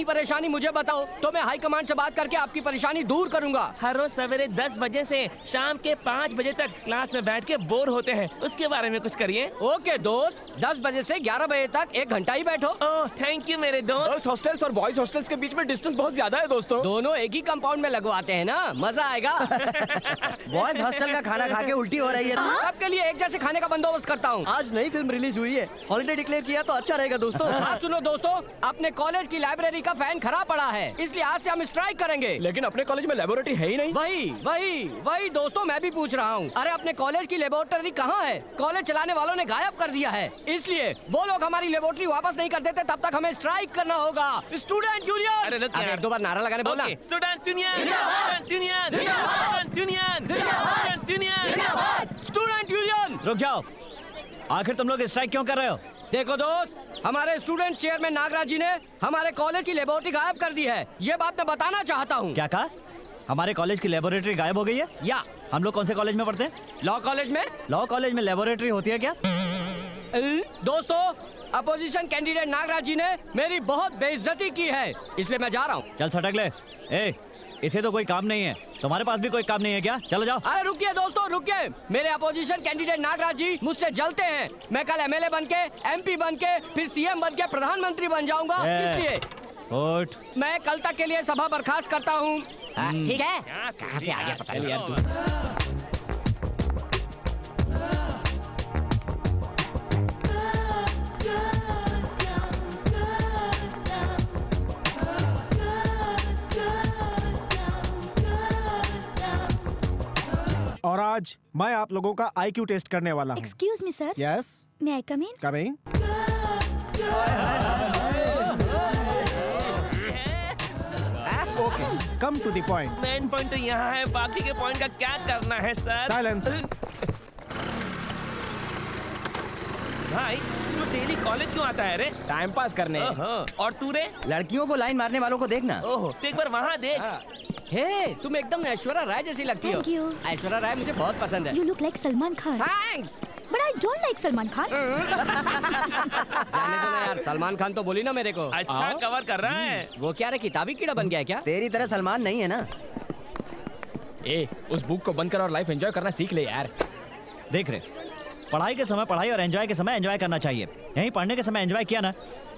अपनी परेशानी मुझे बताओ। तो मैं हाई कमांड से बात करके आपकी परेशानी दूर करूँगा। हर रोज सवेरे दस बजे से शाम के पाँच बजे तक क्लास में बैठ के बोर होते हैं। उसके बारे में कुछ करिए। ओके दोस्त। दस बजे से ग्यारह बजे तक एक घंटा ही बैठो। थैंक यू मेरे दोस्त। गर्ल्स हॉस्टल्स और बॉयज़ हॉस्टल्स के बीच में डिस्टेंस बहुत ज़्यादा है दोस्तों। दोनों एक ही कंपाउंड में लगवाते हैं ना? मज़ा आएगा। बॉयज़ हॉस्टल का खाना खा के उल्टी हो रही है सबके लिए एक जैसे खाने का बंदोबस्त करता हूँ। आज नई फ़िल्म रिलीज़ हुई है। हॉलिडे डिक्लेयर किया तो अच्छा रहेगा दोस्तों। हाँ सुनो दोस्तों। अपने कॉलेज की लाइब्रेरी का फ़ैन खराब पड़ा है। इसलिए आज से हम स्ट्राइक करेंगे। लेकिन अपने कॉलेज में लेबोरेटरी है ही नहीं। वही वही वही दोस्तों मैं भी पूछ रहा हूँ। अरे अपने कॉलेज की लेबोरेटरी कहाँ है? कॉलेज चलाने वालों ने गायब कर दिया है। इसलिए वो लोग हमारी लेबोरेटरी वापस नहीं कर देते तब तक हमें स्ट्राइक करना होगा। स्टूडेंट यूनियन अरे दो बार नारा लगाने बोलना। Student union student union student union student union student union रुक जाओ। आखिर तुम लोग स्ट्राइक क्यों कर रहे हो? देखो दोस्त हमारे स्टूडेंट चेयरमैन नागराज जी ने हमारे कॉलेज की लेबोरेटरी गायब कर दी है। ये बात मैं बताना चाहता हूँ। क्या कहा? हमारे कॉलेज की लेबोरेटरी गायब हो गई है? या। हम लोग कौन से कॉलेज में पढ़ते हैं? लॉ कॉलेज में? लॉ कॉलेज में लेबोरेटरी होती है क्या? दोस्तों अपोजिशन कैंडिडेट नागराज जी ने मेरी बहुत बेइज्जती की है इसलिए मैं जा रहा हूँ। चल सटक ले। ए इसे तो कोई काम नहीं है। तुम्हारे पास भी कोई काम नहीं है क्या? चलो जाओ। अरे रुकिए दोस्तों रुकिए। मेरे अपोजिशन कैंडिडेट नागराज जी मुझसे जलते हैं। मैं कल एमएलए बन के एमपी बन के फिर सीएम बन के प्रधानमंत्री बन जाऊँगा। इसलिए मैं कल तक के लिए सभा बर्खास्त करता हूँ। हाँ, ठीक है। कहाँ से आ गया पता नहीं यार और आज मैं आप लोगों का आईक्यू टेस्ट करने वाला हूँ। Excuse me sir yes may I come in coming okay come to the point main point तो यहाँ है बाकी के पॉइंट का क्या करना है सर साइलेंस भाई तू डेली कॉलेज क्यों आता है रे? टाइम पास करने। और तू रे? लड़कियों को लाइन मारने वालों को देखना। ओहो तो एक बार वहाँ देख। हे तुम एकदम ऐश्वर्या राय जैसी लगती हो। Thank you. ऐश्वर्या राय मुझे बहुत पसंद है। You look like Salman Khan thanks but I don't like Salman Khan जाने दो ना यार सलमान खान तो बोली ना मेरे को। अच्छा कवर कर रहा है। वो क्या रे किताबी कीड़ा बन गया क्या? तेरी तरह सलमान नहीं है ना। ए उस बुक को बंद कर और लाइफ एंजॉय करना सीख ले यार। देख रहे पढ़ाई के समय पढ़ाई और एंजॉय के समय एंजॉय करना चाहिए। यहीं पढ़ने के समय एंजॉय किया ना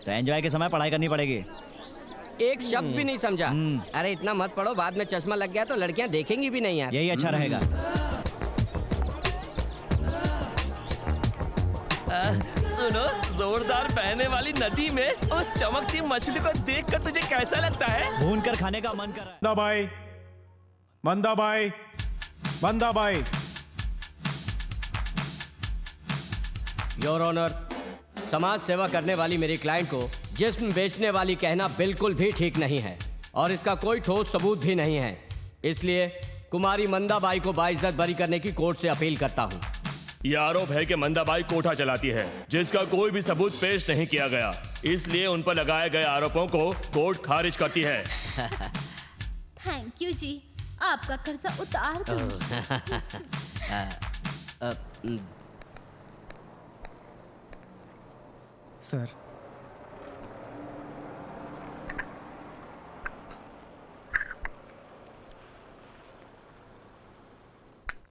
तो एंजॉय के समय पढ़ाई करनी पड़ेगी। एक शब्द भी नहीं समझा। अरे इतना मत पढ़ो बाद में चश्मा लग गया तो लड़कियाँ देखेंगी भी नहीं यार। यही अच्छा रहेगा। सुनो जोरदार बहने वाली नदी में उस चमकती मछली को देखकर तुझे कैसा लगता है? भून कर खाने का मन कर रहा है। मंदा भाई। मंदा भाई। मंदा भाई। योर ऑनर समाज सेवा करने वाली मेरी क्लाइंट को जिस्म बेचने वाली कहना बिल्कुल भी ठीक नहीं है और इसका कोई ठोस सबूत भी नहीं है। इसलिए कुमारी मंदाबाई को बाइज्जत बरी करने की कोर्ट से अपील करता हूँ। ये आरोप है कि मंदाबाई कोठा चलाती है जिसका कोई भी सबूत पेश नहीं किया गया। इसलिए उन पर लगाए गए आरोपों को कोर्ट खारिज करती है। थैंक यू जी। आपका कर्जा उतार दूँगी। सर।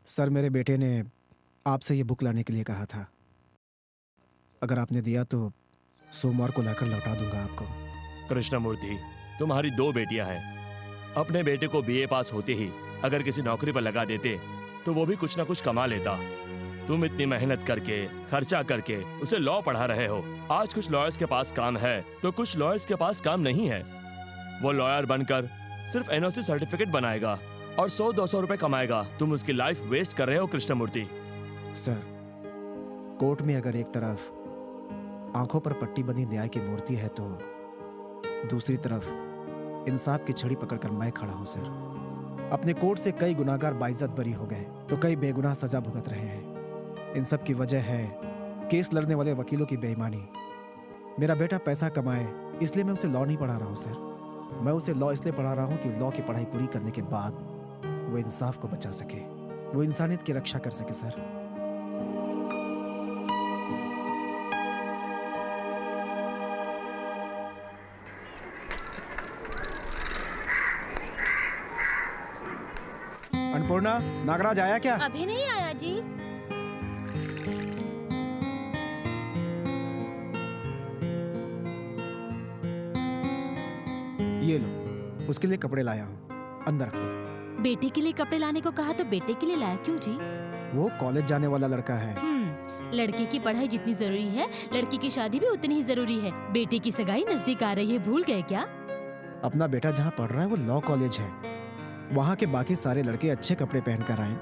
सर, मेरे बेटे ने आपसे ये बुक लाने के लिए कहा था। अगर आपने दिया तो सोमवार को लाकर लौटा दूँगा आपको। कृष्णमूर्ति, तुम्हारी दो बेटियाँ हैं। अपने बेटे को बीए पास होते ही अगर किसी नौकरी पर लगा देते तो वो भी कुछ ना कुछ कमा लेता। तुम इतनी मेहनत करके, खर्चा करके, उसे लॉ पढ़ा रहे हो। आज कुछ लॉयर्स के पास काम है तो कुछ लॉयर्स के पास काम नहीं है। वो लॉयर बनकर सिर्फ़ एनओसी सर्टिफिकेट बनाएगा और सौ दो सौ रुपए कमाएगा। तुम उसकी लाइफ वेस्ट कर रहे हो, कृष्णमूर्ति। सर, कोर्ट में अगर एक तरफ़ आँखों पर पट्टी बंधी न्याय की मूर्ति है तो दूसरी तरफ़ इंसाफ की छड़ी पकड़कर मैं खड़ा हूँ, सर। अपने कोर्ट से कई गुनागार बाइज्जत बरी हो गए तो कई बेगुनाह सजा भुगत रहे हैं। इन सब की वजह है। केस लड़ने वाले वकीलों की बेईमानी। मेरा बेटा पैसा कमाए, इसलिए मैं उसे लॉ नहीं पढ़ा रहा हूँ सर मैं उसे लॉ इसलिए पढ़ा रहा हूँ कि लॉ की पढ़ाई पूरी करने के बाद वो इंसाफ को बचा सके। वो इंसानियत की रक्षा कर सके सर अन्नपूर्णा, नागराज आया क्या? अभी नहीं आया जी। उसके लिए कपड़े लाया हूँ। अंदर रख दो। बेटे के लिए कपड़े लाने को कहा तो बेटे के लिए लाया क्यों जी? वो कॉलेज जाने वाला लड़का है। हम्म, लड़के की पढ़ाई जितनी ज़रूरी है लड़की की शादी भी उतनी ही ज़रूरी है। बेटे की सगाई नज़दीक आ रही है भूल गए क्या? अपना बेटा जहाँ पढ़ रहा है वो लॉ कॉलेज है। वहाँ के बाकी सारे लड़के अच्छे कपड़े पहन कर आए।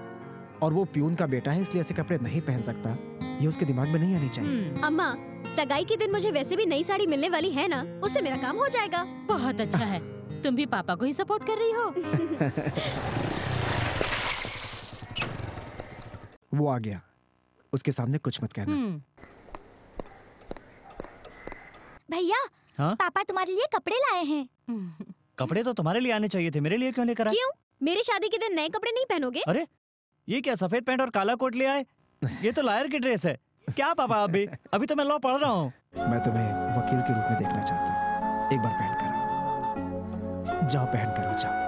और वो प्यून का बेटा है इसलिए ऐसे कपड़े नहीं पहन सकता। ये उसके दिमाग में नहीं आनी चाहिए। हम्म, अम्मा सगाई के दिन मुझे वैसे भी नई साड़ी मिलने वाली है ना? उससे मेरा काम हो जाएगा। बहुत अच्छा है। तुम भी पापा को ही सपोर्ट कर रही हो? वो आ गया। उसके सामने कुछ मत कहना। हम्म, भैया हाँ? पापा तुम्हारे लिए कपड़े लाए हैं। कपड़े तो तुम्हारे लिए आने चाहिए थे। मेरे लिए क्यों लेकर आए? क्यों? मेरी शादी के दिन नए कपड़े नहीं पहनोगे? अरे ये क्या सफ़ेद पैंट और काला कोट ले आए? ये तो लायर की ड्रेस है। क्या पापा अभी? अभी तो मैं लॉ पढ़ रहा हूँ। मैं तुम्हें वकील के रूप में देखना चाहता हूँ। एक बार पहन जाओ पहन कर आओ जाओ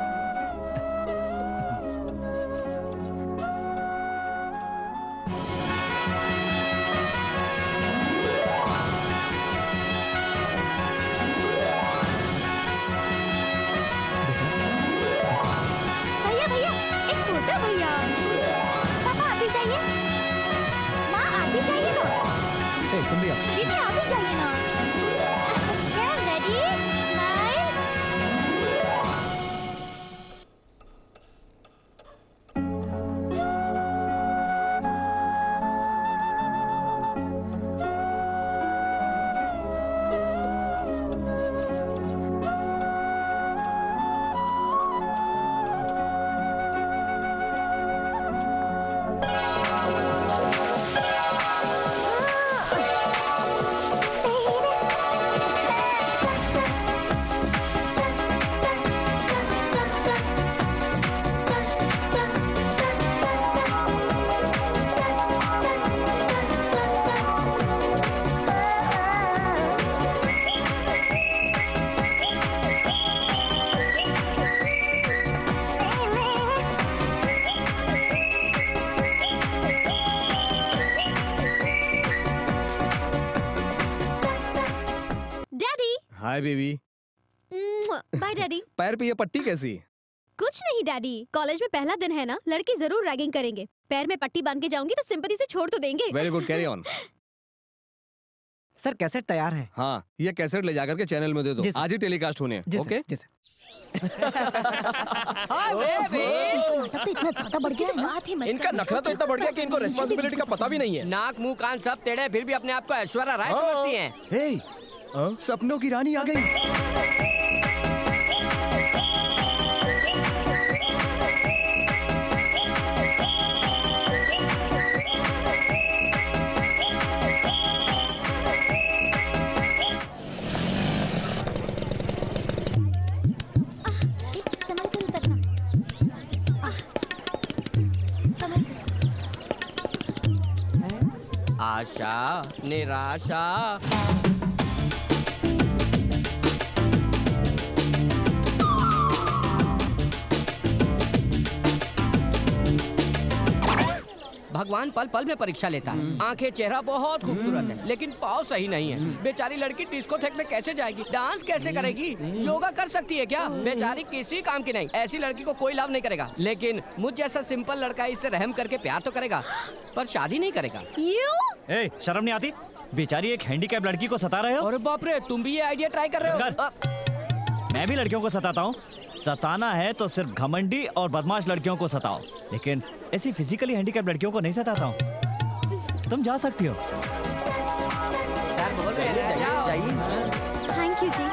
पैर पे ये पट्टी कैसी? कुछ नहीं डैडी। कॉलेज में पहला दिन है ना लड़की ज़रूर रैगिंग करेंगे। पैर में पट्टी बाँध के जाऊँगी तो सिंपति से छोड़ तो देंगे। Very good carry on sir cassette तैयार है? हाँ ये कैसेट ले जाकर के चैनल में दे दो। आज ही टेलीकास्ट होने ओके? जी सर। तो इतना ज़्यादा बढ़ गया है ही मत इनका नखरा तो इतना बढ़ गया कि इनको रिस्पॉन्सिबिलिटी का पता भी नहीं है। नाक मुँह कान सब टेढ़े फिर भी अपने आप को ऐश्वर्या राय समझती हैं। हे? सपनों की रानी आ गई। आशा निराशा। भगवान पल पल में परीक्षा लेता है। आँखें चेहरा बहुत खूबसूरत है लेकिन पाव सही नहीं है। बेचारी लड़की डिस्कोथेक में कैसे जाएगी? डांस कैसे करेगी? योगा कर सकती है क्या? बेचारी किसी काम की नहीं। ऐसी लड़की को कोई लाभ नहीं करेगा। लेकिन मुझ जैसा सिंपल लड़का इससे रहम करके प्यार तो करेगा पर शादी नहीं करेगा। ए शर्म नहीं आती? बेचारी एक हैंडीकैप लड़की को सता रहे हो? अरे बाप रे तुम भी ये आइडिया ट्राई कर रहे हो। मैं भी लड़कियों को सताता हूँ। सताना है तो सिर्फ़ घमंडी और बदमाश लड़कियों को सताओ। लेकिन ऐसी फिजिकली हैंडीकैप लड़कियों को नहीं सताता हूँ। तुम जा सकती हो। सर बोल रहे हैं। जाइए थैंक यू जी।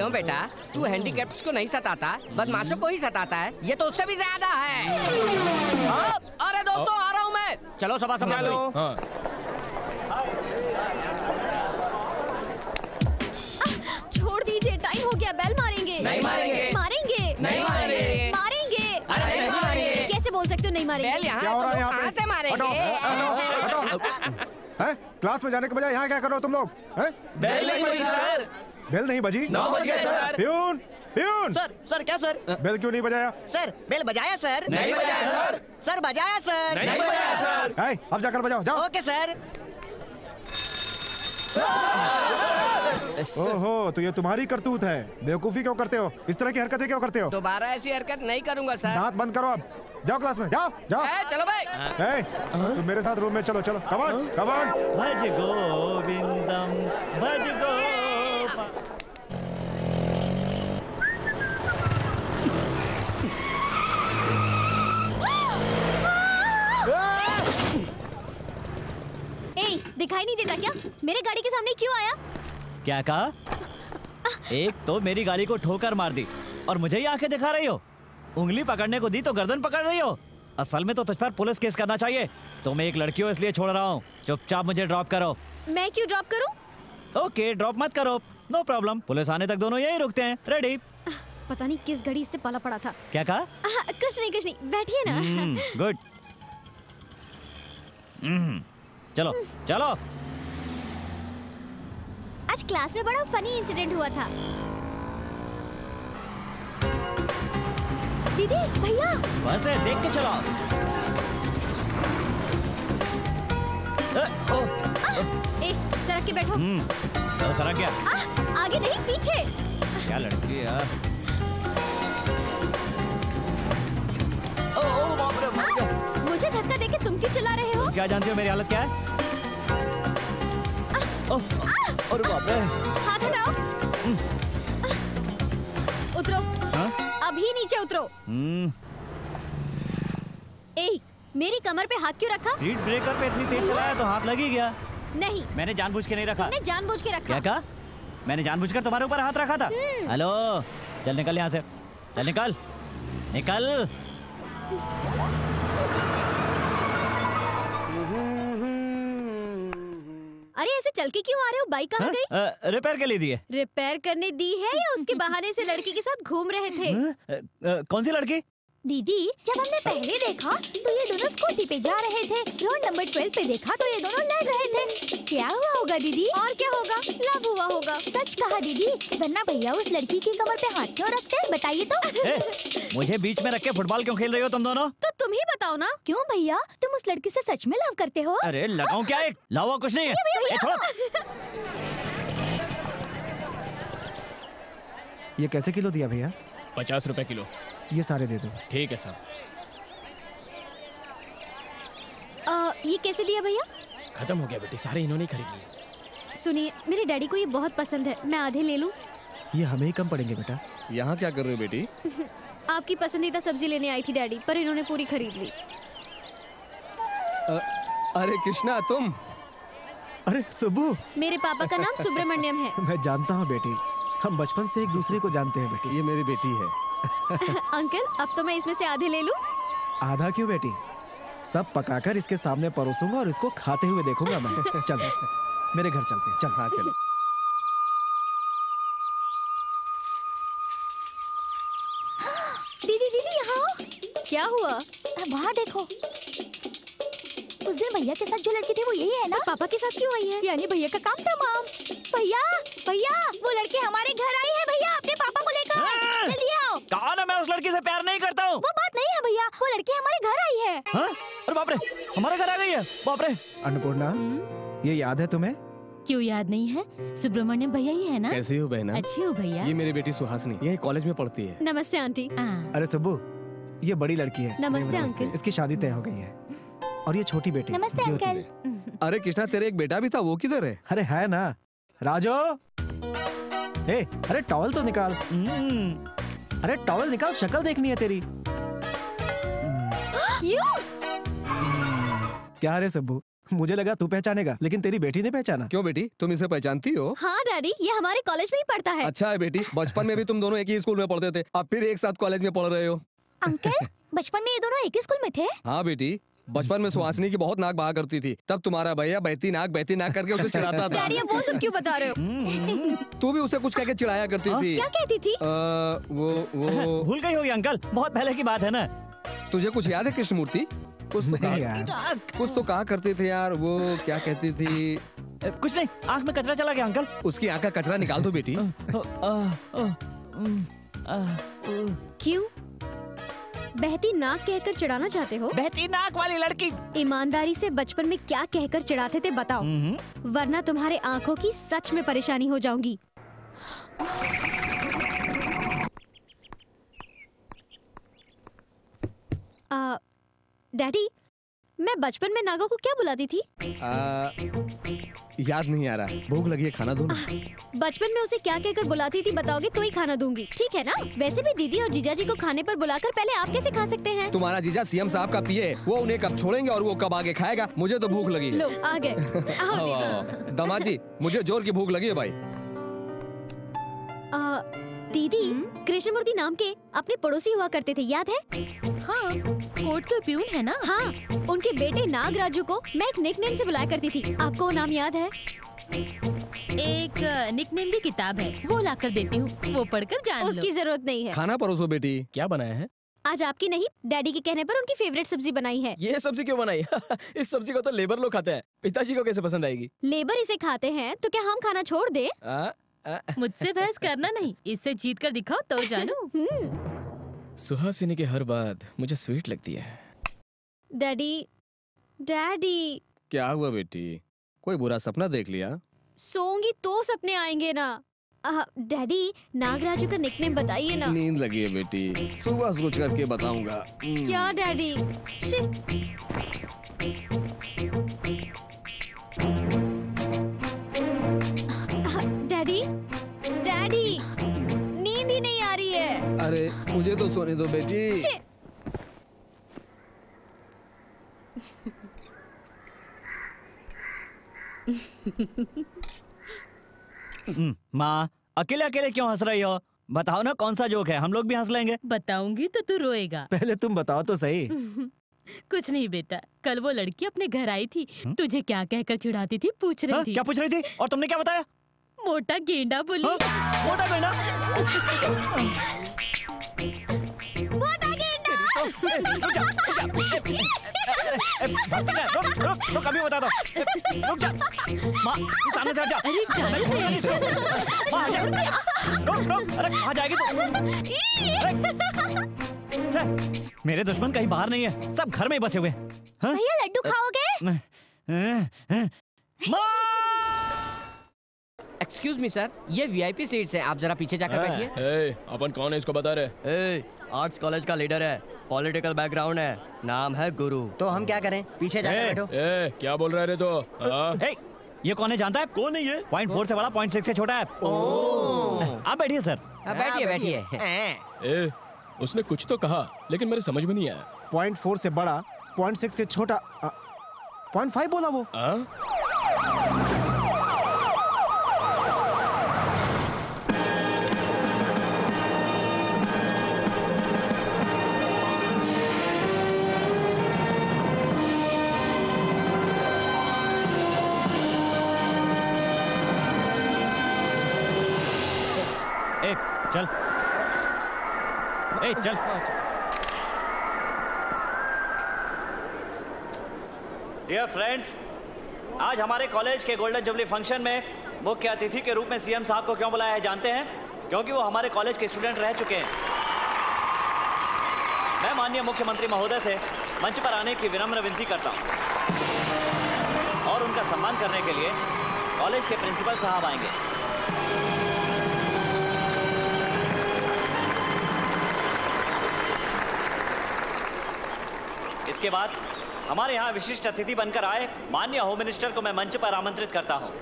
क्यों बेटा? तू हैंडीकैप्स को नहीं सताता। बदमाशों को ही सताता है। ये तो उससे भी ज़्यादा है। अब, अरे दोस्तों आ रहा हूँ मैं। चलो सभा संभाल लो हाँ। छोड़ दीजिए टाइम हो गया बेल मारेंगे। नहीं मारेंगे। मारेंगे। नहीं मारेंगे। मारेंगे। अरे नहीं मारेंगे। कैसे बोल सकते हो नहीं बैल मारेंगे यहाँ क्या हो रहा है तो यहाँ कहाँ से मारेंगे? हैं? क्लास में जाने के बजाय यहाँ क्या कर रहे हो तुम लोग? हैं? बेल नहीं बजी सर बेल नहीं बजी। नौ बज गए sir. Peon peon. Sir sir क्या सर? बेल क्यों नहीं बजाया? सर बेल बजाया सर। नहीं बजाया सर। सर बजाया सर। नहीं बजाया सर। है अब जाकर बजाओ जाओ। Okay sir. ओहो तो ये तुम्हारी करतूत है। बेवकूफ़ी क्यों करते हो? इस तरह की हरकतें क्यों करते हो? दोबारा ऐसी हरकत नहीं करूँगा सर। दांत बंद करो अब। जाओ क्लास में जाओ जाओ। ए, चलो भाई। ए, तुम मेरे साथ रूम में चलो चलो। कमान कमान भज गोविंदम भज गो ए दिखाई नहीं देता क्या? मेरे गाड़ी के सामने क्यों आया? क्या कहा? एक तो मेरी गाड़ी को ठोकर मार दी और मुझे ही आँखें दिखा रही हो। उंगली पकड़ने को दी तो गर्दन पकड़ रही हो। असल में तो तुझ पर पुलिस केस करना चाहिए। तो मैं एक लड़की हो इसलिए छोड़ रहा हूँ। चुपचाप मुझे ड्रॉप करो। मैं क्यों ड्रॉप करूँ? ओके ड्रॉप मत करो। नो प्रॉब्लम पुलिस आने तक दोनों यही रुकते हैं। रेडी पता नहीं किस घड़ी इससे पाला पड़ा था। क्या कहा? कुछ नहीं कुछ नहीं। बैठिए ना। गुड चलो चलो। आज क्लास में बड़ा फनी इंसिडेंट हुआ था। दीदी भैया। बस है, देख के चलो। ए, ओ, ए सड़क के बैठो। हम्म, ओ, सड़क गया। आह, आगे नहीं पीछे। क्या लड़की यार क्यों चला रहे हो? क्या जानती हो मेरी हालत क्या है? ओ, अरे बाप रे। हाथ हटाओ उतरो। हाँ? अभी नीचे उतरो। हम्म, ए मेरी कमर पे हाथ क्यों रखा? स्पीड ब्रेकर पे इतनी तेज चलाया तो हाथ लग ही गया। नहीं। मैंने जानबूझ के नहीं रखा। तुमने जानबूझ के रखा। क्या कहा मैंने जानबूझकर तुम्हारे ऊपर हाथ रखा था। हेलो चल निकल यहाँ से। चल निकल। निकल। अरे ऐसे चल के क्यों आ रहे हो? बाइक कहाँ गई? हाँ? अ, रिपेयर के लिए दी है। रिपेयर करने दी है या उसके बहाने से लड़की के साथ घूम रहे थे? आ, अ, अ, कौन सी लड़की? दीदी जब हमने पहले देखा तो ये दोनों स्कूटी पे जा रहे थे। रोड नंबर ट्वेल्व पे देखा तो ये दोनों लड़ रहे थे। क्या हुआ होगा दीदी? और क्या होगा? लव हुआ होगा। सच कहा दीदी। वरना भैया उस लड़की की कमर पे हाथ क्यों रखते हैं? बताइए तो। ए, मुझे बीच में रख के फुटबॉल क्यों खेल रही हो तुम दोनों? तो तुम ही बताओ ना। क्यों भैया? तुम उस लड़की ऐसी सच में लव करते हो? अरे लगाऊँ क्या एक? लावा कुछ नहीं। है ये कैसे किलो दिया भैया? पचास रुपए किलो। ये सारे दे दो। ठीक है सर। ये कैसे दिया भैया? खत्म हो गया बेटी सारे इन्होंने खरीद लिए। सुनिए मेरे डैडी को ये बहुत पसंद है मैं आधे ले लूँ? ये हमें ही कम पड़ेंगे बेटा। यहाँ क्या कर रहे हो बेटी? आपकी पसंदीदा सब्ज़ी लेने आई थी डैडी पर इन्होंने पूरी खरीद ली। अ, अरे कृष्णा तुम? अरे सुबु मेरे पापा का नाम सुब्रमण्यम है। मैं जानता हूँ बेटी हम बचपन से एक दूसरे को जानते हैं बेटी। ये मेरी बेटी है। अंकल अब तो मैं इसमें से आधे ले लू। आधा क्यों बेटी? सब पकाकर इसके सामने परोसूँगा और इसको खाते हुए देखूँगा मैं। चलो मेरे घर चलते हैं। चल। हाँ चलो। दीदी दीदी यहाँ क्या हुआ? वहाँ देखो। उस दिन भैया के साथ जो लड़की थी वो यही है ना? पापा के साथ क्यों आई है? यानी भैया का काम तमाम भैया भैया वो लड़की हमारे घर आई है भैया अपने पापा को लेकर। हाँ। जल्दी आओ। कहा ना मैं उस लड़की से प्यार नहीं करता हूँ। वो बात नहीं है भैया वो लड़की हमारे घर आई है। हाँ? अरे बाप रे हमारे घर आ गई है। बाप रे। अन्नपूर्णा ये याद है तुम्हें? क्यों याद नहीं है? सुब्रमण्यम भैया ही है ना? कैसी हो बहना? अच्छी हो भैया। ये मेरी बेटी सुहासनी यही कॉलेज में पढ़ती है। नमस्ते आंटी। हाँ। अरे सुब्बू ये बड़ी लड़की है। नमस्ते, अंकल। इसकी शादी तय हो गई है। और ये छोटी बेटी नमस्ते अंकल। अरे कृष्णा तेरे एक बेटा भी था वो किधर है? अरे है ना। राजो! ए अरे टॉवल तो निकाल। हम्म, अरे टॉवल निकाल शक्ल देखनी है तेरी। यू! क्या रे सब्बू? मुझे लगा तू पहचानेगा लेकिन तेरी बेटी ने पहचाना। क्यों बेटी? तुम इसे पहचानती हो? हाँ डैडी ये हमारे कॉलेज में ही पढ़ता है। अच्छा है बेटी बचपन में भी तुम दोनों एक ही स्कूल में पढ़ते थे अब फिर एक साथ कॉलेज में पढ़ रहे हो। अंकल बचपन में ये दोनों एक ही स्कूल में थे? हाँ बेटी। बचपन में सुहासनी की बहुत नाक बहा करती थी। तब तुम्हारा भैया बहती नाक बहती नाक करके उसे चिढ़ाता था। अब वो सब क्यों बता रहे हो? तू भी उसे कुछ कह के चिढ़ाया करती थी। क्या कहती थी? वो वो। भूल गई होगी अंकल बहुत पहले की बात है ना। तुझे कुछ याद है कृष्णमूर्ति? कुछ तो नहीं कहा यार। कुछ तो कहा करते थे यार वो क्या कहती थी? कुछ नहीं आँख में कचरा चला गया अंकल। उसकी आँख का कचरा निकाल दो बेटी। क्यों? बहती नाक कहकर चिढ़ाना चाहते हो? बहती नाक वाली लड़की। ईमानदारी से बचपन में क्या कहकर चढ़ाते थे बताओ। वरना तुम्हारे आँखों की सच में परेशानी हो जाऊँगी। डैडी मैं बचपन में नागा को क्या बुलाती थी? आ, याद नहीं आ रहा। भूख लगी है खाना दो ना बचपन में उसे क्या कहकर बुलाती थी बताओगे? तो ही खाना दूँगी। ठीक है ना? वैसे भी दीदी और जीजा जी को खाने पर बुलाकर पहले आप कैसे खा सकते हैं? तुम्हारा जीजा सीएम साहब का पिए वो उन्हें कब छोड़ेंगे और वो कब आगे खाएगा? मुझे तो भूख लगी है। लो आ गए। दामाद जी मुझे ज़ोर की भूख लगी है भाई। दीदी कृष्णमूर्ति नाम के अपने पड़ोसी हुआ करते थे याद है? हाँ। कोर्ट के प्यून है ना? हाँ उनके बेटे नागराजू को मैं एक निकनेम से बुलाया करती थी। आपको वो नाम याद है? एक निकनेम की किताब है। वो ला कर देती हूँ। वो पढ़कर जान उसकी ज़रूरत नहीं है। खाना परोसो बेटी। क्या बनाया है? आज आपकी नहीं डैडी के कहने पर उनकी फेवरेट सब्ज़ी बनाई है। ये सब्ज़ी क्यों बनाई? इस सब्ज़ी को तो लेबर लोग खाते हैं। पिताजी को कैसे पसंद आएगी? लेबर इसे खाते हैं तो क्या हम खाना छोड़ दे? मुझसे बहस करना नहीं। इससे जीत कर दिखाओ तो जानू। सुहासिनी की हर बात मुझे स्वीट लगती है। Daddy daddy. क्या हुआ बेटी? कोई बुरा सपना देख लिया? सोऊँगी तो सपने आएँगे ना। डैडी नागराजू का निकनेम बताइए ना। नींद लगी है बेटी। सुबह सोच करके बताऊँगा। हम्म। क्या डैडी अरे मुझे तो सोने दो बेटी। हम्म, माँ अकेले अकेले क्यों हंस रही हो? बताओ ना कौन सा जोक है? हम लोग भी हंस लेंगे। बताऊँगी तो तू रोएगा। पहले तुम बताओ तो सही। कुछ नहीं बेटा कल वो लड़की अपने घर आई थी। तुझे क्या कहकर चिढ़ाती थी पूछ रही हाँ, थी। क्या पूछ रही थी? और तुमने क्या बताया? मोटा गेंडा बोली। हाँ, मोटा गेंडा? मोटा गेंडा। रुक जा, रुक? रुक रुक अभी बता दो। रुक जा माँ सामने से हट जा। अरे जाने नहीं इसको माँ हट जा रुक रुक। अरे कहाँ जाएगी तू। मेरे दुश्मन कहीं बाहर नहीं है। सब घर में ही बसे हुए हैं। हाँ? भैया लड्डू खाओगे? माँ! एक्सक्यूज मी सर ये वीआईपी सीट्स हैं। आप जरा पीछे जाकर बैठिए। अपन कौन है इसको बता रहे? ए, आर्ट्स कॉलेज का लीडर है। पॉलिटिकल बैकग्राउंड है। नाम है गुरु। तो हम क्या करें? पीछे जाकर बैठो। ए, क्या बोल रहे तो? हाँ? हे, ये कौन है जानता है? कौन है ये? पॉइंट फोर से बड़ा पॉइंट सिक्स से छोटा है। आप बैठिए सर हाँ, बैठिए। बैठिए। उसने कुछ तो कहा लेकिन मेरे समझ में नहीं आया। पॉइंट फोर से बड़ा पॉइंट सिक्स से छोटा पॉइंट फाइव बोला वो। हाँ? ए चल। डियर फ्रेंड्स आज हमारे कॉलेज के गोल्डन जुबली फ़ंक्शन में मुख्य अतिथि के रूप में सीएम साहब को क्यों बुलाया है, जानते हैं? क्योंकि वो हमारे कॉलेज के स्टूडेंट रह चुके हैं। मैं माननीय मुख्यमंत्री महोदय से मंच पर आने की विनम्र विनती करता हूँ। और उनका सम्मान करने के लिए कॉलेज के प्रिंसिपल साहब आएँगे। इसके बाद हमारे यहाँ विशिष्ट अतिथि बनकर आए। माननीय होम मिनिस्टर को मैं मंच पर आमंत्रित करता हूँ।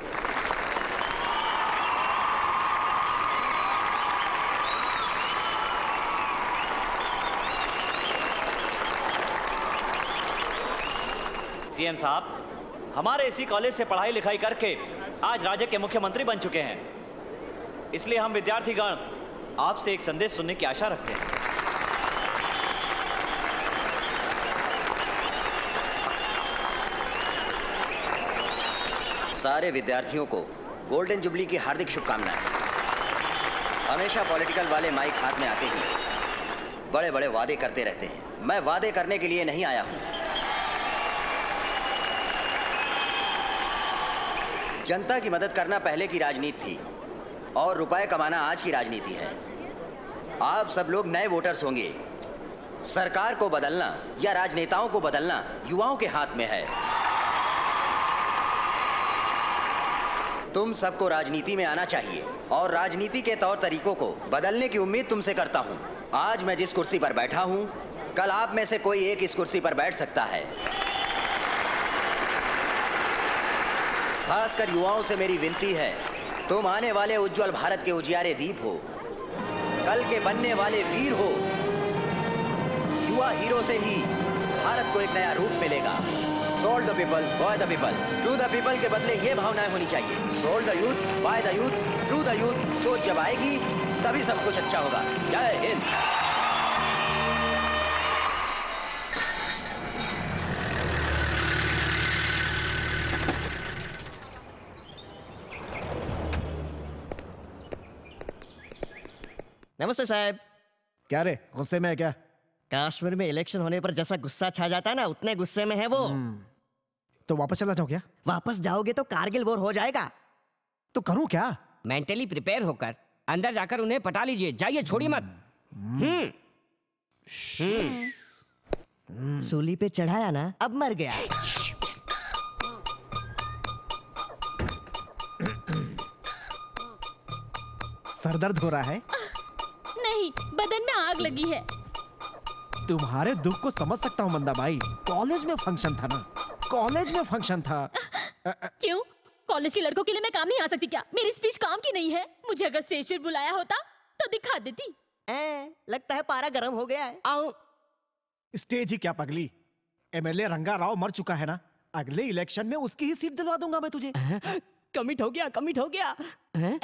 सीएम साहब, हमारे इसी कॉलेज से पढ़ाई लिखाई करके आज राज्य के मुख्यमंत्री बन चुके हैं। इसलिए हम विद्यार्थीगण आपसे एक संदेश सुनने की आशा रखते हैं। सारे विद्यार्थियों को गोल्डन जुबली की हार्दिक शुभकामनाएँ। हमेशा पॉलिटिकल वाले माइक हाथ में आते ही बड़े बड़े वादे करते रहते हैं। मैं वादे करने के लिए नहीं आया हूँ। जनता की मदद करना पहले की राजनीति थी और रुपए कमाना आज की राजनीति है। आप सब लोग नए वोटर्स होंगे। सरकार को बदलना या राजनेताओं को बदलना युवाओं के हाथ में है। तुम सबको राजनीति में आना चाहिए और राजनीति के तौर तरीकों को बदलने की उम्मीद तुमसे करता हूँ। आज मैं जिस कुर्सी पर बैठा हूँ, कल आप में से कोई एक इस कुर्सी पर बैठ सकता है। खासकर युवाओं से मेरी विनती है, तुम आने वाले उज्जवल भारत के उजियारे दीप हो, कल के बनने वाले वीर हो। युवा हीरो से ही भारत को एक नया रूप मिलेगा। Sold the people by the people through the people के बदले ये भावनाएँ होनी चाहिए। Sold the youth by the youth through the youth सोच जब आएगी तभी सब कुछ अच्छा होगा। जय हिंद। नमस्ते साहब। क्या रे गुस्से में है क्या? कश्मीर में इलेक्शन होने पर जैसा गुस्सा छा जाता है ना उतने गुस्से में है वो। तो वापस चला जाओ क्या? वापस जाओगे तो कारगिल वॉर हो जाएगा। तो करूँ क्या? मेंटली प्रिपेयर होकर अंदर जाकर उन्हें पटा लीजिए। जाइए छोड़िए मत। हम्म। सूली पे चढ़ाया ना? अब मर गया। सरदर्द हो रहा है? नहीं बदन में आग लगी है। तुम्हारे दुख को समझ सकता हूँ मंदा भाई कॉलेज में फ़ंक्शन था ना? कॉलेज में फ़ंक्शन था। क्यों? कॉलेज के लड़कों के लिए मैं काम नहीं आ सकती क्या? मेरी स्पीच काम की नहीं है। मुझे अगर स्टेज पर बुलाया होता तो दिखा देती। ए, लगता है पारा गर्म हो गया है। आओ स्टेज ही क्या पगली? एमएलए रंगा राव मर चुका है ना? अगले इलेक्शन में उसकी ही सीट दिलवा दूँगा मैं तुझे। कमिट हो गया कमिट हो गया।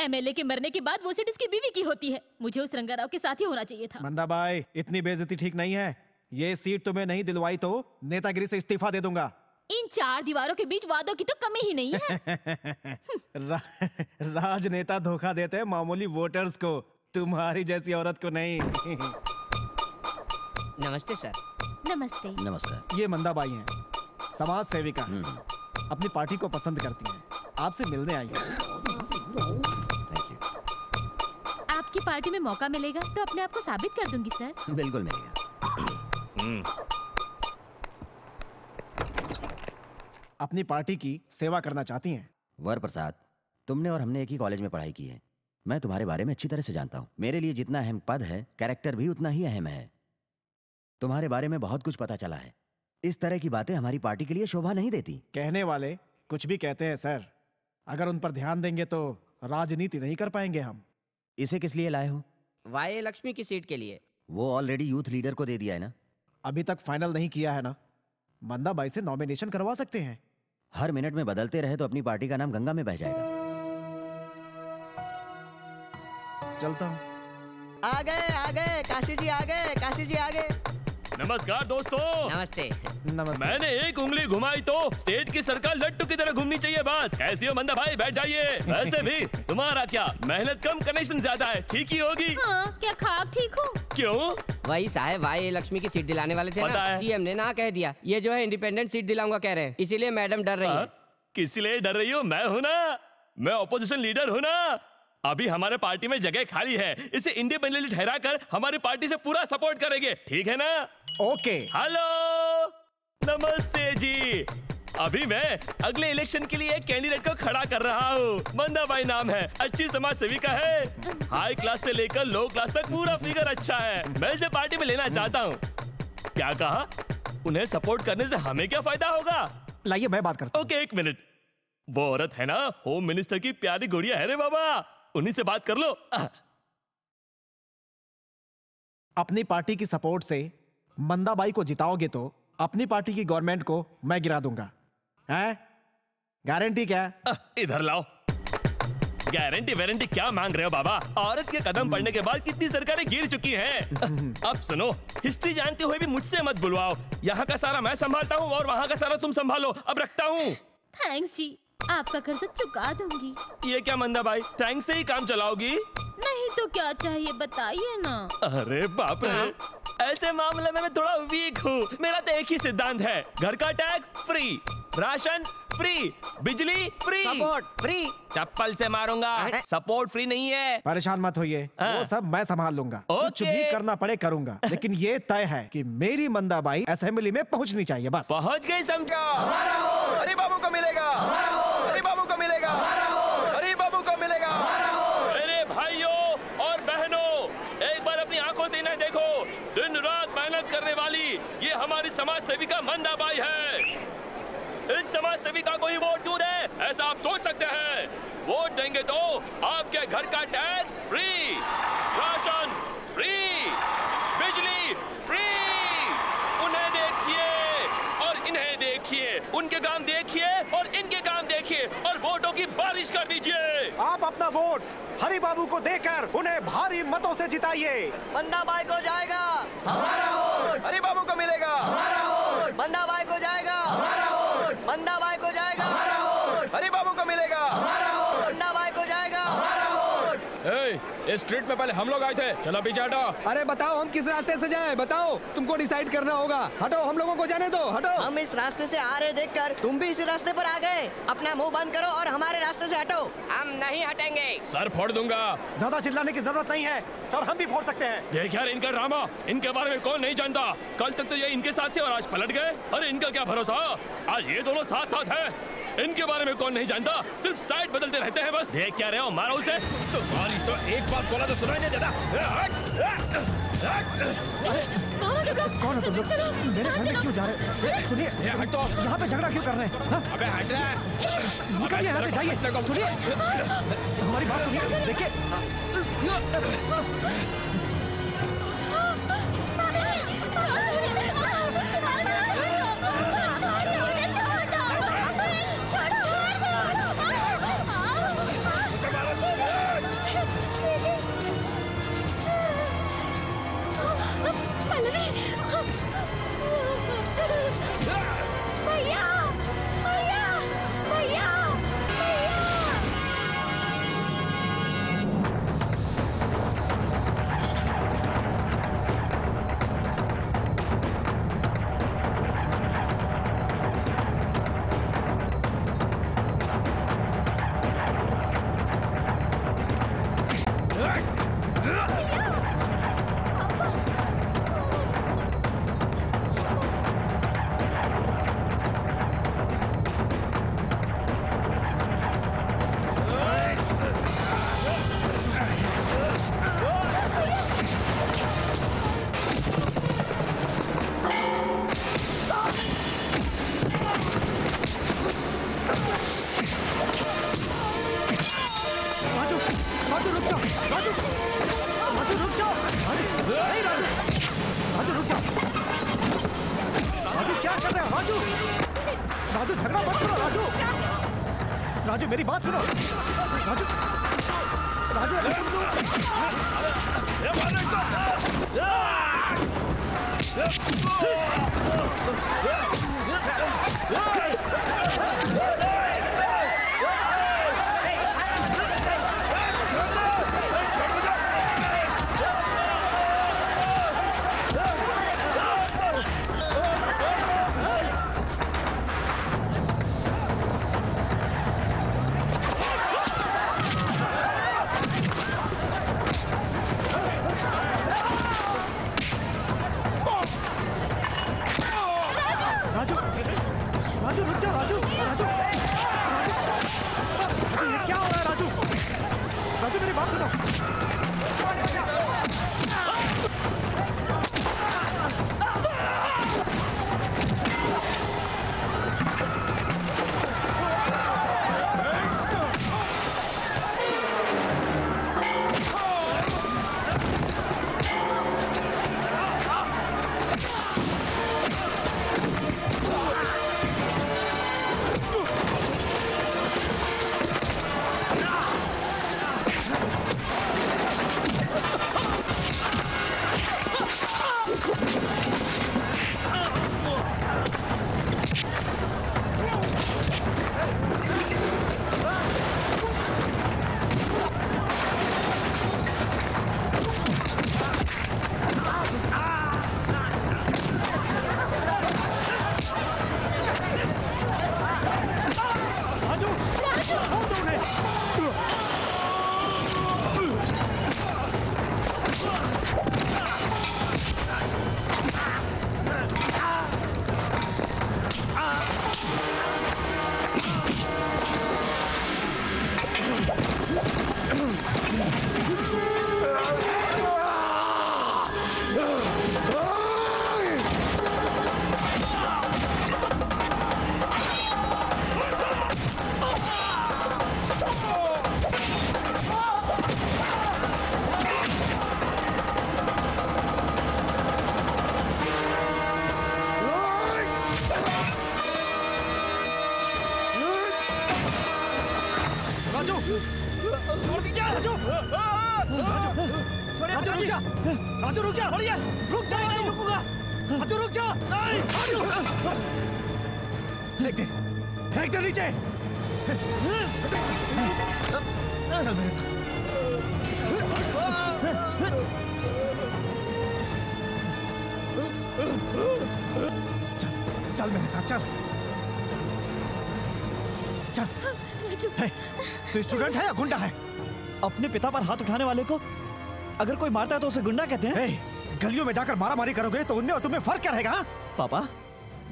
एमएलए के मरने के बाद वो सीट उसकी बीवी की होती है। मुझे उस रंगाराव के साथ ही होना चाहिए था। मंदा भाई इतनी बेजती ठीक नहीं है। ये सीट तुम्हें नहीं दिलवाई तो नेतागिरी से इस्तीफा दे दूँगा। इन चार दीवारों के बीच वादों की तो कमी ही नहीं है। रा, राजनेता धोखा देते हैं मामूली वोटर्स को। तुम्हारी जैसी औरत को नहीं। नमस्ते सर। नमस्ते। नमस्कार। ये मंदा बाई हैं। समाज सेविका। अपनी पार्टी को पसंद करती हैं। आपसे मिलने आई थैंक यू आपकी पार्टी में मौका मिलेगा तो अपने आप को साबित कर दूँगी सर। बिल्कुल मिलेगा। अपनी पार्टी की सेवा करना चाहती हैं? वर प्रसाद तुमने और हमने एक ही कॉलेज में पढ़ाई की है। मैं तुम्हारे बारे में अच्छी तरह से जानता हूँ। मेरे लिए जितना अहम पद है कैरेक्टर भी उतना ही अहम है। तुम्हारे बारे में बहुत कुछ पता चला है। इस तरह की बातें हमारी पार्टी के लिए शोभा नहीं देती। कहने वाले कुछ भी कहते हैं सर। अगर उन पर ध्यान देंगे तो राजनीति नहीं कर पाएँगे हम। इसे किस लिए लाए हो? वाई लक्ष्मी की सीट के लिए। वो ऑलरेडी यूथ लीडर को दे दिया है ना? अभी तक फाइनल नहीं किया है ना? मंदा बाई से नॉमिनेशन करवा सकते हैं। हर मिनट में बदलते रहे तो अपनी पार्टी का नाम गंगा में बह जाएगा। चलता हूँ। आ गए आ गए काशी जी आ गए काशी जी आ गए नमस्कार दोस्तों। नमस्ते। नमस्ते। मैंने एक उंगली घुमाई तो स्टेट की सरकार लट्टू की तरह घूमनी चाहिए बस। कैसी हो मंदा भाई बैठ जाइए। वैसे भी तुम्हारा क्या मेहनत कम कनेक्शन ज़्यादा है? ठीक ही होगी। हाँ क्या खाक ठीक हो? क्यों? वही साहब वाई लक्ष्मी की सीट दिलाने वाले थे ना। सीएम ने ना कह दिया। ये जो है इंडिपेंडेंट सीट दिलाऊँगा कह रहे हैं। इसीलिए मैडम डर रही है हाँ? किस लिए डर रही हो? मैं हूँ ना। मैं ऑपोजिशन लीडर हूँ ना। अभी हमारे पार्टी में जगह खाली है। इसे इंडिपेंडेंटली ठहरा कर हमारी पार्टी से पूरा सपोर्ट करेंगे। ठीक है ना? ओके। हेलो! नमस्ते जी। अभी मैं अगले इलेक्शन के लिए एक कैंडिडेट को खड़ा कर रहा हूँ। मंदा भाई नाम है। अच्छी समाज सेविका है। हाई क्लास से लेकर लो क्लास तक पूरा फिगर अच्छा है। मैं इसे पार्टी में लेना चाहता हूँ। क्या कहा? उन्हें सपोर्ट करने से हमें क्या फ़ायदा होगा? लाइए मैं बात करता ओके एक मिनट। वो औरत है ना? होम मिनिस्टर की प्यारी गुड़िया है रे बाबा। उन्हीं से बात कर लो। अपनी पार्टी की सपोर्ट से मंदाबाई को जिताओगे तो अपनी पार्टी की गवर्नमेंट को मैं गिरा दूँगा। हैं? गारंटी क्या? इधर लाओ। गारंटी वारंटी क्या मांग रहे हो बाबा? औरत के कदम पड़ने के बाद कितनी सरकारें गिर चुकी हैं। अब सुनो हिस्ट्री जानते हुए भी मुझसे मत बुलवाओ। यहाँ का सारा मैं संभालता हूँ और वहाँ का सारा तुम संभालो। अब रखता हूँ। थैंक्स जी। आपका कर्ज चुका दूँगी। ये क्या मंदा भाई थैंक्स से ही काम चलाओगी? नहीं तो क्या चाहिए बताइए ना। अरे बाप रे। ऐसे मामले में मैं थोड़ा वीक हूँ। मेरा तो एक ही सिद्धांत है घर का टैक्स फ्री राशन फ्री बिजली फ्री सपोर्ट फ्री चप्पल से मारूँगा। सपोर्ट फ्री नहीं है। परेशान मत होइए हाँ। वो सब मैं संभाल लूँगा। कुछ। भी करना पड़े करूँगा। लेकिन ये तय है कि मेरी मंदाबाई असेंबली में पहुंचनी चाहिए बस। पहुँच गई समझा। अरे बाबू को मिलेगा हरी बाबू को मिलेगा हरी बाबू को मिलेगा मेरे भाइयों और बहनों एक बार अपनी आँखों से इन्हें देखो दिन रात मेहनत करने वाली, ये हमारी समाज सेविका मंदाबाई है। इस समाज सेविका को ही वोट क्यों दे? ऐसा आप सोच सकते हैं। वोट देंगे तो आपके घर का टैक्स फ्री, राशन फ्री, बिजली फ्री उन्हें देखिए और इन्हें देखिए उनके काम देखिए और इनके काम देखिए और वोटों की बारिश कर दीजिए। आप अपना वोट हरी बाबू को देकर उन्हें भारी मतों से जिताइए। मंदा भाई को जाएगा। हमारा वोट। हरी बाबू को मिलेगा। हमारा वोट। मंदा बाई को जाएगा। हमारा वोट। मंदा बाई को जाएगा। हमारा वोट। हरी बाबू को मिलेगा। जाएगा ए, इस स्ट्रीट में पहले हम लोग आए थे। चलो पीछे हटो। अरे बताओ हम किस रास्ते से जाएँ? बताओ तुमको डिसाइड करना होगा। हटो हम लोगों को जाने दो हटो। हम इस रास्ते से आ रहे देखकर तुम भी इसी रास्ते पर आ गए। अपना मुँह बंद करो और हमारे रास्ते से हटो। हम नहीं हटेंगे। सर फोड़ दूँगा। ज़्यादा चिल्लाने की ज़रूरत नहीं है। सर हम भी फोड़ सकते हैं। देख यार इनका ड्रामा। इनके बारे में कौन नहीं जानता। कल तक तो ये इनके साथ थे और आज पलट गए। अरे इनका क्या भरोसा? आज ये दोनों साथ साथ हैं। इनके बारे में कौन नहीं जानता? सिर्फ़ साइड बदलते रहते हैं बस। देख क्या रहे हो मारो उसे। तुम्हारी तो एक बार बोला तो सुनाई नहीं देता। कौन है तुम लोग? हो मेरे हाँ, घर में क्यों जा रहे हैं? सुनिए तो। यहाँ पे झगड़ा क्यों कर रहे हैं हाँ? अबे हट रहा निकलिए यहाँ से जाइए। सुनिए हमारी बात सुनिए। देखिए। राजू छोड़ दीजिए राजू राजू राजू रुक जा राजू रुक जा रुक जा राजू रुकूँगा राजू रुक जा राजू फेंक दे फेंक दे नीचे चल मेरे साथ चल चल मेरे साथ चल चल हे, तू स्टूडेंट है या गुंडा है? अपने पिता पर हाथ उठाने वाले को अगर कोई मारता है तो उसे गुंडा कहते हैं। हे, गलियों में जाकर मारा मारी करोगे तो उनमें और तुम्हें फ़र्क क्या रहेगा हाँ? पापा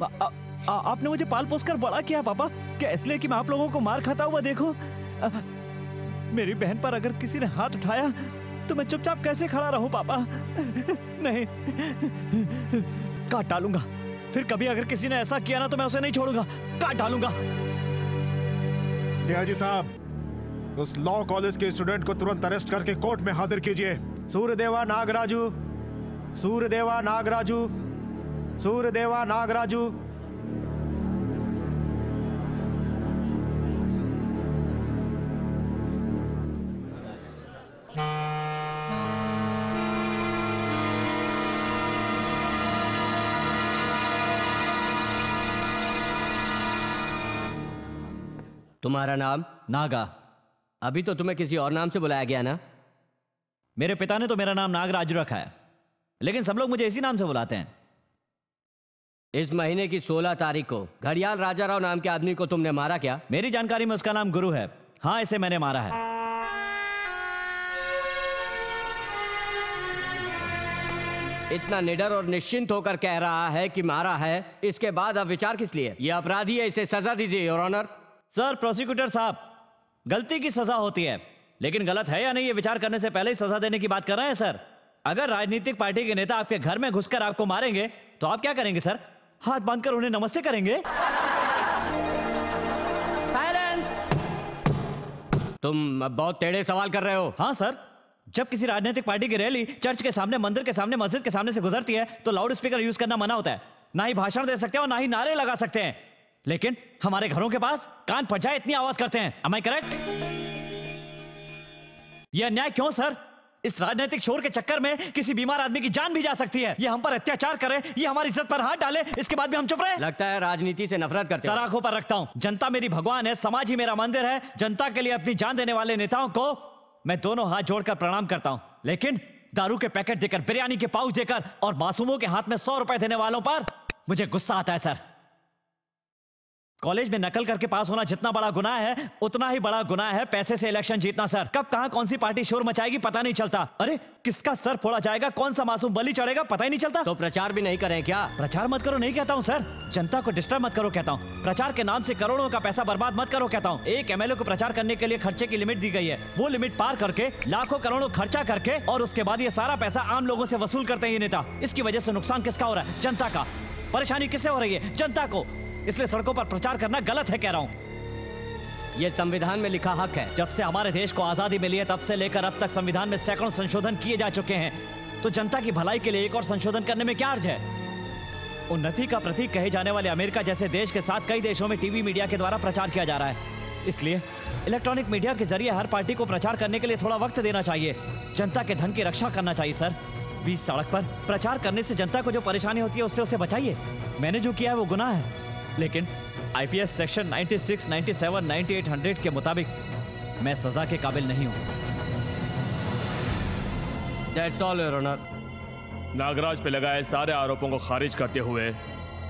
आ, आ, आ, आपने मुझे पाल पोस कर बड़ा किया पापा। क्या इसलिए कि मैं आप लोगों को मार खाता हुआ देखूँ? आ, मेरी बहन पर अगर किसी ने हाथ उठाया तो मैं चुपचाप कैसे खड़ा रहूँ पापा? नहीं काट डालूँगा। फिर कभी अगर किसी ने ऐसा किया ना तो मैं उसे नहीं छोड़ूँगा। काट डालूँगा। जी साहब, उस लॉ कॉलेज के स्टूडेंट को तुरंत अरेस्ट करके कोर्ट में हाजिर कीजिए। सूर्यदेवा नागराजू सूर्यदेवा नागराजू सूर्यदेवा नागराजू। तुम्हारा नाम? नागा। अभी तो तुम्हें किसी और नाम से बुलाया गया ना? मेरे पिता ने तो मेरा नाम नागराजू रखा है लेकिन सब लोग मुझे इसी नाम से बुलाते हैं। इस महीने की 16 तारीख को घड़ियाल राजाराव नाम के आदमी को तुमने मारा क्या? मेरी जानकारी में उसका नाम गुरु है। हाँ इसे मैंने मारा है। इतना निडर और निश्चिंत होकर कह रहा है कि मारा है इसके बाद अब विचार किस लिए? ये अपराधी है इसे सजा दीजिए योर ऑनर। सर प्रोसिक्यूटर साहब गलती की सजा होती है लेकिन गलत है या नहीं ये विचार करने से पहले ही सजा देने की बात कर रहे हैं सर। अगर राजनीतिक पार्टी के नेता आपके घर में घुसकर आपको मारेंगे तो आप क्या करेंगे सर? हाथ बांधकर उन्हें नमस्ते करेंगे? तुम बहुत टेढ़े सवाल कर रहे हो। हाँ सर। जब किसी राजनीतिक पार्टी की रैली चर्च के सामने मंदिर के सामने मस्जिद के सामने से गुजरती है तो लाउड स्पीकर यूज़ करना मना होता है। ना ही भाषण दे सकते हैं और ना ही नारे लगा सकते हैं। लेकिन हमारे घरों के पास कान फट जाए इतनी आवाज़ करते हैं। Am I करेक्ट यह अन्याय क्यों सर इस राजनीतिक शोर के चक्कर में किसी बीमार आदमी की जान भी जा सकती है। ये हम पर अत्याचार करे ये हमारी इज़्ज़त पर हाथ डाले इसके बाद भी हम चुप रहे। लगता है राजनीति से नफरत करते सर आँखों पर रखता हूँ। जनता मेरी भगवान है समाज ही मेरा मंदिर है। जनता के लिए अपनी जान देने वाले नेताओं को मैं दोनों हाथ जोड़कर प्रणाम करता हूँ। लेकिन दारू के पैकेट देकर बिरयानी के पाउच देकर और मासूमों के हाथ में सौ रुपए देने वालों पर मुझे गुस्सा आता है सर कॉलेज में नकल करके पास होना जितना बड़ा गुनाह है उतना ही बड़ा गुनाह है पैसे से इलेक्शन जीतना सर। कब कहाँ कौन सी पार्टी शोर मचाएगी पता नहीं चलता। अरे किसका सर फोड़ा जाएगा कौन सा मासूम बलि चढ़ेगा पता ही नहीं चलता। तो प्रचार भी नहीं करें क्या? प्रचार मत करो नहीं कहता हूँ सर। जनता को डिस्टर्ब मत करो कहता हूँ। प्रचार के नाम से करोड़ों का पैसा बर्बाद मत करो कहता हूँ। एक एमएलए को प्रचार करने के लिए खर्चे की लिमिट दी गई है। वो लिमिट पार करके लाखों करोड़ों खर्चा करके और उसके बाद ये सारा पैसा आम लोगों से वसूल करते हैं ये नेता। इसकी वजह से नुकसान किसका हो रहा है? जनता का। परेशानी किससे हो रही है? जनता को। इसलिए सड़कों पर प्रचार करना गलत है कह रहा हूँ। ये संविधान में लिखा हक है। जब से हमारे देश को आज़ादी मिली है तब से लेकर अब तक संविधान में सैकड़ों संशोधन किए जा चुके हैं। तो जनता की भलाई के लिए एक और संशोधन करने में क्या अर्ज़ है? उन्नति का प्रतीक कहे जाने वाले अमेरिका जैसे देश के साथ कई देशों में टीवी मीडिया के द्वारा प्रचार किया जा रहा है। इसलिए इलेक्ट्रॉनिक मीडिया के ज़रिए हर पार्टी को प्रचार करने के लिए थोड़ा वक्त देना चाहिए। जनता के धन की रक्षा करना चाहिए सर। बीच सड़क पर प्रचार करने से जनता को जो परेशानी होती है उससे उसे बचाइए। मैंने जो किया है वो गुनाह है। लेकिन आईपीएस सेक्शन 96, 97, 9800 के मुताबिक मैं सजा के काबिल नहीं हूँ। That's all your honour Nagaraj पे लगाए सारे आरोपों को खारिज करते हुए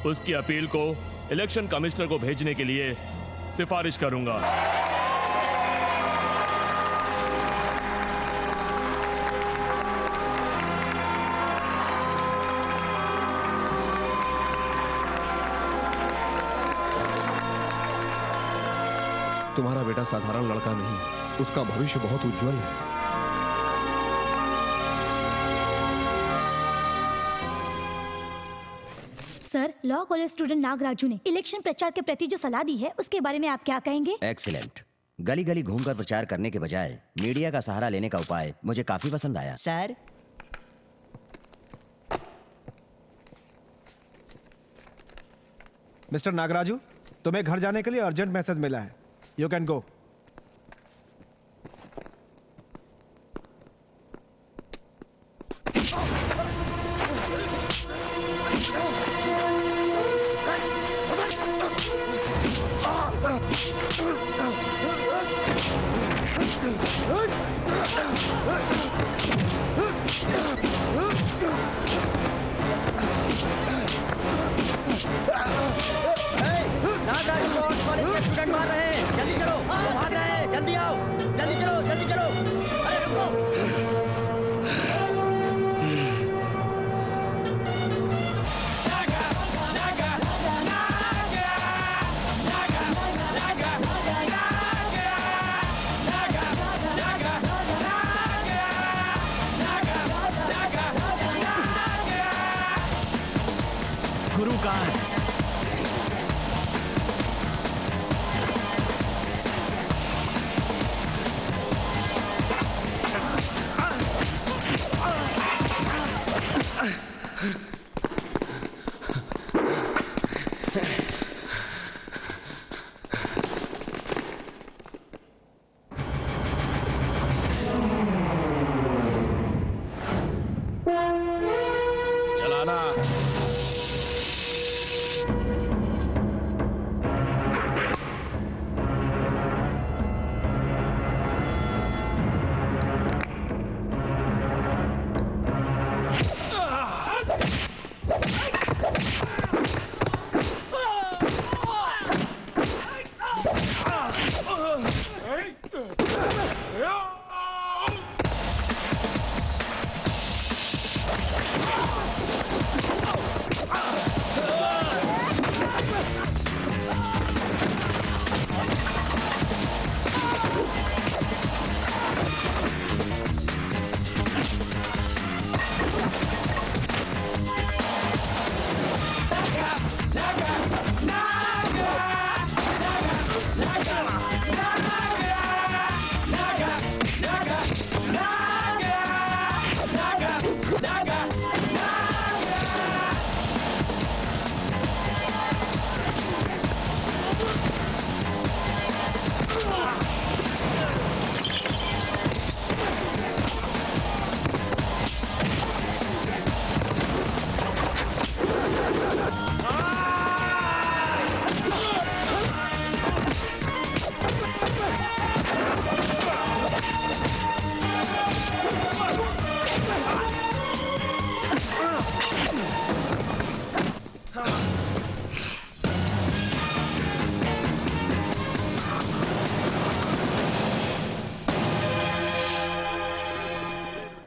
उसकी अपील को इलेक्शन कमिश्नर को भेजने के लिए सिफारिश करूँगा। तुम्हारा बेटा साधारण लड़का नहीं उसका भविष्य बहुत उज्जवल है। Sir law college student Nagaraju ने इलेक्शन प्रचार के प्रति जो सलाह दी है उसके बारे में आप क्या कहेंगे? एक्सीलेंट गली गली घूमकर प्रचार करने के बजाय मीडिया का सहारा लेने का उपाय मुझे काफ़ी पसंद आया। सर। मिस्टर नागराजू तुम्हें घर जाने के लिए अर्जेंट मैसेज मिला है। यू कैन गो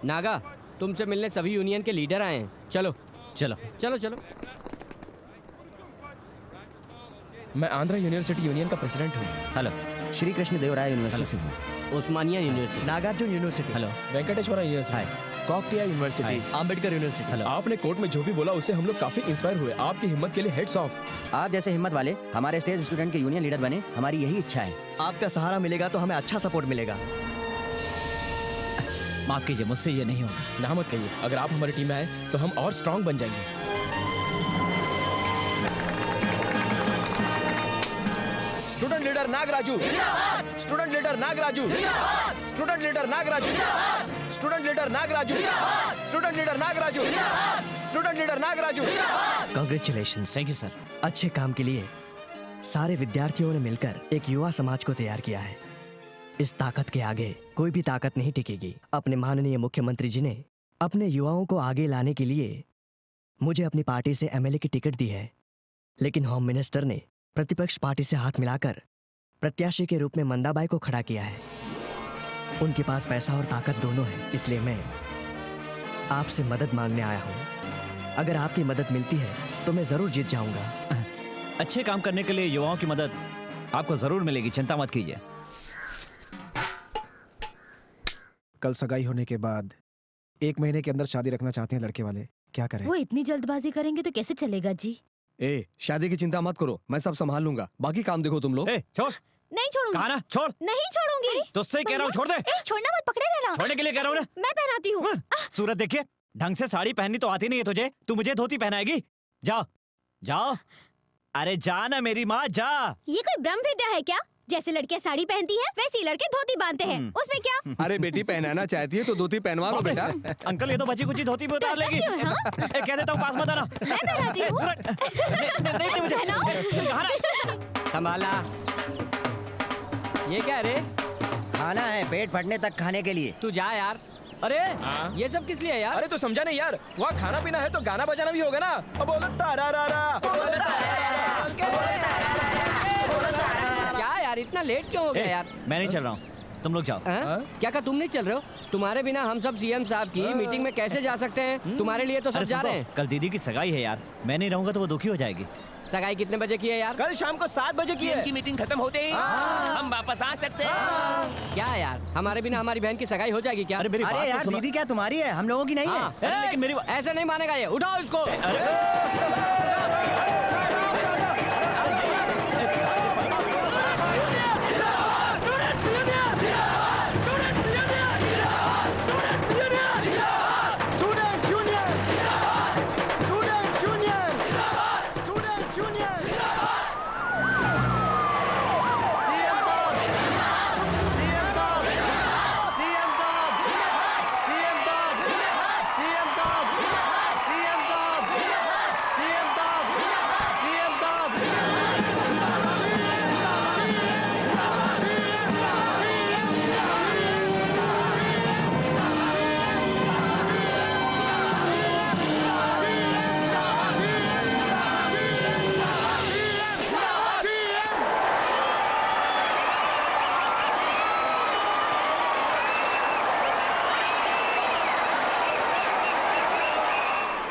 नागा तुमसे मिलने सभी यूनियन के लीडर आए हैं। चलो चलो चलो चलो। मैं आंध्रा यूनिवर्सिटी यूनियन का प्रेसिडेंट हूँ। हेलो श्री कृष्ण देव राय यूनिवर्सिटी से हूँ। Osmania university Nagarjuna university hello Venkateswara university Kakatiya university Ambedkar university hello. आपने कोर्ट में जो भी बोला उससे हम लोग काफ़ी इंस्पायर हुए। आपकी हिम्मत के लिए हेड्स ऑफ़ आप जैसे हिम्मत वाले हमारे स्टेज स्टूडेंट के यूनियन लीडर बने हमारी यही इच्छा है। आपका सहारा मिलेगा तो हमें अच्छा सपोर्ट मिलेगा। माफ़ कीजिए मुझसे ये नहीं होगा। ना मत कहिए। अगर आप हमारी टीम में आए तो हम और स्ट्रांग बन जाएँगे। Student leader Nagaraju. Student leader Nagaraju. Student leader Nagaraju. Student leader Nagaraju. Student leader Nagaraju. Student leader Nagaraju. Congratulation thank you sir अच्छे काम के लिए सारे विद्यार्थियों ने मिलकर एक युवा समाज को तैयार किया है। इस ताकत के आगे कोई भी ताकत नहीं टिकेगी। अपने माननीय मुख्यमंत्री जी ने अपने युवाओं को आगे लाने के लिए मुझे अपनी पार्टी से एमएलए की टिकट दी है। लेकिन होम मिनिस्टर ने प्रतिपक्ष पार्टी से हाथ मिलाकर प्रत्याशी के रूप में मंदाबाई को खड़ा किया है। उनके पास पैसा और ताकत दोनों है इसलिए मैं आपसे मदद मांगने आया हूँ। अगर आपकी मदद मिलती है तो मैं ज़रूर जीत जाऊँगा। अच्छे काम करने के लिए युवाओं की मदद आपको ज़रूर मिलेगी चिंता मत कीजिए। कल सगाई होने के बाद एक महीने के अंदर शादी रखना चाहते हैं लड़के वाले। क्या करें? वो इतनी जल्दबाजी करेंगे तो कैसे चलेगा जी? ए शादी की चिंता मत करो मैं सब संभाल लूँगा। बाकी काम देखो तुम लोग। छोड़ नहीं छोड़ूँगी। कहा ना? छोड़। नहीं छोड़ूँगी। तुझसे कह रहा हूँ छोड़ दे। छोड़ना मत पकड़े रहना। छोड़ने के लिए कह रहा हूँ ना। मैं पहनाती हूँ। सूरत देखिए ढंग से साड़ी पहननी तो आती नहीं है तुझे। तू मुझे धोती पहनाएगी। जाओ जाओ। अरे जा ना मेरी माँ जा। ये कोई ब्रह्म विद्या है क्या? जैसे लड़कियाँ साड़ी पहनती हैं वैसे ही लड़के धोती बांधते हैं। उसमें क्या? अरे बेटी पहनाना चाहती है तो धोती पहनवा लो बेटा। अंकल ये तो बची कुची धोती भी उतार लेगी। हूँ, हाँ? कह देता हूँ पास मत आना। मैं पहनाती हूँ। नहीं नहीं मुझे पहनाओ। संभाला। ये क्या है रे? खाना है पेट फटने तक खाने के लिए। तू जा यार। अरे आ? ये सब किस लिए यार? अरे तू समझा नहीं यार। वहाँ खाना पीना है तो गाना बजाना भी होगा ना? अब बोलो तारा रा रा क्या यार इतना लेट क्यों हो गया यार? मैं नहीं चल रहा हूँ। तुम लोग जाओ। हाँ? क्या कहा तुम नहीं चल रहे हो? तुम्हारे बिना हम सब सीएम साहब की मीटिंग में कैसे जा सकते हैं? तुम्हारे लिए तो सब जा रहे हैं। कल दीदी की सगाई है यार। मैं नहीं रहूँगा तो वो दुखी हो जाएगी। सगाई कितने बजे की है यार? कल शाम को सात बजे की है। की मीटिंग खत्म होते ही हम वापस आ सकते हैं। क्या यार हमारे बिना हमारी बहन की सगाई हो जाएगी क्या? अरे मेरी अरे तो यार। दीदी क्या तुम्हारी है? हम लोगों की नहीं हाँ, है। लेकिन मेरी ऐसे नहीं मानेगा ये। उठाओ इसको।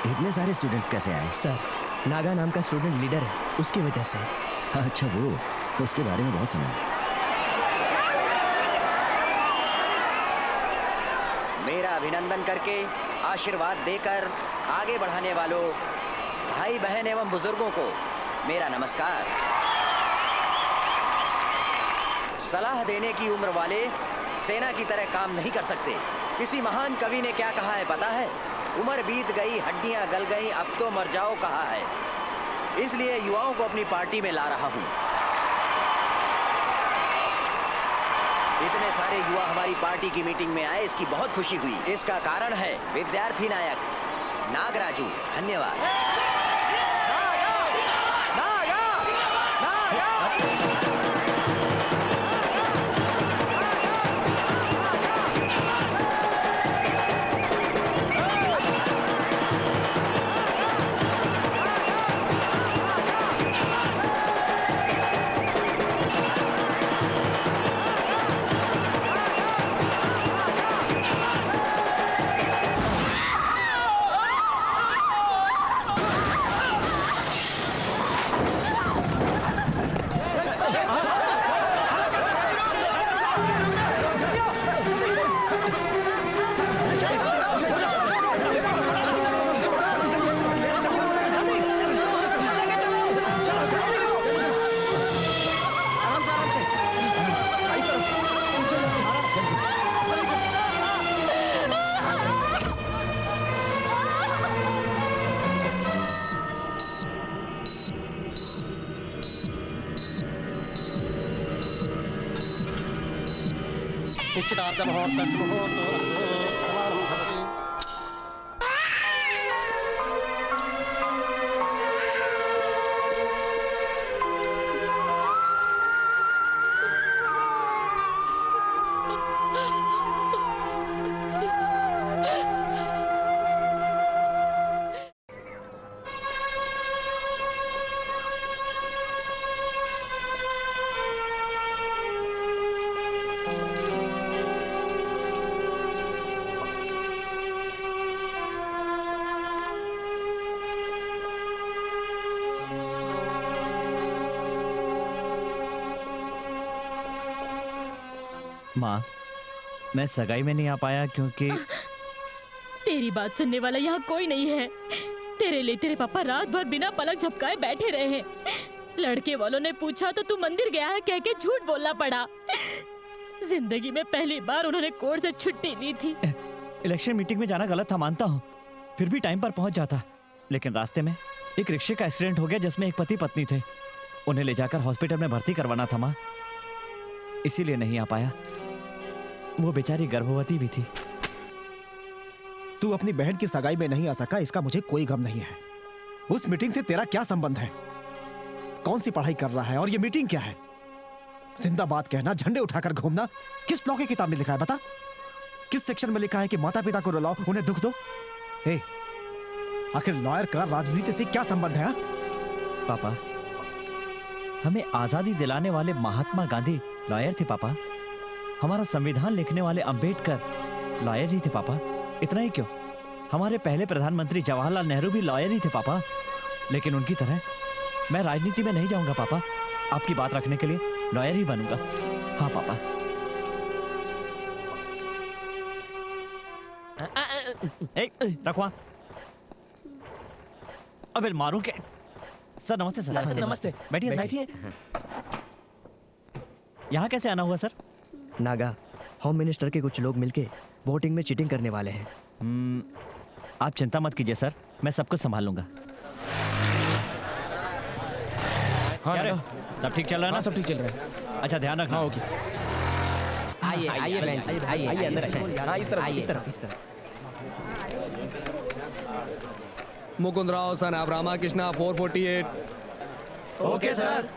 इतने सारे स्टूडेंट्स कैसे आए? सर नागा नाम का स्टूडेंट लीडर है उसकी वजह से। अच्छा वो उसके बारे में बहुत सुना है। मेरा अभिनंदन करके आशीर्वाद देकर आगे बढ़ाने वालों भाई बहन एवं बुज़ुर्गों को मेरा नमस्कार। सलाह देने की उम्र वाले सेना की तरह काम नहीं कर सकते। किसी महान कवि ने क्या कहा है पता है? उम्र बीत गई, हड्डियाँ गल गई, अब तो मर जाओ कहा है। इसलिए युवाओं को अपनी पार्टी में ला रहा हूँ। इतने सारे युवा हमारी पार्टी की मीटिंग में आए, इसकी बहुत खुशी हुई। इसका कारण है, विद्यार्थी नायक, नागराजू, धन्यवाद। मैं सगाई में नहीं आ पाया क्योंकि तेरी बात सुनने वाला यहाँ कोई नहीं है। तेरे लिए तेरे पापा रात भर बिना पलक झपकाए बैठे रहे हैं। लड़के वालों ने पूछा तो तू मंदिर गया है कह के झूठ बोलना पड़ा। ज़िंदगी में पहली बार उन्होंने कोर्ट से छुट्टी ली थी। इलेक्शन मीटिंग में जाना गलत था मानता हूँ। फिर भी टाइम पर पहुँच जाता। लेकिन रास्ते में एक रिक्शे का एक्सीडेंट हो गया जिसमें एक पति पत्नी थे। उन्हें ले जाकर हॉस्पिटल में भर्ती करवाना था माँ। इसीलिए नहीं आ पाया। वो बेचारी गर्भवती भी थी। तू अपनी बहन की सगाई में नहीं आ सका इसका मुझे कोई गम नहीं है। उस मीटिंग से तेरा क्या संबंध है? कौन सी पढ़ाई कर रहा है और ये मीटिंग क्या है? जिंदाबाद कहना झंडे उठाकर घूमना किस लॉ की किताब में लिखा है बता? किस सेक्शन में लिखा है कि माता पिता को रुलाओ उन्हें दुख दो? हे आखिर लॉयर का राजनीति से क्या संबंध है हा? पापा हमें आज़ादी दिलाने वाले महात्मा गांधी लॉयर थे पापा। हमारा संविधान लिखने वाले अंबेडकर लॉयर ही थे पापा। इतना ही क्यों? हमारे पहले प्रधानमंत्री जवाहरलाल नेहरू भी लॉयर ही थे पापा। लेकिन उनकी तरह मैं राजनीति में नहीं जाऊँगा पापा। आपकी बात रखने के लिए लॉयर ही बनूँगा। हाँ पापा। रखवा अबे मारूं के सर नमस्ते सर। नमस्ते, बैठिए। बैठिए। यहाँ कैसे आना हुआ सर? नागा होम मिनिस्टर के कुछ लोग मिलके वोटिंग में चीटिंग करने वाले हैं। हम्म, आप चिंता मत कीजिए सर मैं सब कुछ संभाल लूँगा। हाँ, क्या रे? सब ठीक चल रहा है ना? हाँ, सब ठीक चल रहा है। अच्छा ध्यान रखना। हाँ ओके। आइए आइए आइए आइए अंदर आइए। हाँ इस तरफ़ इस तरफ़ इस तरफ़। Mukund Rao son of Ramakrishna 448 okay sir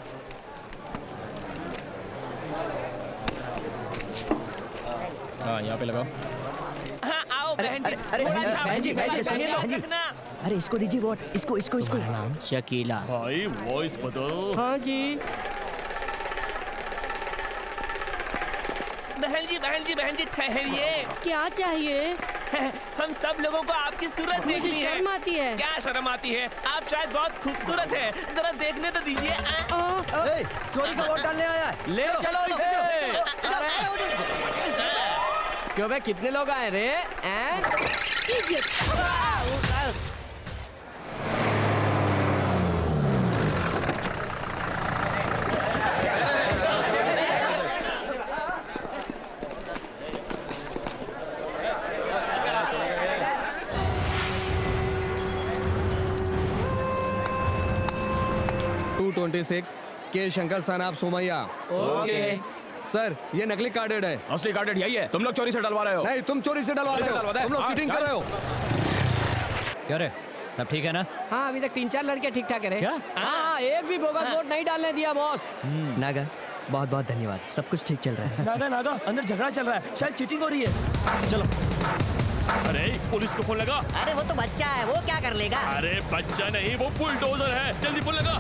हाँ यहाँ पे लगाओ हाँ आओ बहन जी अरे, बहन जी, बहन जी, सुनिए तो, बहन जी। अरे इसको दीजिए वोट इसको इसको इसको नाम शकीला भाई वॉइस बताओ हाँ जी बहन जी बहन जी बहन जी ठहरिए क्या चाहिए हम सब लोगों को आपकी सूरत मुझे देखनी है शर्म आती है क्या शर्म आती है आप शायद बहुत खूबसूरत है जरा देखने तो दीजिए चोरी का वोट डालने आया है ले चलो इसे क्यों बे कितने लोग आए रे? टू ट्वेंटी सिक्स के Shankar son of Somaiah okay sir ये नकली कार्डेड है। असली कार्डेड यही है। तुम लोग चोरी से डलवा रहे हो। नहीं तुम चोरी से डलवा रहे हो। तुम लोग हाँ, चीटिंग कर हाँ। रहे हो। क्या रे? सब ठीक है ना? हाँ अभी तक तीन चार लड़के ठीक ठाक है क्या? हाँ एक भी बोगस वोट नहीं डालने दिया बॉस। नागा बहुत बहुत धन्यवाद। सब कुछ ठीक चल रहा है। नागा नागा अंदर झगड़ा चल रहा है। शायद चीटिंग हो रही है। चलो। अरे पुलिस को फ़ोन लगा। अरे वो तो बच्चा है वो क्या कर लेगा? अरे बच्चा नहीं वो बुलडोजर है। जल्दी फ़ोन लगा।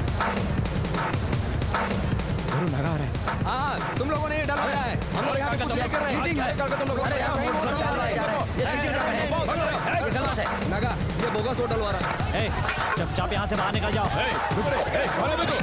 गुरु लगा रहे हाँ। तुम लोगों ने ये डलवाया है। हम लोग यहाँ कुछ कर रहे हैं चीटिंग है तुम लोग अरे यहाँ वोट जा रहा है ये चीटिंग कर रहे हैं। ये गलत है। नगा ये बोगस वोट डलवा रहा है चुपचाप यहाँ से बाहर निकल जाओ। रुक रे ए खाने में तो।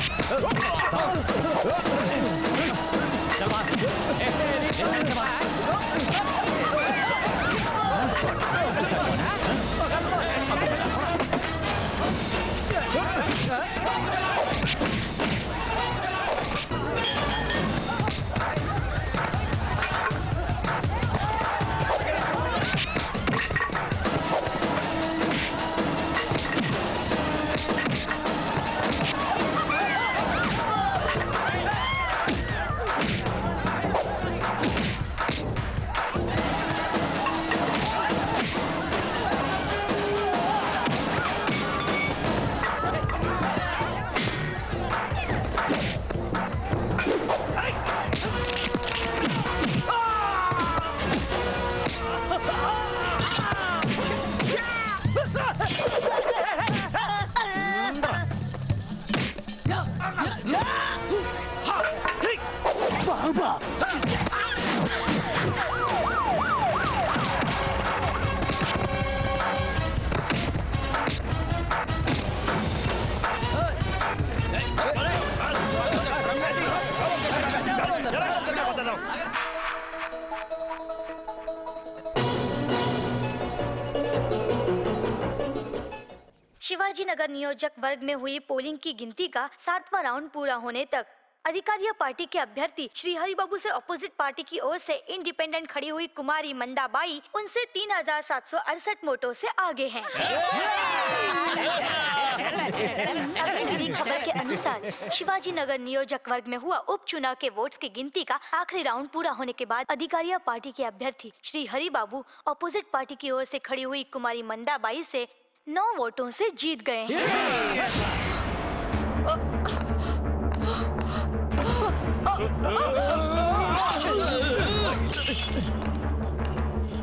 नगर नियोजक वर्ग में हुई पोलिंग की गिनती का सातवां राउंड पूरा होने तक। अधिकारिया पार्टी के अभ्यर्थी श्री हरिबाबू से अपोजिट पार्टी की ओर से इंडिपेंडेंट खड़ी हुई कुमारी मंदाबाई उनसे तीन हज़ार सात सौ अड़सठ वोटों से आगे हैं। अभी मिली खबर के अनुसार शिवाजी नगर नियोजक वर्ग में हुआ उपचुनाव के वोट्स की गिनती का आखिरी राउंड पूरा होने के बाद अधिकारिया पार्टी के अभ्यर्थी श्री हरि बाबू अपोजिट पार्टी की ओर से खड़ी हुई कुमारी मंदाबाई से नौ वोटों से जीत गए हैं।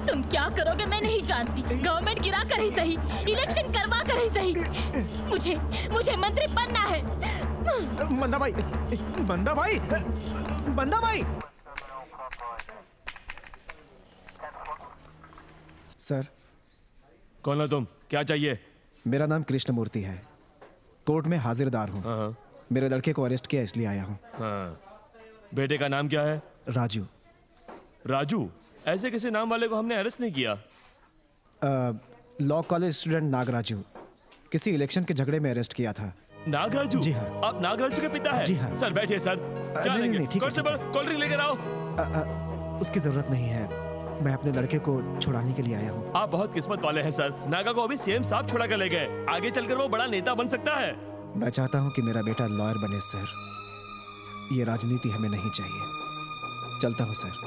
तुम क्या करोगे मैं नहीं जानती। गवर्नमेंट गिरा कर ही सही इलेक्शन करवा कर ही सही। मुझे मुझे मंत्री बनना है। बंदा भाई बंदा भाई बंदा भाई। सर। कौन हो तुम? क्या चाहिए? मेरा नाम कृष्णमूर्ति है। कोर्ट में हाजिरदार हूँ। मेरे लड़के को अरेस्ट किया इसलिए आया हूँ। हाँ। बेटे का नाम क्या है? राजू। राजू? ऐसे किसी नाम वाले को हमने अरेस्ट नहीं किया। Law college student Nagaraju. किसी इलेक्शन के झगड़े में अरेस्ट किया था। नागराजू? जी हाँ। आप नागराजू के पिता है? जी हाँ। सर बैठिए सर। क्या नहीं, लेंगे? नहीं, ठीक है, कोल्ड ड्रिंक लेकर आओ। उसकी ज़रूरत नहीं है। मैं अपने लड़के को छुड़ाने के लिए आया हूँ। आप बहुत किस्मत वाले हैं सर। नागा को अभी सीएम साहब छुड़ा कर ले गए। आगे चलकर वो बड़ा नेता बन सकता है। मैं चाहता हूँ कि मेरा बेटा लॉयर बने सर। ये राजनीति हमें नहीं चाहिए। चलता हूँ सर।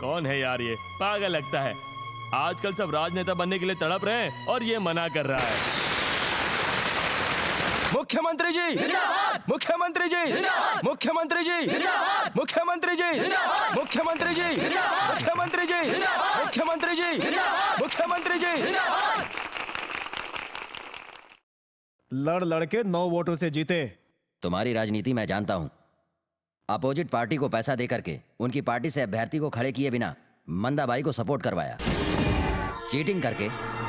कौन है यार ये? पागल लगता है। आजकल सब राजनेता बनने के लिए तड़प रहे हैं और ये मना कर रहा है। मुख्यमंत्री जी। मुख्यमंत्री जी। मुख्यमंत्री जी। मुख्यमंत्री जी। मुख्यमंत्री जी। मुख्यमंत्री जी। मुख्यमंत्री जी। मुख्यमंत्री जी। लड़ लड़के नौ वोटों से जीते। तुम्हारी राजनीति मैं जानता हूँ। अपोजिट पार्टी को पैसा दे करके उनकी पार्टी से अभ्यर्थी को खड़े किए बिना मंदाबाई को सपोर्ट करवाया। चीटिंग करके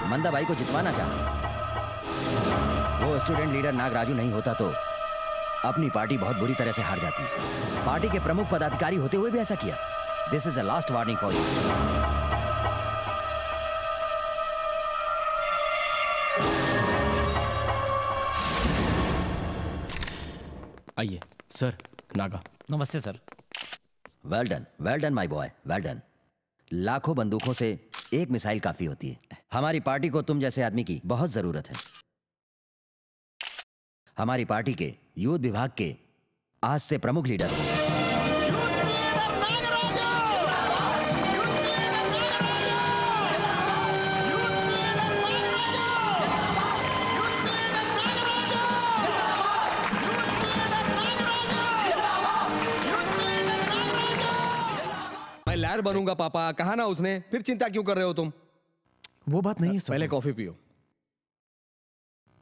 मंदाबाई को जितवाना चाहा। वो स्टूडेंट लीडर नागराजू नहीं होता तो अपनी पार्टी बहुत बुरी तरह से हार जाती। पार्टी के प्रमुख पदाधिकारी होते हुए भी ऐसा किया। This is a last warning for you आइए सर नागा। नमस्ते sir. Well done well done my boy well done लाखों बंदूकों से एक मिसाइल काफ़ी होती है। हमारी पार्टी को तुम जैसे आदमी की बहुत ज़रूरत है। हमारी पार्टी के यूथ विभाग के आज से प्रमुख लीडर हो मैं लैर बनूँगा पापा। कहा ना उसने फिर चिंता क्यों कर रहे हो तुम? वो बात नहीं है पहले कॉफ़ी पियो।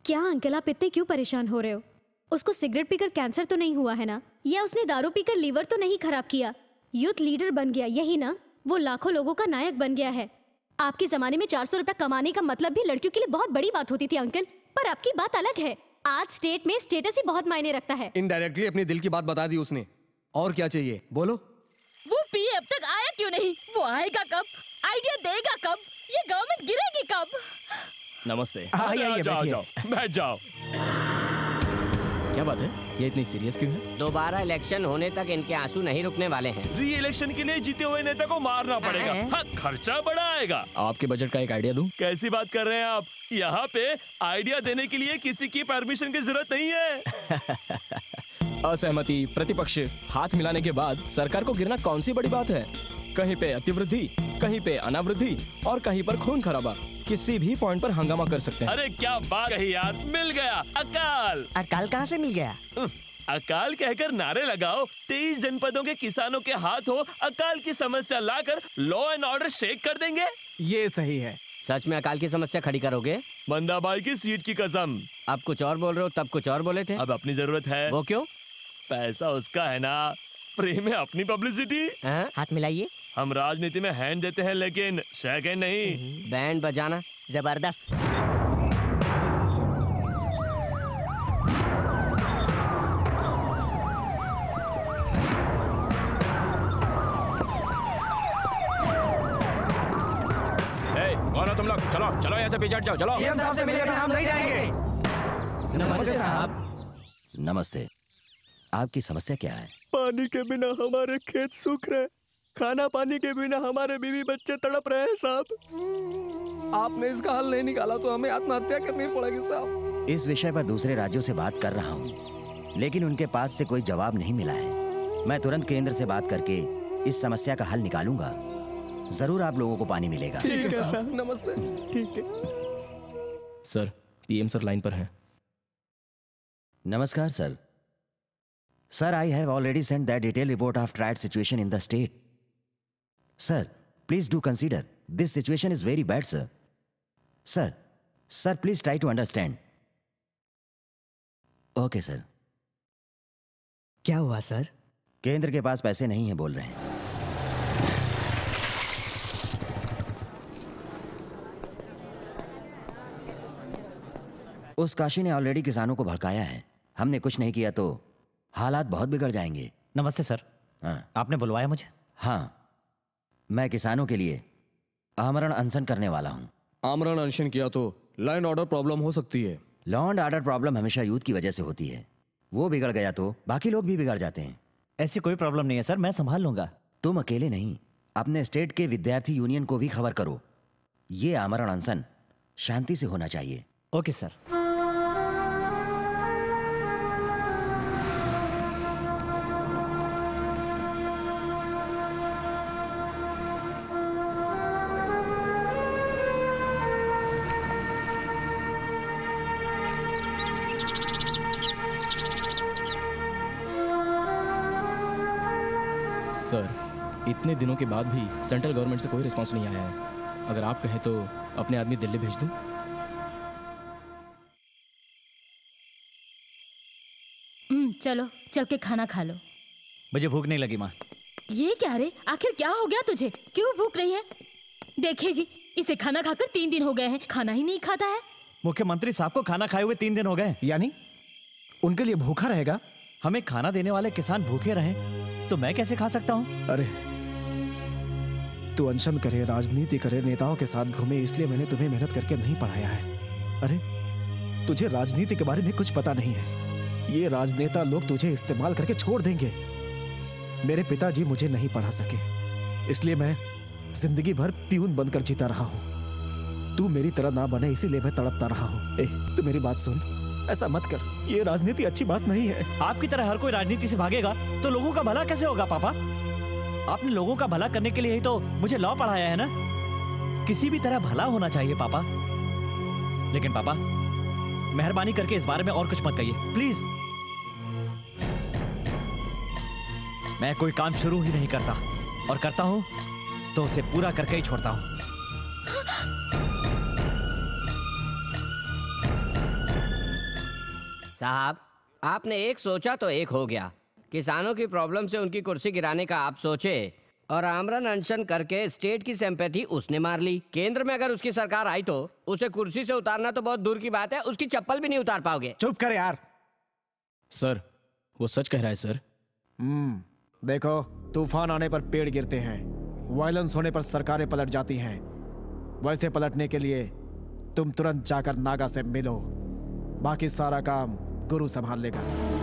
क्या अंकल आप इतने क्यों परेशान हो रहे हो? उसको सिगरेट पीकर कैंसर तो नहीं हुआ है ना? या उसने दारू पीकर लीवर तो नहीं खराब किया? यूथ लीडर बन गया यही ना? वो लाखों लोगों का नायक बन गया है। आपके जमाने में चार सौ रुपया कमाने का मतलब भी लड़कियों के लिए बहुत बड़ी बात होती थी अंकल। पर आपकी बात अलग है। आज स्टेट में स्टेटस ही बहुत मायने रखता है। इनडायरेक्टली अपनी दिल की बात बता दी उसने। और क्या चाहिए? बोलो। वो पी अब तक आया क्यों नहीं? वो आएगा कब? आइडिया देगा कब? ये गवर्नमेंट गिरेगी कब? नमस्ते। आइए आइए जाओ जाओ बैठ जाओ क्या बात है? ये इतनी सीरियस क्यों है? दोबारा इलेक्शन होने तक इनके आँसू नहीं रुकने वाले हैं। री इलेक्शन के लिए जीते हुए नेता को मारना पड़ेगा। हाँ, खर्चा बड़ा आएगा। आपके बजट का एक आइडिया दूँ? कैसी बात कर रहे हैं आप? यहाँ पे आइडिया देने के लिए किसी की परमिशन की ज़रूरत नहीं है। असहमति प्रतिपक्ष हाथ मिलाने के बाद सरकार को गिरना कौन सी बड़ी बात है? कहीं पे अतिवृद्धि कहीं पे अनावृद्धि और कहीं पर खून खराबा। किसी भी पॉइंट पर हंगामा कर सकते हैं। अरे क्या बात कही यार मिल गया अकाल। अकाल कहाँ से मिल गया? अकाल कहकर नारे लगाओ तेईस जनपदों के किसानों के हाथों अकाल की समस्या लाकर लॉ एंड ऑर्डर शेक कर देंगे। ये सही है। सच में अकाल की समस्या खड़ी करोगे? मंदाबाई की सीट की कसम। आप कुछ और बोल रहे हो तब कुछ और बोले थे। अब अपनी ज़रूरत है। वो क्यों? पैसा उसका है ना प्रेम है अपनी पब्लिसिटी हाथ मिलाइए। हम राजनीति में हैंड देते हैं लेकिन शेक हैंड नहीं। बैंड बजाना ज़बरदस्त। कौन हो तुम लोग? चलो चलो यहाँ से पीछे जाओ चलो। सीएम साहब से मिले हम नहीं जाएँगे। नमस्ते साहब। नमस्ते। आपकी समस्या क्या है? पानी के बिना हमारे खेत सूख रहे खाना पानी के बिना हमारे बीवी बच्चे तड़प रहे हैं साहब। आपने इसका हल नहीं निकाला तो हमें आत्महत्या करनी पड़ेगी साहब। इस विषय पर दूसरे राज्यों से बात कर रहा हूँ लेकिन उनके पास से कोई जवाब नहीं मिला है। मैं तुरंत केंद्र से बात करके इस समस्या का हल निकालूँगा। ज़रूर आप लोगों को पानी मिलेगा। ठीक है साहब। नमस्ते। ठीक है। सर पीएम सर लाइन पर हैं। नमस्कार sir. Sir I have already sent that detail report of tried situation in the state sir please do consider this situation is very bad sir sir sir please try to understand okay sir क्या हुआ sir? केंद्र के पास पैसे नहीं है बोल रहे हैं। उस काशी ने ऑलरेडी किसानों को भड़काया है। हमने कुछ नहीं किया तो हालात बहुत बिगड़ जाएँगे। नमस्ते सर। हाँ। आपने बुलवाया मुझे? हाँ। मैं किसानों के लिए आमरण अनशन करने वाला हूँ। आमरण अनशन किया तो लाइन ऑर्डर प्रॉब्लम हो सकती है। लॉ एंड ऑर्डर प्रॉब्लम हमेशा यूथ की वजह से होती है। वो बिगड़ गया तो बाकी लोग भी बिगड़ जाते हैं। ऐसी कोई प्रॉब्लम नहीं है सर मैं संभाल लूँगा। तुम अकेले नहीं अपने स्टेट के विद्यार्थी यूनियन को भी खबर करो। ये आमरण अनशन शांति से होना चाहिए। ओके सर इतने दिनों के बाद भी सेंट्रल गवर्नमेंट से कोई रिस्पांस नहीं आया है। अगर आप कहें तो अपने आदमी दिल्ली भेज दूँ? हम्म, चलो चल के खाना खा लो। मुझे भूख नहीं लगी माँ। ये क्या रे? आखिर क्या हो गया तुझे? क्यों भूख रही है? देखिए जी इसे खाना खाकर तीन दिन हो गए हैं। खाना ही नहीं खाता है। मुख्यमंत्री साहब को खाना खाए हुए तीन दिन हो गए यानी? उनके लिए भूखा रहेगा? हमें खाना देने वाले किसान भूखे रहे तो मैं कैसे खा सकता हूँ? अरे तू अनशन करे, राजनीति करे, नेताओं के साथ घूमे, इसलिए मैंने तुम्हें मेहनत करके नहीं पढ़ाया है। अरे, तुझे राजनीति के बारे में कुछ पता नहीं है। ये राजनेता लोग तुझे इस्तेमाल करके छोड़ देंगे। मेरे पिताजी मुझे नहीं पढ़ा सके। इसलिए मैं ज़िंदगी भर प्यून बनकर जीता रहा हूँ। तू मेरी तरह ना बने, इसीलिए मैं तड़पता रहा हूँ। तू मेरी बात सुन। ऐसा मत कर। ये राजनीति अच्छी बात नहीं है। आपकी तरह हर कोई राजनीति से भागेगा तो लोगों का भला कैसे होगा, पापा? आपने लोगों का भला करने के लिए ही तो मुझे लॉ पढ़ाया है ना? किसी भी तरह भला होना चाहिए, पापा। लेकिन पापा, मेहरबानी करके इस बारे में और कुछ मत कहिए प्लीज़ मैं कोई काम शुरू ही नहीं करता, और करता हूँ तो उसे पूरा करके ही छोड़ता हूँ। साहब, आपने एक सोचा तो एक हो गया। किसानों की प्रॉब्लम से उनकी कुर्सी गिराने का आप सोचे? और आमरण अनशन करके स्टेट की सिंपैथी उसने मार ली। केंद्र में अगर उसकी सरकार आई तो? उसे कुर्सी से उतारना तो बहुत दूर की बात है उसकी चप्पल भी नहीं उतार पाओगे। चुप कर यार। सर वो सच कह रहा है सर। हम्म देखो तूफ़ान आने पर पेड़ गिरते हैं वायलेंस होने पर सरकारें पलट जाती हैं। वैसे पलटने के लिए तुम तुरंत जाकर नागा से मिलो। बाकी सारा काम गुरु संभाल लेगा।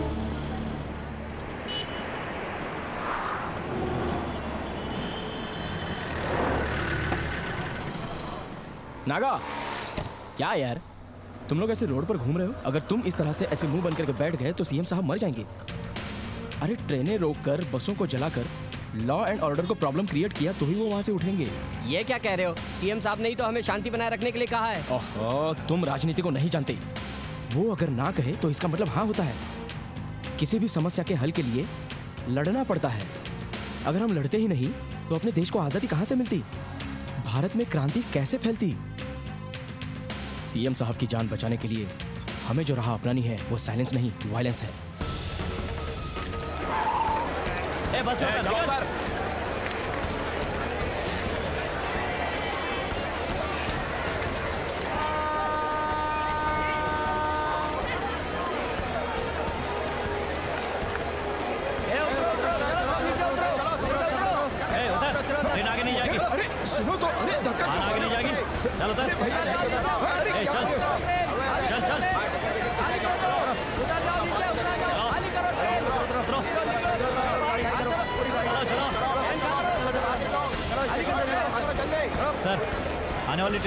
नागा! क्या यार? तुम लोग ऐसे रोड पर घूम रहे हो? अगर तुम इस तरह से ऐसे मुँह बन करके बैठ गए तो सीएम साहब मर जाएँगे। अरे ट्रेनें रोककर बसों को जलाकर लॉ एंड ऑर्डर को प्रॉब्लम क्रिएट किया तो ही वो वहाँ से उठेंगे। ये क्या कह रहे हो? सीएम साहब ने ही तो हमें शांति बनाए रखने के लिए कहा है। ओहो तुम राजनीति को नहीं जानते। वो अगर ना कहे तो इसका मतलब हाँ होता है। किसी भी समस्या के हल के लिए लड़ना पड़ता है। अगर हम लड़ते ही नहीं तो अपने देश को आज़ादी कहाँ से मिलती? भारत में क्रांति कैसे फैलती? सीएम साहब की जान बचाने के लिए हमें जो राह अपनानी है वो साइलेंस नहीं वायलेंस है। ए, बस ए,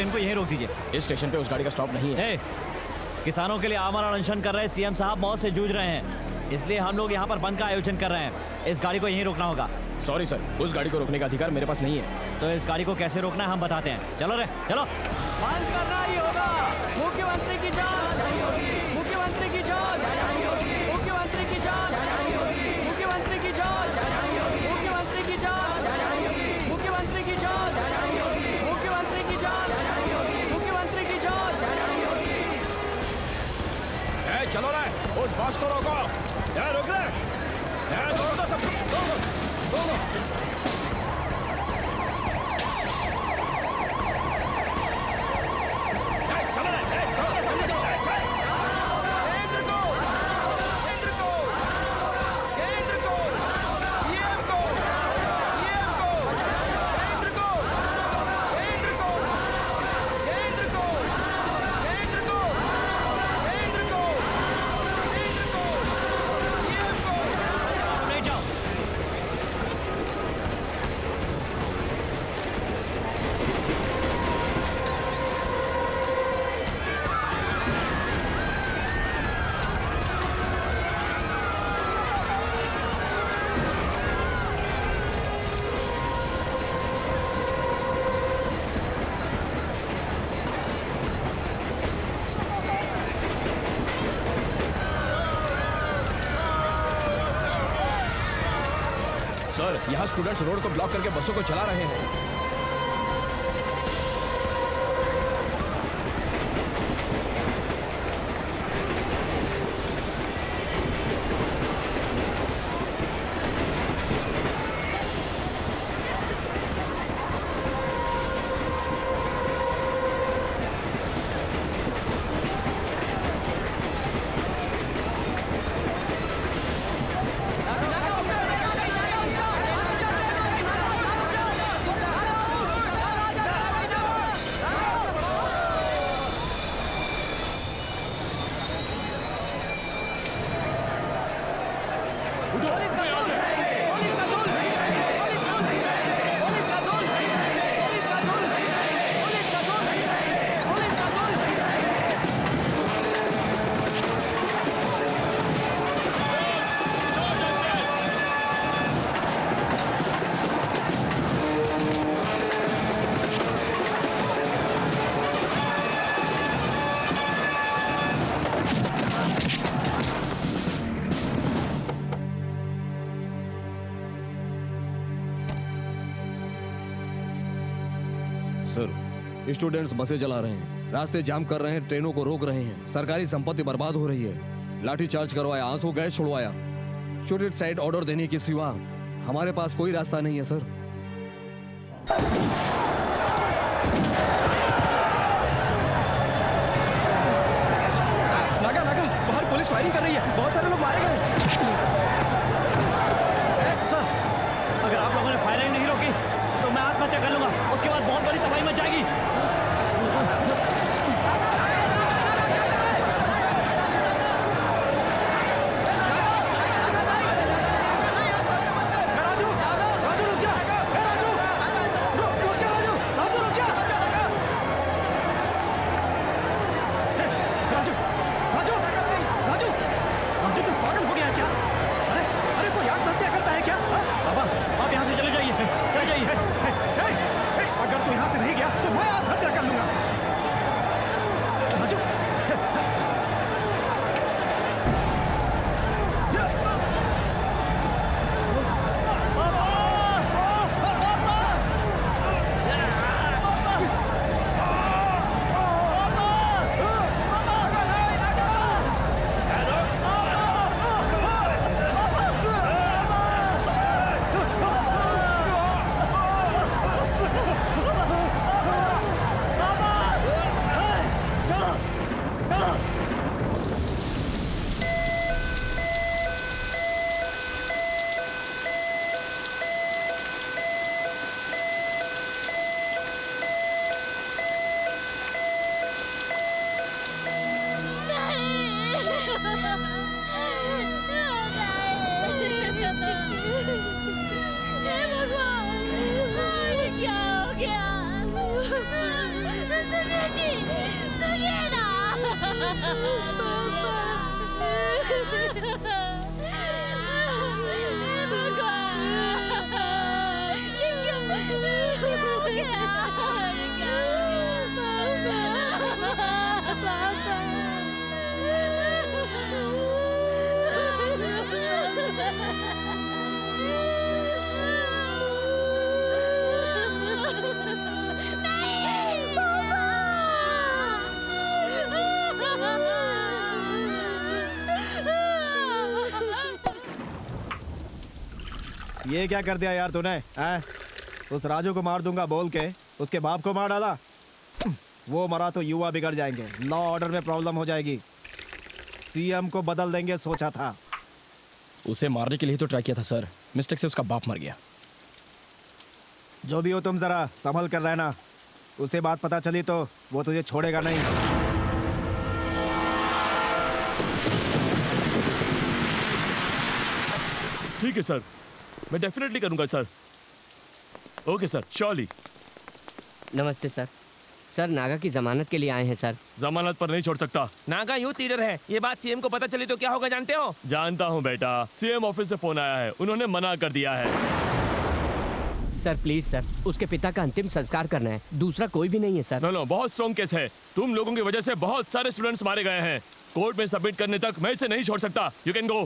ट्रेन को यहीं रोक दीजिए। इस स्टेशन पे उस गाड़ी का स्टॉप नहीं है। ए, किसानों के लिए आमरण अनशन कर रहे सीएम साहब मौत से जूझ रहे हैं। इसलिए हम लोग यहाँ पर बंद का आयोजन कर रहे हैं। इस गाड़ी को यहीं रोकना होगा। सॉरी सर उस गाड़ी को रोकने का अधिकार मेरे पास नहीं है। तो इस गाड़ी को कैसे रोकना है हम बताते हैं। चलो रे चलो। बंद करना ही होगा। मुख्यमंत्री की जाँच चलो ना उस बॉस को रोको। यार रुक रहे यार दो दो सब। दो दो दो दो सर यहाँ स्टूडेंट्स रोड को ब्लॉक करके बसों को चला रहे हैं। स्टूडेंट्स बसें चला रहे हैं। रास्ते जाम कर रहे हैं, ट्रेनों को रोक रहे हैं। सरकारी संपत्ति बर्बाद हो रही है। लाठी चार्ज करवाया, आँसू गैस छुड़वाया। साइड ऑर्डर देने के सिवा, हमारे पास कोई रास्ता नहीं है सर ये क्या कर दिया यार तूने हैं? उस राजू को मार दूँगा बोल के उसके बाप को मार डाला। वो मरा तो युवा बिगड़ जाएँगे लॉ ऑर्डर में प्रॉब्लम हो जाएगी। सीएम को बदल देंगे सोचा था। उसे मारने के लिए तो ट्राई किया था सर मिस्टेक से उसका बाप मर गया। जो भी हो तुम जरा संभल कर रहना। उसे बात पता चली तो वो तुझे छोड़ेगा नहीं। ठीक है सर मैं डेफिनेटली करूँगा सर ओके सर श्योरली नमस्ते सर सर नागा की जमानत के लिए आए हैं सर जमानत पर नहीं छोड़ सकता। नागा यूथ लीडर है। ये बात सीएम को पता चली तो क्या होगा जानते हो? जानता हूँ बेटा। सीएम ऑफ़िस से फ़ोन आया है। उन्होंने मना कर दिया है। सर प्लीज़ सर उसके पिता का अंतिम संस्कार करना है। दूसरा कोई भी नहीं है सर नो नो बहुत स्ट्रॉन्ग केस है। तुम लोगों की वजह से बहुत सारे स्टूडेंट्स मारे गए हैं। कोर्ट में सबमिट करने तक मैं इसे नहीं छोड़ सकता। You can go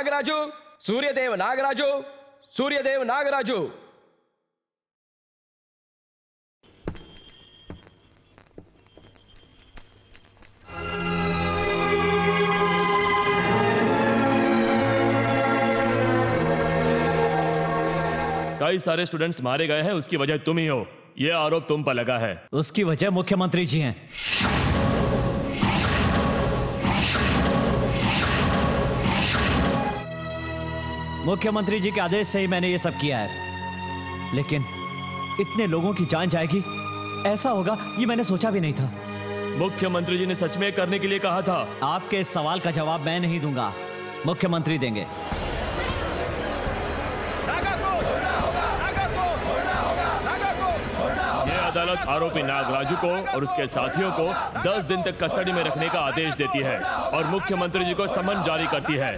Nagaraju Suryadev Nagaraju Suryadev Nagaraju कई सारे स्टूडेंट्स मारे गए हैं उसकी वजह तुम ही हो। यह आरोप तुम पर लगा है। उसकी वजह मुख्यमंत्री जी हैं। मुख्यमंत्री जी के आदेश से ही मैंने ये सब किया है। लेकिन इतने लोगों की जान जाएगी ऐसा होगा ये मैंने सोचा भी नहीं था। मुख्यमंत्री जी ने सच में करने के लिए कहा था। आपके इस सवाल का जवाब मैं नहीं दूँगा। मुख्यमंत्री देंगे। अदालत आरोपी नागराजू को और उसके साथियों को 10 दिन तक कस्टडी में रखने का आदेश देती है और मुख्यमंत्री जी को समन जारी करती है।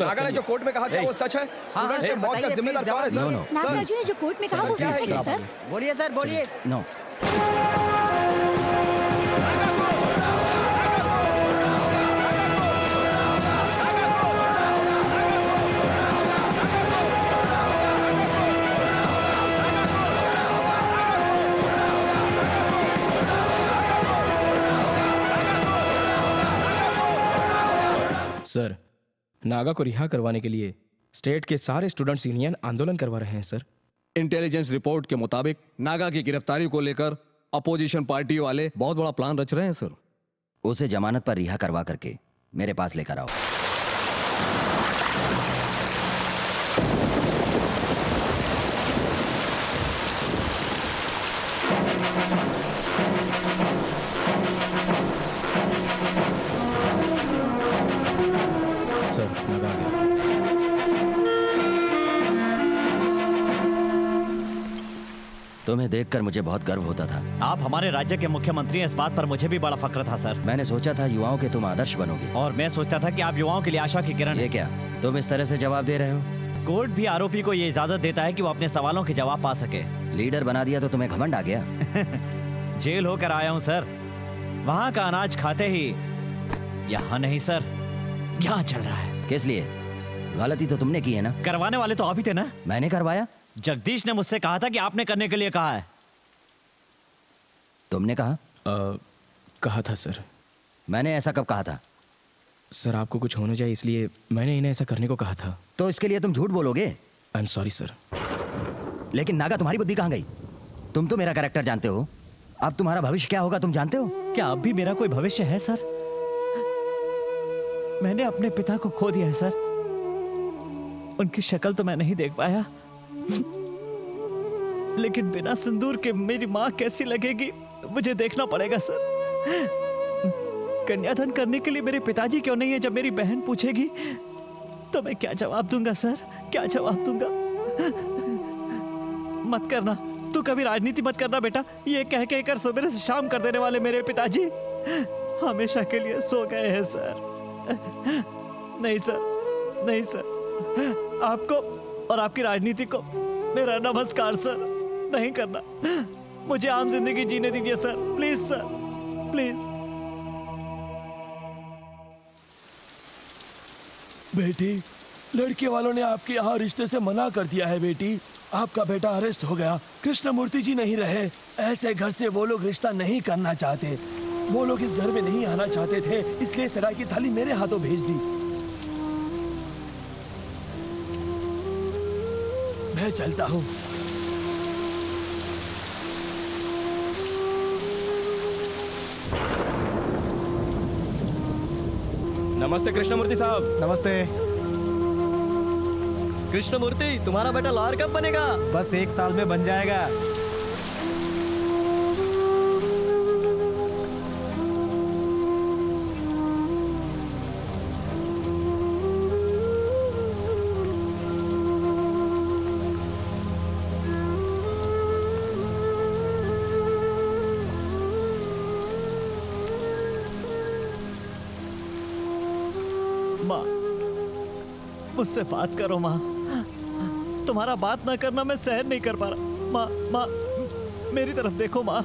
नागा ने जो कोर्ट में कहा क्या वो सच है? स्टूडेंट्स के मौत का जिम्मेदार कौन है सर। नागराजू ने जो कोर्ट में कहा वो सच है है? सर? बोलिए सर बोलिए। नो सर नागा को रिहा करवाने के लिए स्टेट के सारे स्टूडेंट्स यूनियन आंदोलन करवा रहे हैं सर। इंटेलिजेंस रिपोर्ट के मुताबिक नागा की गिरफ्तारी को लेकर अपोजिशन पार्टी वाले बहुत बड़ा प्लान रच रहे हैं सर। उसे जमानत पर रिहा करवा करके मेरे पास लेकर आओ। तुम्हें देखकर मुझे बहुत गर्व होता था। आप हमारे राज्य के मुख्यमंत्री हैं इस बात पर मुझे भी बड़ा फक्र था सर। मैंने सोचा था युवाओं के तुम आदर्श बनोगे। और मैं सोचता था कि आप युवाओं के लिए आशा की किरण ये क्या? तुम इस तरह से जवाब दे रहे हो? कोर्ट भी आरोपी को ये इजाज़त देता है कि वो अपने सवालों के जवाब पा सके। लीडर बना दिया तो तुम्हें घमंड आ गया। जेल होकर आया हूँ सर। वहाँ का अनाज खाते ही यहाँ नहीं सर। यहाँ चल रहा है। किस लिए? गलती तो तुमने की है ना? करवाने वाले तो आप ही थे ना? मैंने करवाया? जगदीश ने मुझसे कहा था कि आपने करने के लिए कहा है। तुमने कहा? आ, कहा था सर। मैंने ऐसा कब कहा था? सर आपको कुछ होना चाहिए इसलिए मैंने इन्हें ऐसा करने को कहा था। तो इसके लिए तुम झूठ बोलोगे? आई एम सॉरी सर लेकिन नागा तुम्हारी बुद्धि कहाँ गई? तुम तो मेरा कैरेक्टर जानते हो। अब तुम्हारा भविष्य क्या होगा तुम जानते हो? क्या अब भी मेरा कोई भविष्य है सर? मैंने अपने पिता को खो दिया है सर। उनकी शक्ल तो मैं नहीं देख पाया। लेकिन बिना सिंदूर के मेरी माँ कैसी लगेगी? मुझे देखना पड़ेगा, सर। कन्यादान करने के लिए मेरे पिताजी क्यों नहीं है जब मेरी बहन पूछेगी? तो मैं क्या जवाब दूँगा, सर? क्या जवाब दूँगा? मत करना। तू कभी राजनीति मत करना, बेटा। ये कह कह कर सवेरे से शाम कर देने वाले मेरे पिताजी। हमेशा के लिए सो गए हैं, सर। नहीं सर। नहीं, सर। आपको और आपकी राजनीति को मेरा नमस्कार सर, नहीं करना। मुझे आम ज़िंदगी जीने दीजिए, सर। Please sir. प्लीज़। बेटी, लड़के वालों ने आपके यहाँ रिश्ते से मना कर दिया है, बेटी। आपका बेटा अरेस्ट हो गया। कृष्णमूर्ति जी नहीं रहे। ऐसे घर से वो लोग रिश्ता नहीं करना चाहते। वो लोग इस घर में नहीं आना चाहते थे, इसलिए सराय की थाली मेरे हाथों भेज दी। मैं चलता हूँ। नमस्ते कृष्णमूर्ति साहब। नमस्ते। कृष्णमूर्ति तुम्हारा बेटा लार कब बनेगा? बस एक साल में बन जाएगा। मुझसे बात करो, माँ। तुम्हारा बात ना करना मैं सहन नहीं कर पा रहा। माँ माँ, मेरी तरफ़ देखो, माँ।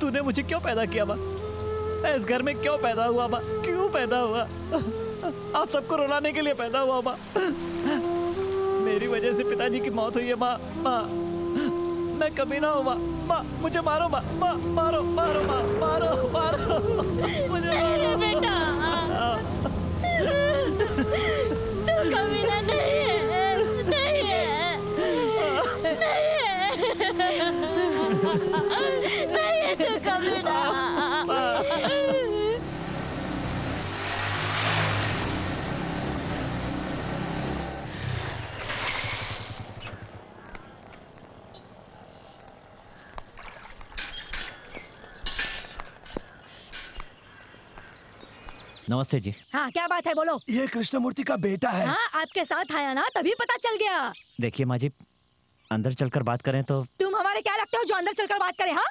तूने मुझे क्यों पैदा किया, माँ? इस घर में क्यों पैदा हुआ, माँ? क्यों पैदा हुआ? आप सबको रुलाने के लिए पैदा हुआ, माँ। मेरी वजह से पिताजी की मौत हुई है, माँ। माँ, मैं कभी ना हूँ, माँ। माँ, मुझे मारो, माँ। माँ, मारो मारो, माँ। मारो मारो। मुझे मारो। नमस्ते जी। हाँ क्या बात है बोलो। ये कृष्णमूर्ति का बेटा है। हाँ आपके साथ आया ना तभी पता चल गया। देखिए माँ जी अंदर चलकर बात करें तो तुम हमारे क्या लगते हो जो अंदर चलकर बात करे हाँ?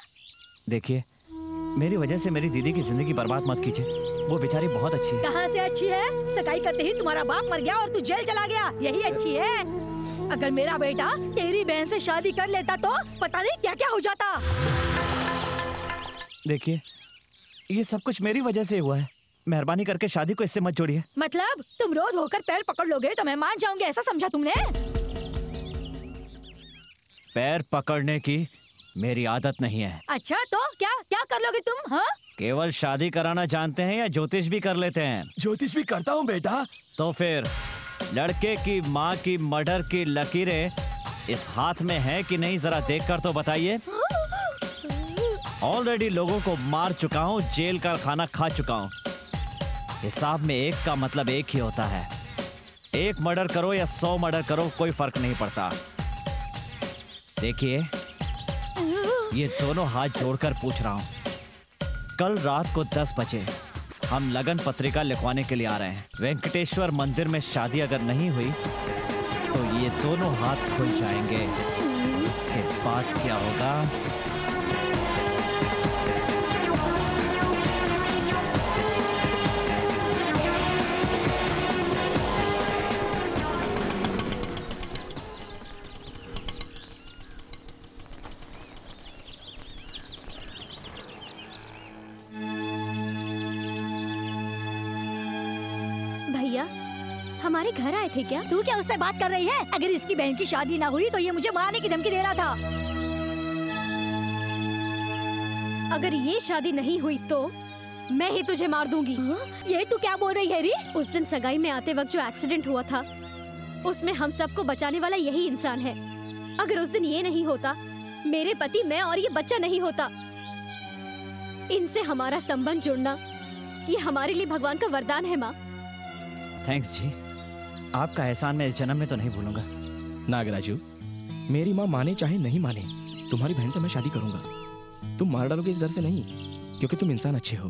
देखिए मेरी वजह से मेरी दीदी की ज़िंदगी बर्बाद मत कीजिए। वो बेचारी बहुत अच्छी है। कहाँ से अच्छी है? सगाई करते ही तुम्हारा बाप मर गया और तू जेल चला गया। यही अच्छी है। अगर मेरा बेटा तेरी बहन से शादी कर लेता तो पता नहीं क्या क्या हो जाता। देखिए ये सब कुछ मेरी वजह से हुआ है। मेहरबानी करके शादी को इससे मत जोड़िए। मतलब तुम रोज होकर पैर पकड़ लोगे तो मैं मान जाऊँगी ऐसा समझा तुमने? पैर पकड़ने की मेरी आदत नहीं है। अच्छा तो क्या क्या कर लोगे तुम हाँ? केवल शादी कराना जानते हैं या ज्योतिष भी कर लेते हैं? ज्योतिष भी करता हूँ बेटा। तो फिर लड़के की माँ की मर्डर की लकीरें इस हाथ में है कि नहीं जरा देख कर तो बताइए। ऑलरेडी लोगों को मार चुका हूँ जेल का खाना खा चुका हूँ। हिसाब में एक का मतलब एक ही होता है। एक मर्डर करो या सौ मर्डर करो, कोई फ़र्क नहीं पड़ता। देखिए, ये दोनों हाथ जोड़कर पूछ रहा हूँ। कल रात को 10 बजे हम लगन पत्रिका लिखवाने के लिए आ रहे हैं। वेंकटेश्वर मंदिर में शादी अगर नहीं हुई तो ये दोनों हाथ खुल जाएँगे। उसके बाद क्या होगा? घर आए थे क्या? तू क्या उससे बात कर रही है? अगर इसकी बहन की शादी ना हुई तो ये मुझे मारने की धमकी दे रहा था। अगर ये शादी नहीं हुई तो मैं ही तुझे मार दूँगी। हा? ये तू क्या बोल रही है री? उस दिन सगाई में आते वक्त जो एक्सीडेंट हुआ था उसमें हम सबको बचाने वाला यही इंसान है। अगर उस दिन ये नहीं होता मेरे पति मैं और ये बच्चा नहीं होता। इनसे हमारा संबंध जुड़ना ये हमारे लिए भगवान का वरदान है माँ। थैंक्स जी। आपका एहसान मैं इस जन्म में तो नहीं भूलूँगा। नागराजू मेरी माँ माने चाहे नहीं माने तुम्हारी बहन से मैं शादी करूँगा। तुम मार डालोगे इस डर से नहीं क्योंकि तुम इंसान अच्छे हो।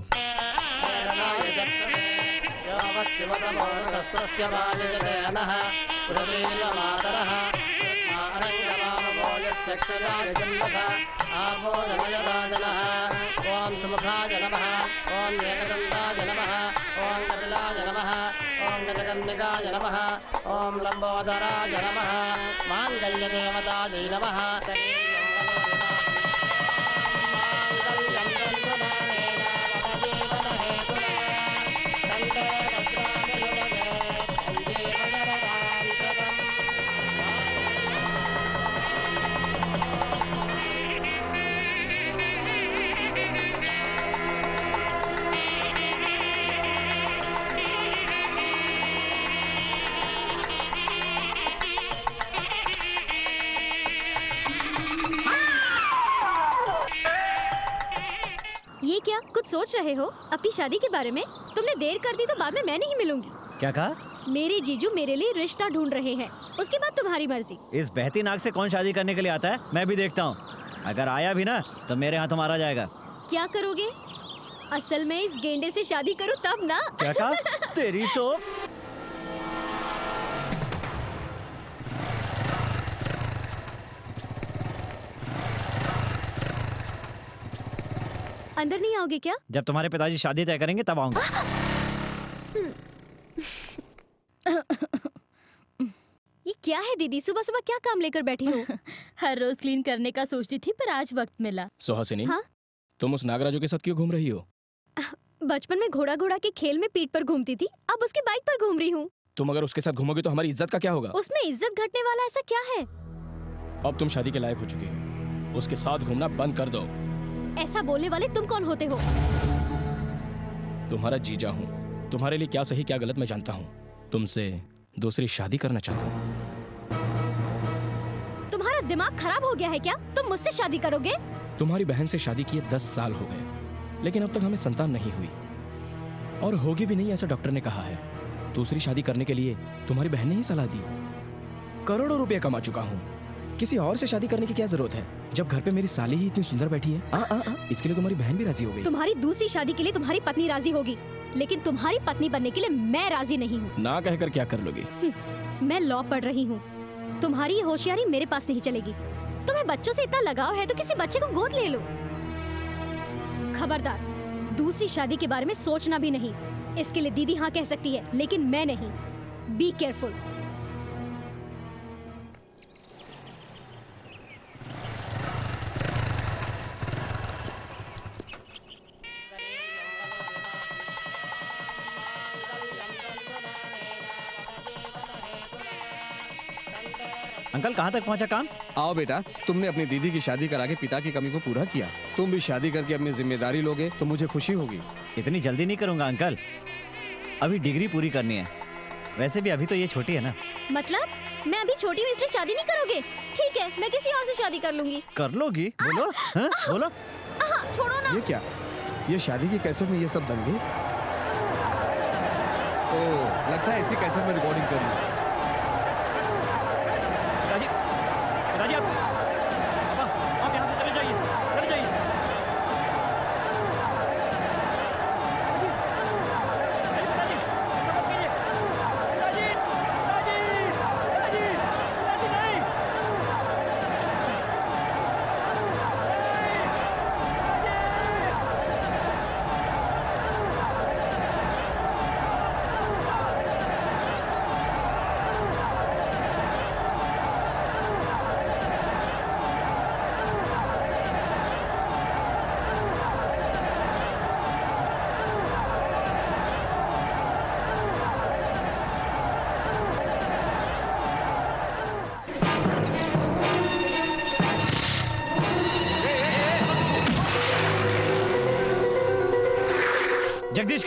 ओम सुमुखाय नमः ओम नमः ॐ कपिला नमः। ॐ नगकन्दिका नमः। ॐ लम्बोदराय नमः। माङ्गल्यदेवतादै नमः। ये क्या? कुछ सोच रहे हो? अपनी शादी के बारे में? तुमने देर कर दी तो बाद में मैं नहीं मिलूँगी। क्या कहा? मेरे जीजू मेरे लिए रिश्ता ढूंढ रहे हैं। उसके बाद तुम्हारी मर्ज़ी। इस बहती नाक से कौन शादी करने के लिए आता है? मैं भी देखता हूँ। अगर आया भी ना तो मेरे यहाँ मारा जाएगा। क्या करोगे? असल में इस गेंडे से शादी करूँ तब ना। क्या कहा? तेरी तो। अंदर नहीं आओगे क्या? जब तुम्हारे पिताजी शादी तय करेंगे तब आऊँगा। ये क्या है दीदी? सुबह सुबह क्या काम लेकर बैठी हो? हर रोज क्लीन करने का सोचती थी पर आज वक्त मिला। सुहासिनी हाँ? तुम उस नागराजू के साथ क्यों घूम रही हो? बचपन में घोड़ा घोड़ा के खेल में पीठ पर घूमती थी अब उसके बाइक पर घूम रही हूँ। तुम अगर उसके साथ घूमोगे तो हमारी इज़्ज़त का क्या होगा? उसमें इज़्ज़त घटने वाला ऐसा क्या है? अब तुम शादी के लायक हो चुके हो। उसके साथ घूमना बंद कर दो। ऐसा बोलने वाले तुम कौन होते हो? तुम्हारा जीजा हूँ। तुम्हारे लिए क्या सही क्या गलत मैं जानता हूँ। तुमसे दूसरी शादी करना चाहता हूँ। तुम्हारा दिमाग खराब हो गया है क्या? तुम मुझसे शादी करोगे? तुम्हारी बहन से शादी किए दस साल हो गए। लेकिन अब तक हमें संतान नहीं हुई। और होगी भी नहीं ऐसा डॉक्टर ने कहा है। दूसरी शादी करने के लिए तुम्हारी बहन ने ही सलाह दी। करोड़ों रुपए कमा चुका हूँ। किसी और से शादी करने की क्या ज़रूरत है? जब घर पे मेरी साली ही इतनी सुंदर बैठी है। आ, आ, आ, इसके लिए तुम्हारी बहन भी राज़ी हो गई। तुम्हारी दूसरी शादी के लिए तुम्हारी पत्नी राज़ी होगी लेकिन तुम्हारी पत्नी बनने के लिए मैं राज़ी नहीं हूँ। ना कहकर क्या कर लोगे? मैं लॉ पढ़ रही हूँ। तुम्हारी होशियारी मेरे पास नहीं चलेगी। तुम्हें बच्चों से इतना लगाव है तो किसी बच्चे को गोद ले लो। खबरदार दूसरी शादी के बारे में सोचना भी नहीं। इसके लिए दीदी हाँ कह सकती है लेकिन मैं नहीं। बी केयरफुल अंकल कहाँ तक पहुँचा काम? आओ बेटा तुमने अपनी दीदी की शादी करा के पिता की कमी को पूरा किया। तुम भी शादी करके अपनी ज़िम्मेदारी लोगे तो मुझे खुशी होगी। इतनी जल्दी नहीं करूँगा अंकल। अभी डिग्री पूरी करनी है। वैसे भी अभी तो ये छोटी है ना। मतलब? मैं अभी छोटी हूँ इसलिए शादी नहीं करोगे? ठीक है मैं किसी और से शादी कर लूँगी। कर लोगी? बोलो हाँ? बोलो। हाँ, छोड़ो ना। ये क्या? ये शादी की कैसेट में ये सब दंगे? ओ लगता है इसी कैसेट में रिकॉर्डिंग करनी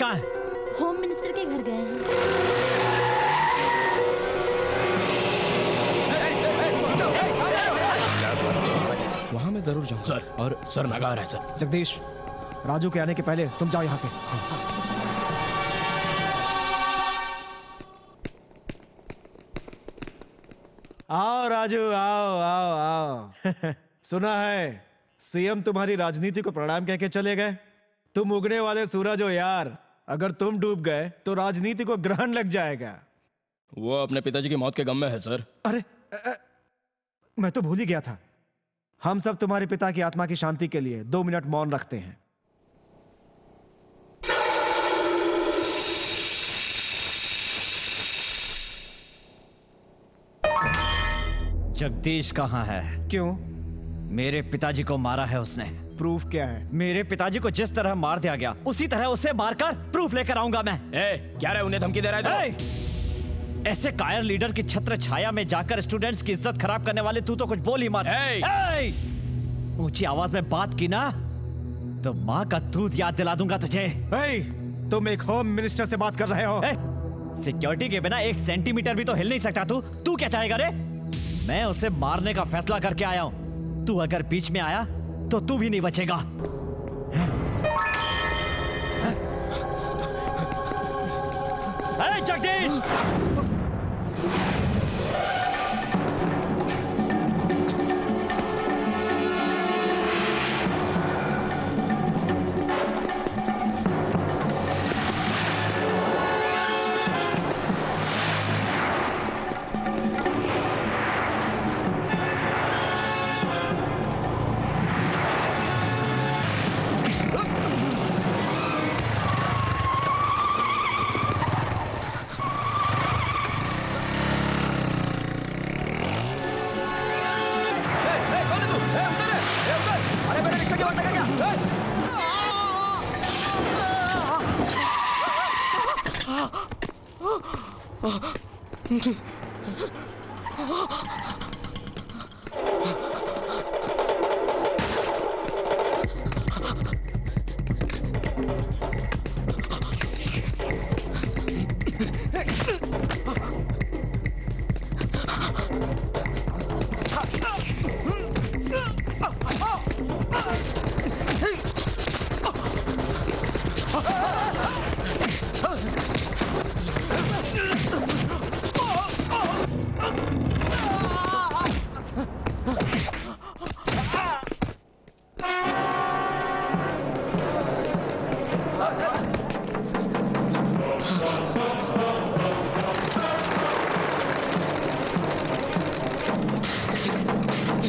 कहाँ है? होम मिनिस्टर के घर गए हैं। वहाँ मैं ज़रूर जाऊँ। सर और सर मैं रहा है सर। जगदीश राजू के आने के पहले तुम जाओ यहाँ से। आओ राजू आओ आओ आओ। सुना है सीएम तुम्हारी राजनीति को प्रणाम कह के चले गए। तुम उगने वाले सूरज हो यार। अगर तुम डूब गए तो राजनीति को ग्रहण लग जाएगा। वो अपने पिताजी की मौत के गम में है सर। अरे अ, अ, मैं तो भूल ही गया था। हम सब तुम्हारे पिता की आत्मा की शांति के लिए दो मिनट मौन रखते हैं। जगदीश कहाँ है? क्यों? मेरे पिताजी को मारा है उसने। प्रूफ क्या है? मेरे पिताजी को जिस तरह मार दिया गया उसी तरह उसे मारकर प्रूफ लेकर आऊँगा मैं। ए, क्या रहे उन्हें धमकी दे रहा है ऐसे कायर लीडर की छत्र छाया में जाकर स्टूडेंट्स की इज़्ज़त खराब करने वाले तू तो कुछ बोल ही मत। ऊँची आवाज़ में बात की ना तो माँ का दूध याद दिला दूँगा तुझे। तुम एक होम मिनिस्टर से बात कर रहे हो। सिक्योरिटी के बिना एक सेंटीमीटर भी तो हिल नहीं सकता तू। तू क्या चाहेगा रे? मैं उसे मारने का फैसला करके आया हूँ। तू अगर बीच में आया तो तू भी नहीं बचेगा। अरे जगदीश!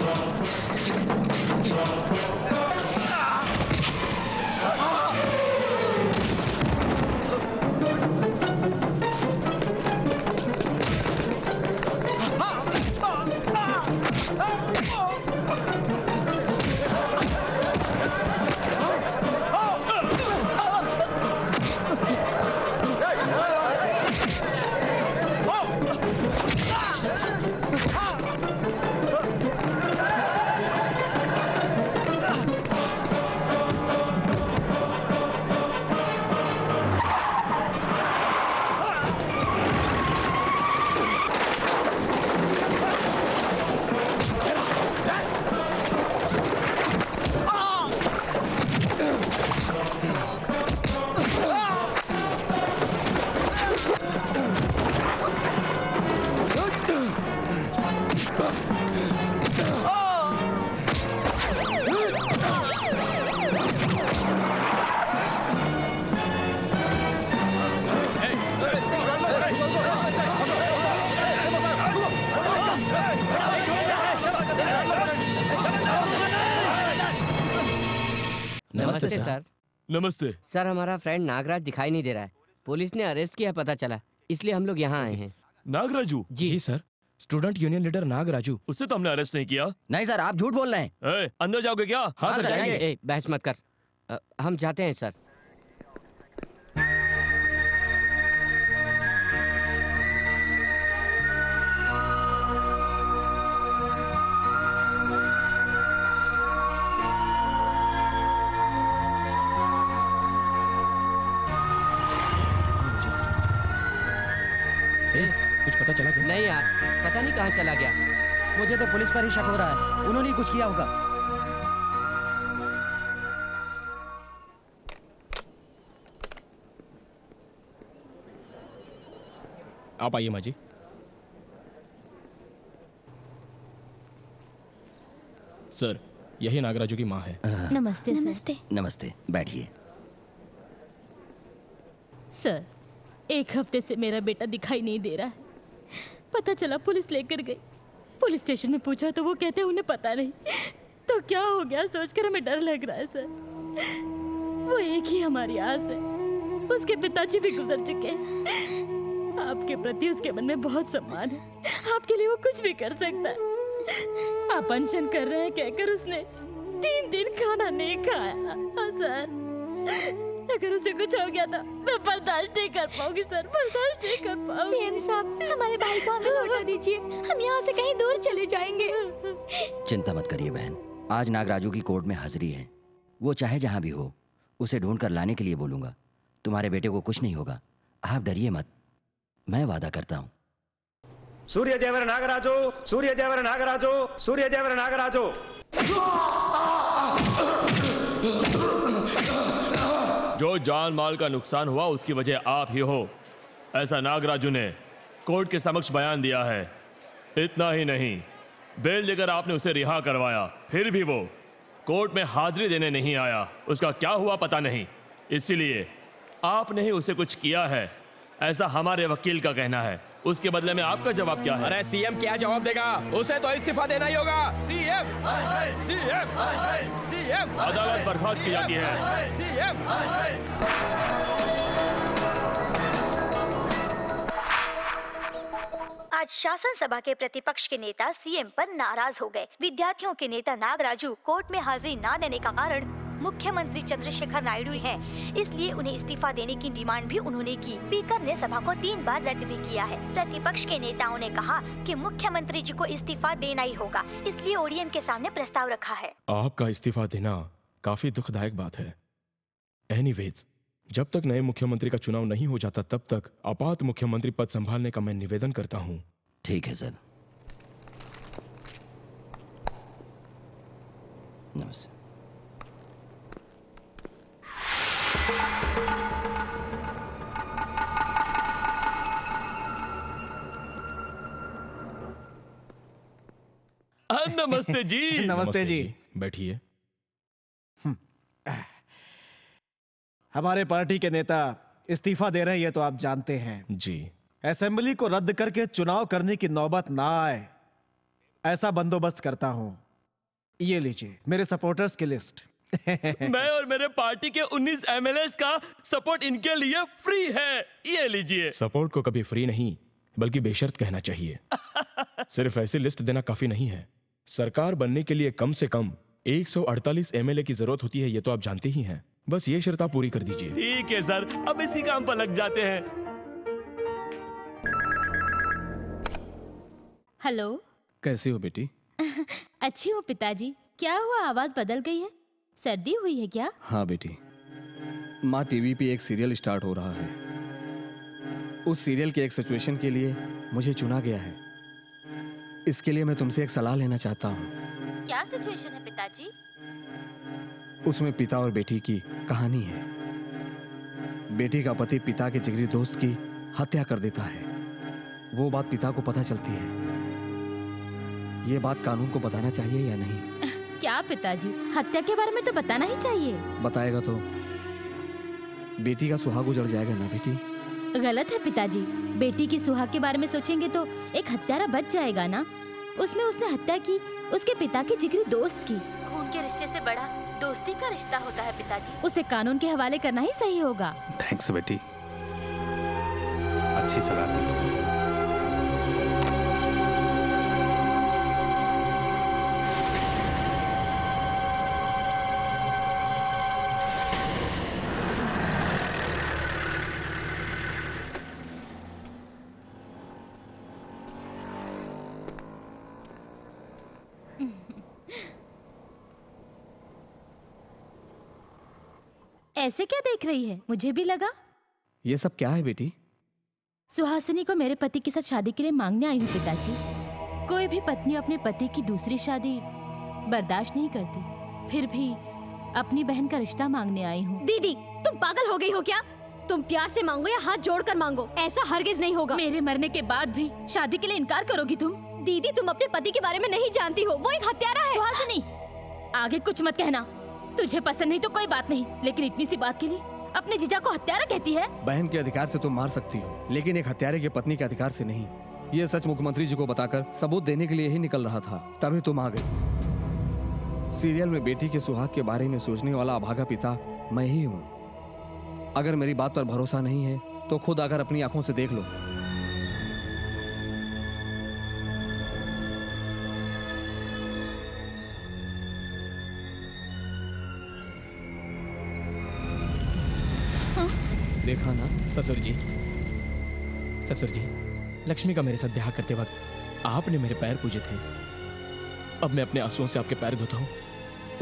Thank you. नमस्ते। सर हमारा फ्रेंड नागराज दिखाई नहीं दे रहा है। पुलिस ने अरेस्ट किया पता चला। इसलिए हम लोग यहाँ आए हैं। नागराजू? जी, जी sir. Student union leader Nagaraju. उससे तो हमने अरेस्ट नहीं किया। नहीं सर आप झूठ बोल रहे हैं। ए, अंदर जाओगे क्या? हाँ, सर, जाएँगे। ए, बहस मत कर। आ, हम जाते हैं सर। पता चला गया? नहीं यार पता नहीं कहाँ चला गया। मुझे तो पुलिस पर ही शक हो रहा है। उन्होंने ही कुछ किया होगा। आप आइए माँ जी। सर यही नागराजू की माँ है। नमस्ते नमस्ते। नमस्ते बैठिए। सर एक हफ़्ते से मेरा बेटा दिखाई नहीं दे रहा है। पता चला पुलिस लेकर गई। पुलिस स्टेशन में पूछा तो वो कहते उन्हें पता नहीं। तो क्या हो गया? सोचकर हमें डर लग रहा है सर। वो एक ही हमारी आस है। उसके पिताजी भी गुजर चुके हैं। आपके प्रति उसके मन में बहुत सम्मान है। आपके लिए वो कुछ भी कर सकता है। आप अनशन कर रहे हैं कहकर उसने तीन दिन खाना नहीं खाया। हाँ, सर। अगर उसे कुछ हो गया तो मैं बर्दाश्त नहीं कर पाऊँगी सर। बर्दाश्त नहीं कर पाऊँगी। सीएम साहब हमारे भाई को हमें लौटा दीजिए। हम यहाँ से कहीं दूर चले जाएँगे। चिंता मत करिए बहन। आज नागराजू की कोर्ट में हाजिरी है। वो चाहे जहाँ भी हो उसे ढूंढ कर लाने के लिए बोलूँगा। तुम्हारे बेटे को कुछ नहीं होगा। आप डरिए मत। मैं वादा करता हूँ। सूर्य जयवर नागराजो सूर्य जयवर नागराजो सूर्य जयवर नागराजो। जो जान माल का नुकसान हुआ, उसकी वजह आप ही हो। ऐसा नागराजू ने कोर्ट के समक्ष बयान दिया है। इतना ही नहीं, बेल देकर आपने उसे रिहा करवाया, फिर भी वो कोर्ट में हाजिरी देने नहीं आया। उसका क्या हुआ पता नहीं, इसीलिए आपने ही उसे कुछ किया है, ऐसा हमारे वकील का कहना है। उसके बदले में आपका जवाब क्या है? अरे सीएम क्या जवाब देगा? उसे तो इस्तीफा देना ही होगा। सीएम सीएम सीएम अदालत बर्खास्त की जाती है। सीएम आज शासन सभा के प्रतिपक्ष के नेता सीएम पर नाराज़ हो गए। विद्यार्थियों के नेता नागराजू कोर्ट में हाजिरी न देने का कारण मुख्यमंत्री चंद्रशेखर नायडू हैं, इसलिए उन्हें इस्तीफा देने की डिमांड भी उन्होंने की। स्पीकर ने सभा को तीन बार रद्द भी किया है। प्रतिपक्ष के नेताओं ने कहा कि मुख्यमंत्री जी को इस्तीफा देना ही होगा। इसलिए ओडीएम के सामने प्रस्ताव रखा है। आपका इस्तीफा देना काफ़ी दुखदायक बात है। एनीवेज जब तक नए मुख्यमंत्री का चुनाव नहीं हो जाता तब तक आपात मुख्यमंत्री पद संभालने का मैं निवेदन करता हूँ। ठीक है सर। नमस्ते। नमस्ते जी। नमस्ते जी। बैठिए। हमारे पार्टी के नेता इस्तीफा दे रहे हैं ये तो आप जानते हैं। जी। असेंबली को रद्द करके चुनाव करने की नौबत ना आए ऐसा बंदोबस्त करता हूँ। ये लीजिए मेरे सपोर्टर्स की लिस्ट मैं और मेरे पार्टी के 19 एमएलए का सपोर्ट इनके लिए फ्री है। ये लीजिए। सपोर्ट को कभी फ्री नहीं बल्कि बेशर्त कहना चाहिए। सिर्फ़ ऐसी लिस्ट देना काफ़ी नहीं है। सरकार बनने के लिए कम से कम 148 एमएलए की ज़रूरत होती है ये तो आप जानते ही हैं। बस ये शर्त पूरी कर दीजिए। ठीक है सर। अब इसी काम पर लग जाते हैं। हेलो। कैसे हो बेटी? अच्छी हो पिताजी। क्या हुआ? आवाज़ बदल गई है। सर्दी हुई है क्या? हाँ बेटी। माँ टीवी पे एक सीरियल स्टार्ट हो रहा है। उस सीरियल के एक सिचुएशन के लिए मुझे चुना गया है। इसके लिए मैं तुमसे एक सलाह लेना चाहता हूँ। क्या सिचुएशन है पिताजी? उसमें पिता और बेटी की कहानी है। बेटी का पति पिता के जिगरी दोस्त की हत्या कर देता है। वो बात पिता को पता चलती है। ये बात कानून को बताना चाहिए या नहीं? क्या पिताजी? हत्या के बारे में तो बताना ही चाहिए। बताएगा तो। बेटी का सुहाग उजड़ जाएगा ना बेटी? गलत है पिताजी। बेटी की सुहाग के बारे में सोचेंगे तो एक हत्यारा बच जाएगा ना? उसमें उसने हत्या की उसके पिता के जिगरी दोस्त की। खून के रिश्ते से बड़ा दोस्ती का रिश्ता होता है पिताजी। उसे कानून के हवाले करना ही सही होगा। थैंक्स बेटी। अच्छी सलाह दी तुमने। ऐसे क्या देख रही है? मुझे भी लगा। ये सब क्या है बेटी? सुहासिनी को मेरे पति के साथ शादी के लिए मांगने आई हूँ पिताजी। कोई भी पत्नी अपने पति की दूसरी शादी बर्दाश्त नहीं करती। फिर भी अपनी बहन का रिश्ता मांगने आई हूँ। दीदी तुम पागल हो गई हो क्या? तुम प्यार से मांगो या हाथ जोड़कर मांगो ऐसा हरगिज नहीं होगा। मेरे मरने के बाद भी शादी के लिए इनकार करोगी तुम? दीदी तुम अपने पति के बारे में नहीं जानती हो वो एक हत्यारा है। सुहासिनी आगे कुछ मत कहना। तुझे पसंद नहीं तो कोई बात नहीं, लेकिन इतनी सी बात के लिए अपने जीजा को हत्यारा कहती है। बहन के अधिकार से तुम मार सकती हो, लेकिन एक हत्यारे की पत्नी के अधिकार से नहीं। ये सच मुख्यमंत्री जी को बताकर सबूत देने के लिए ही निकल रहा था, तभी तुम आ गई सीरियल में बेटी के सुहाग के बारे में सोचने वाला अभागा पिता, मैं ही हूँ। अगर मेरी बात पर भरोसा नहीं है तो खुद आकर अपनी आँखों से देख लो। देखा ना ससुर जी। ससुर जी लक्ष्मी का मेरे साथ ब्याह करते वक्त आपने मेरे पैर पूजे थे। अब मैं अपने आंसुओं से आपके पैर धोता हूँ।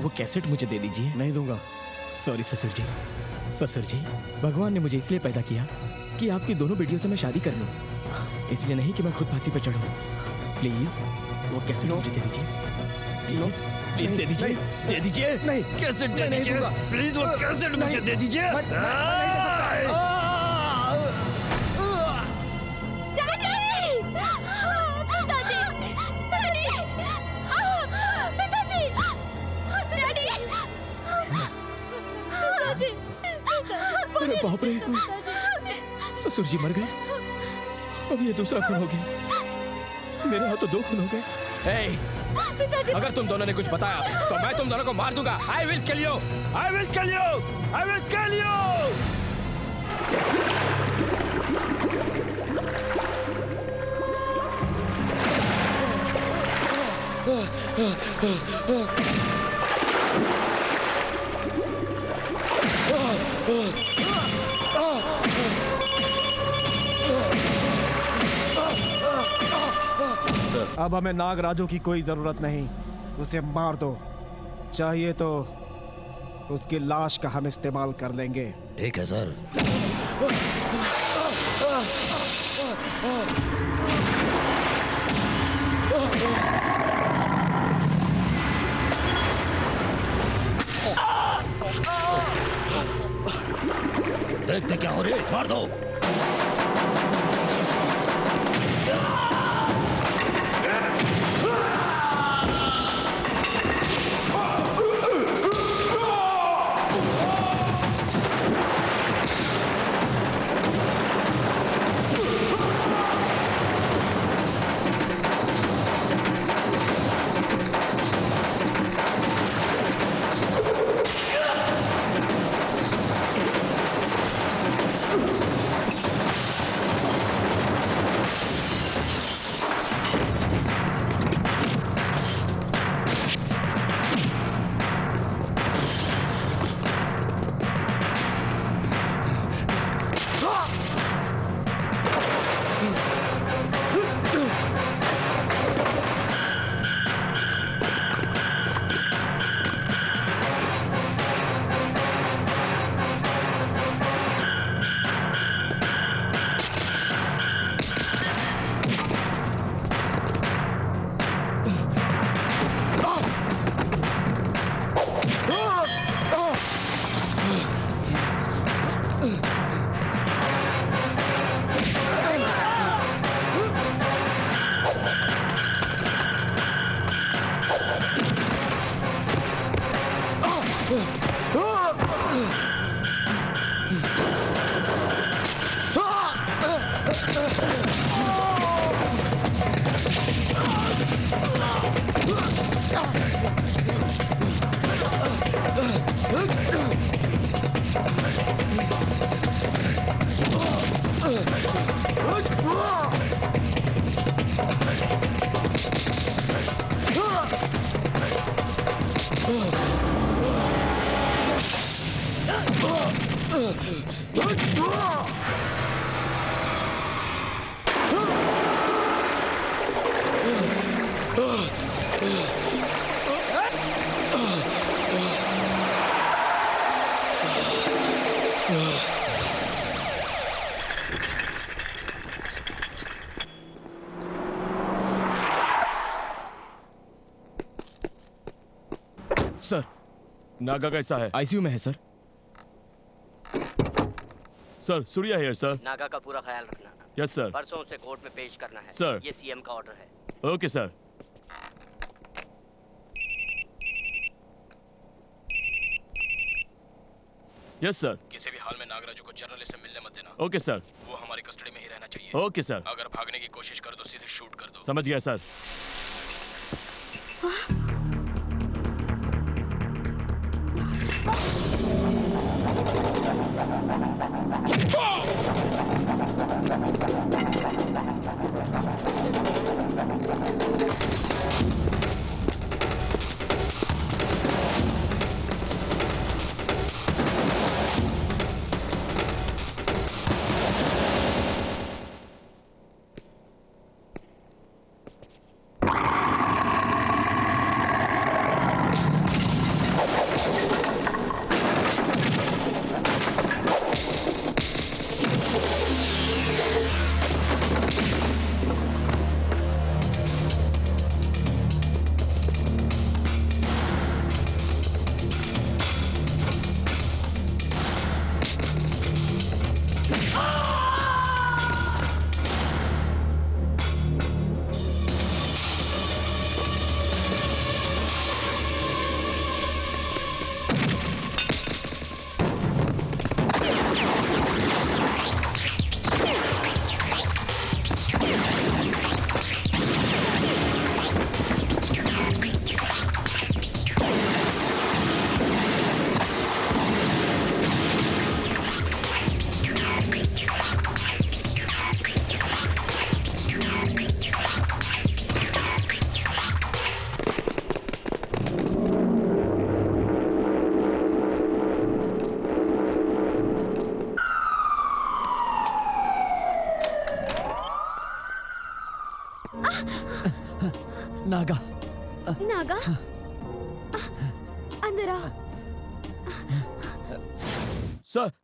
वो कैसेट मुझे दे दीजिए। नहीं दूँगा। सॉरी ससुर जी। ससुर जी भगवान ने मुझे इसलिए पैदा किया कि आपकी दोनों बेटियों से मैं शादी कर लूँ। इसलिए नहीं कि मैं खुद फांसी पर चढ़ूं। प्लीज़ वो कैसेट मुझे दे दीजिए। प्लीज़ प्लीज़ दे दीजिए। दे दीजिए। नहीं कैसेट दे दीजिए। प्लीज़ वो कैसेट मुझे दे दीजिए। जी मर गए। अब ये दूसरा खून हो गया। मेरे हाथ तो दो खून हो गए। Hey, अगर तुम दोनों ने कुछ बताया तो मैं तुम दोनों को मार दूँगा। I will kill you I will kill you I will kill you अब हमें नागराजू की कोई ज़रूरत नहीं। उसे मार दो। चाहिए तो उसकी लाश का हम इस्तेमाल कर लेंगे। ठीक है, सर। देखते क्या हो रही मार दो। सर नागा कैसा है। आईसीयू में है sir. Sir Surya here sir Naga का पूरा ख्याल रखना। यस सर परसों उसे कोर्ट में पेश करना है। सर ये सीएम का ऑर्डर है। ओके सर यस सर किसी भी हाल में नागराजू को जर्नलिस्ट से मिलने मत देना। ओके सर वो हमारी कस्टडी में ही रहना चाहिए। ओके सर अगर भागने की कोशिश कर तो सीधे शूट कर दो। समझ गया सर नागा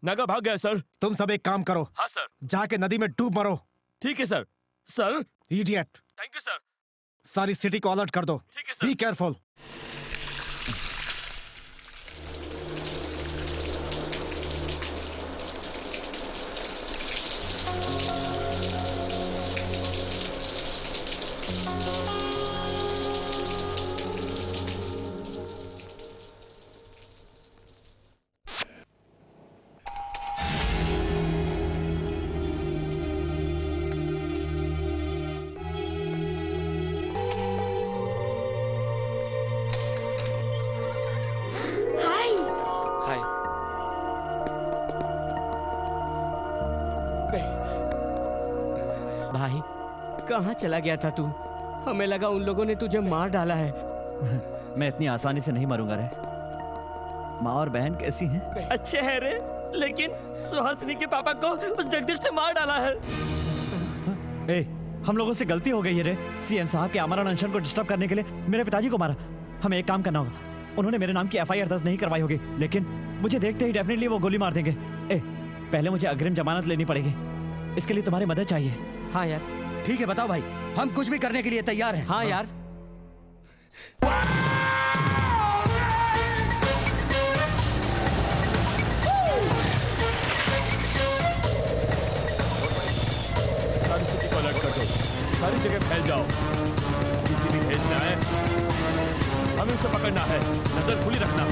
नागा भाग गया सर। तुम सब एक काम करो। हाँ सर। जाके नदी में डूब मरो। ठीक है sir. Sir? Idiot thank you sir सारी सिटी को अलर्ट कर दो। ठीक है सर। बी केयरफुल चला गया था तू। हमें लगा उन लोगों ने तुझे मार डाला है। मैं इतनी आसानी से नहीं मरूँगा रे। माँ और बहन कैसी हैं? अच्छे हैं रे लेकिन सुहासिनी के पापा को उस जगदीश से मार डाला है। ए, हम लोगों से गलती हो गई है रे। सीएम साहब के आमरण अनशन को डिस्टर्ब करने के लिए मेरे पिताजी को मारा। हमें एक काम करना होगा। उन्होंने मेरे नाम की एफआईआर दर्ज नहीं करवाई होगी लेकिन मुझे देखते ही डेफिनेटली वो गोली मार देंगे। ए पहले मुझे अग्रिम जमानत लेनी पड़ेगी। इसके लिए तुम्हारी मदद चाहिए। हाँ यार। ठीक है बताओ भाई। हम कुछ भी करने के लिए तैयार हैं। हाँ यार। सारी सिटी को अलर्ट कर दो। सारी जगह फैल जाओ। किसी भी भेष में आए। हमें उसे पकड़ना है। नज़र खुली रखना।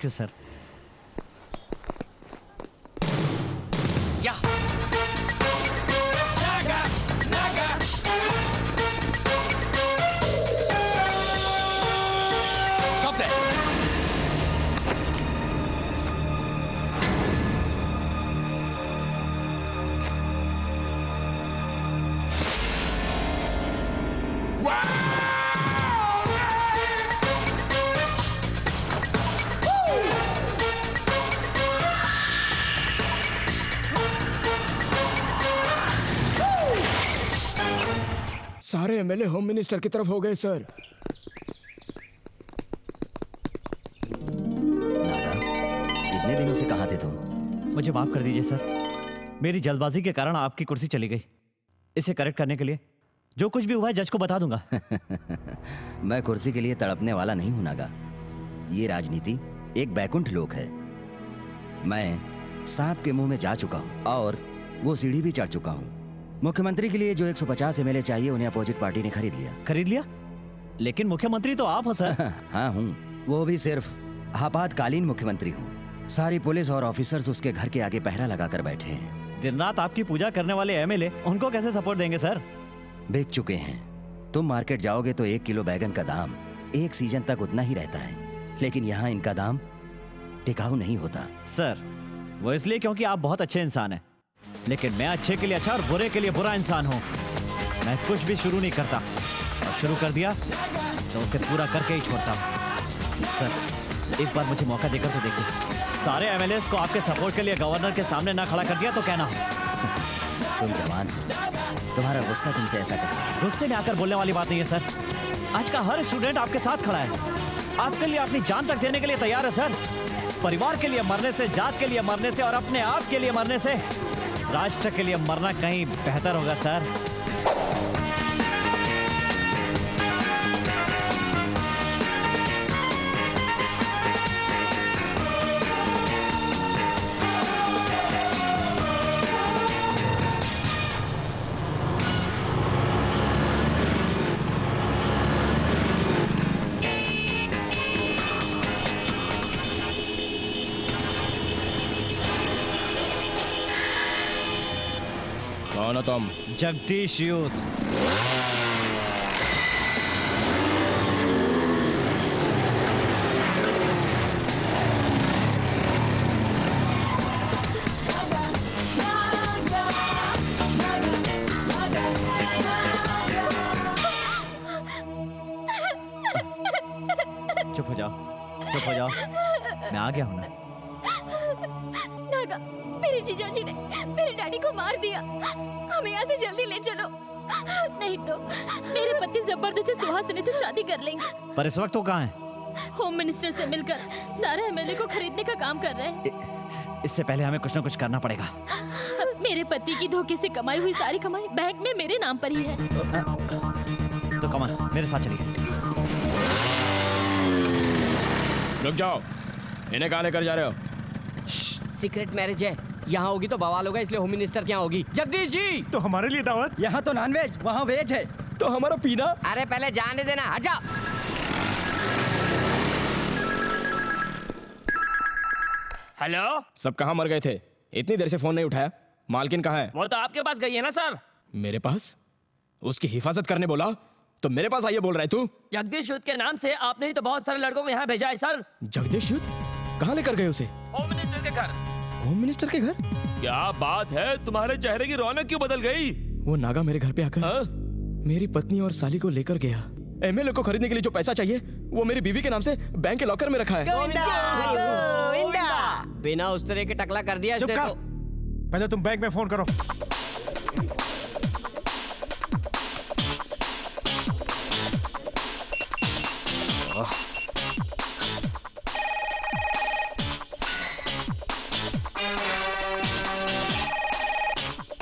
Thank you sir MLA home minister की तरफ़ हो गए सर। इतने दिनों से कहाँ थे तुम? मुझे माफ़ कर दीजिए सर। मेरी जल्दबाजी के कारण आपकी कुर्सी चली गई। इसे करेक्ट करने के लिए जो कुछ भी हुआ है जज को बता दूँगा। मैं कुर्सी के लिए तड़पने वाला नहीं हूँ नागा। ये राजनीति एक बैकुंठ लोक है। मैं सांप के मुँह में जा चुका हूँ और वो सीढ़ी भी चढ़ चुका हूँ। मुख्यमंत्री के लिए जो 150 एमएलए चाहिए उन्हें अपोजिट पार्टी ने खरीद लिया। खरीद लिया? लेकिन मुख्यमंत्री तो आप हो सर। हाँ हूँ। वो भी सिर्फ़ आपातकालीन मुख्यमंत्री हूँ। सारी पुलिस और ऑफिसर्स उसके घर के आगे पहरा लगाकर बैठे हैं। दिन रात आपकी पूजा करने वाले एमएलए उनको कैसे सपोर्ट देंगे सर? बिक चुके हैं। तुम मार्केट जाओगे तो एक किलो बैगन का दाम एक सीज़न तक उतना ही रहता है। लेकिन यहाँ इनका दाम टिकाऊ नहीं होता। सर वो इसलिए क्योंकि आप बहुत अच्छे इंसान हैं। लेकिन मैं अच्छे के लिए अच्छा और बुरे के लिए बुरा इंसान हूँ। मैं कुछ भी शुरू नहीं करता। और शुरू कर दिया तो उसे पूरा करके ही छोड़ता हूँ। सर एक बार मुझे मौका देकर तो देखिए। सारे एमएलएस को आपके सपोर्ट के लिए गवर्नर के सामने ना खड़ा कर दिया तो कहना तुम जवान हो। तुम्हारा गुस्सा तुमसे ऐसा कर गुस्से में आकर बोलने वाली बात नहीं है सर। आज का हर स्टूडेंट आपके साथ खड़ा है। आपके लिए अपनी जान तक देने के लिए तैयार है सर। परिवार के लिए मरने से जात के लिए मरने से और अपने आप के लिए मरने से राष्ट्र के लिए मरना कहीं बेहतर होगा सर। हो जगदीश यूथ चुप हो जाओ। चुप हो जाओ। मैं आ गया हूँ ना। नागा मेरे जीजा जी ने मेरे डैडी को मार दिया। हमें यहाँ से जल्दी ले चलो। नहीं तो मेरे पति ज़बरदस्ती सुहासिनी से शादी कर लेंगे। पर इस वक्त वो कहाँ है? होम मिनिस्टर से मिलकर सारे एमएलए को खरीदने का काम कर रहे हैं। इससे पहले हमें कुछ ना कुछ करना पड़ेगा। मेरे पति की धोखे से कमाई हुई सारी कमाई बैंक में मेरे नाम पर ही। है तो कमल मेरे साथ चलिए। रुक जाओ। इन्हें कहाँ लेकर जा रहे हो? सीक्रेट मैरिज है। यहाँ होगी तो बवाल होगा इसलिए होम मिनिस्टर क्या होगी। जगदीश जी! तो हमारे लिए दावत? यहाँ तो नॉन वेज वहाँ वेज है। तो हमारा पीना? अरे पहले जाने देना हट जाओ हेलो? सब कहाँ मर गए थे? इतनी देर से फ़ोन नहीं उठाया। मालकिन कहाँ है? वो तो आपके पास गई है ना सर? मेरे पास? उसकी हिफाजत करने बोला? तो मेरे पास आइए बोल रहा है तू। जगदीश युद्ध के नाम से आपने ही तो बहुत सारे लड़कों को यहाँ भेजा है सर। जगदीश युद्ध? कहाँ लेकर गए उसे? होम मिनिस्टर के घर। होम मिनिस्टर के घर? क्या बात है? तुम्हारे चेहरे की रौनक क्यों बदल गई? वो नागा मेरे घर पे आकर मेरी पत्नी और साली को लेकर गया। एमएलए को खरीदने के लिए जो पैसा चाहिए वो मेरी बीवी के नाम से बैंक के लॉकर में रखा है। बिना उस तरह के टकला कर दिया चुप कर। तो पहले तुम बैंक में फ़ोन करो।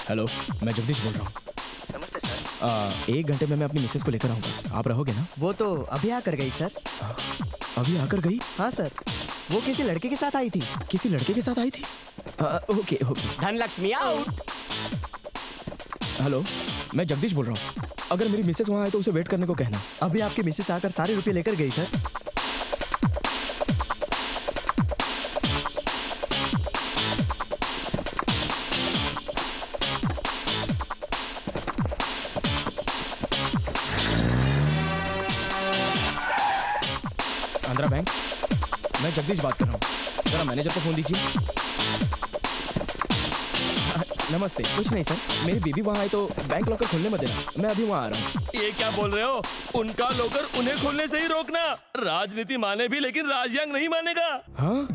हेलो मैं जगदीश बोल रहा हूँ। नमस्ते सर आ, एक घंटे में मैं अपनी मिसेस को लेकर आऊँगा। आप रहोगे ना? वो तो अभी आकर गई सर अभी आकर गई? हाँ सर वो किसी लड़के के साथ आई थी. किसी लड़के के साथ आई थी? आ, okay okay. Dhanalakshmi out hello मैं जगदीश बोल रहा हूँ। अगर मेरी मिसेस वहाँ आए तो उसे वेट करने को कहना। अभी आपकी मिसेस आकर सारे रुपए लेकर गई सर जगदीश बात कर रहा हूँ। जरा मैनेजर को फ़ोन दीजिए। हाँ, नमस्ते। कुछ नहीं सर। मेरी बीबी वहाँ आई तो बैंक लॉकर खोलने मत देना। मैं अभी वहाँ आ रहा हूँ। ये क्या बोल रहे हो? उनका लोकर उन्हें खोलने से ही रोकना। राजनीति माने भी लेकिन राजयांग नहीं मानेगा। हाँ?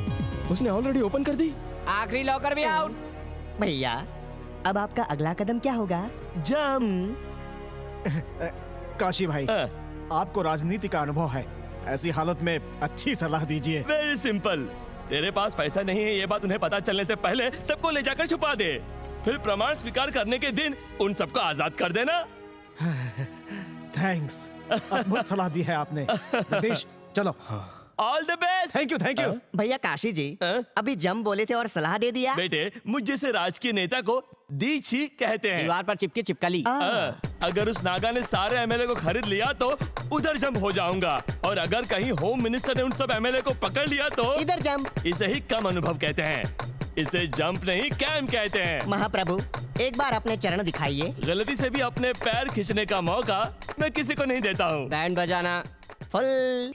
उसने ऑलरेडी ओपन कर दी? आखिरी लॉकर भी आउट भैया अब आपका अगला कदम क्या होगा? जम। काशी भाई आपको राजनीति का अनुभव है। ऐसी हालत में अच्छी सलाह दीजिए। वेरी सिंपल तेरे पास पैसा नहीं है ये बात उन्हें पता चलने से पहले सबको ले जाकर छुपा दे। फिर प्रमाण स्वीकार करने के दिन उन सबको आज़ाद कर देना। थैंक्स अद्भुत सलाह दी है आपने। जगदीश चलो। All the best thank you thank you भैया काशी जी आ? अभी जम बोले थे और सलाह दे दिया। बेटे मुझ जैसे राजकीय नेता को दीछी कहते हैं। दीवार पर चिपके चिपकली। अगर उस नागा ने सारे एमएलए को खरीद लिया तो उधर जंप हो जाऊँगा। और अगर कहीं होम मिनिस्टर ने उन सब एमएलए को पकड़ लिया तो इधर जंप। इसे ही कम अनुभव कहते हैं। इसे जंप नहीं कैम कहते हैं। महाप्रभु एक बार अपने चरण दिखाइए। गलती से भी अपने पैर खींचने का मौका मैं किसी को नहीं देता हूँ। बैंड बजाना। फुल।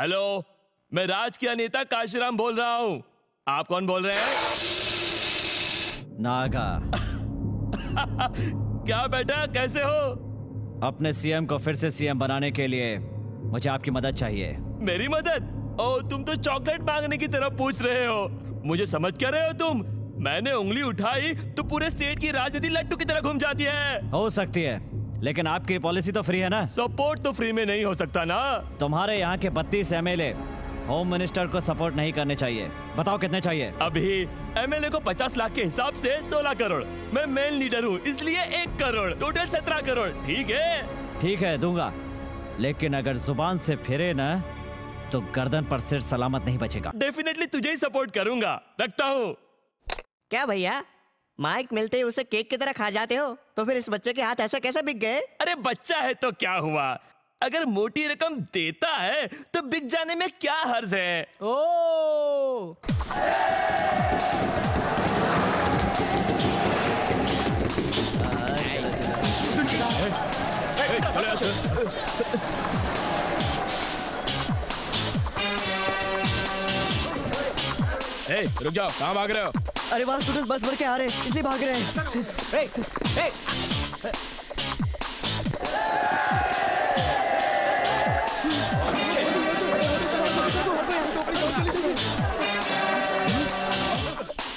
हेलो मैं राजकीय नेता काशीराम बोल रहा हूँ। आप कौन बोल रहे हैं? नागा। क्या बेटा कैसे हो? अपने सीएम को फिर से सीएम बनाने के लिए मुझे आपकी मदद चाहिए। मेरी मदद? ओ तुम तो चॉकलेट मांगने की तरफ़ पूछ रहे हो। मुझे समझ क्या रहे हो तुम? मैंने उंगली उठाई तो पूरे स्टेट की राजनीति लट्टू की तरह घूम जाती है। हो सकती है। लेकिन आपकी पॉलिसी तो फ्री है ना? सपोर्ट तो फ्री में नहीं हो सकता ना। तुम्हारे यहाँ के बत्तीस एमएलए होम मिनिस्टर को सपोर्ट नहीं करने चाहिए। बताओ कितने चाहिए? अभी एमएलए को 50 लाख के हिसाब से 16 करोड़। मैं मेन लीडर हूँ इसलिए एक करोड़ टोटल 17 करोड़। ठीक है? ठीक है दूँगा। लेकिन अगर ज़ुबान से फिरे ना तो गर्दन पर सिर सलामत नहीं बचेगा। डेफिनेटली तुझे ही सपोर्ट करूँगा। रखता हूँ। क्या भैया? माइक मिलते ही उसे केक की तरह खा जाते हो तो फिर इस बच्चे के हाथ ऐसे कैसे बिक गए? अरे बच्चा है तो क्या हुआ? अगर मोटी रकम देता है तो बिक जाने में क्या हर्ज है? ओ! चलो। ए, रुक जाओ कहाँ भाग रहे हो? अरे वहाँ स्टूडेंट बस भर के आ रहे हैं इसलिए भाग रहे हैं।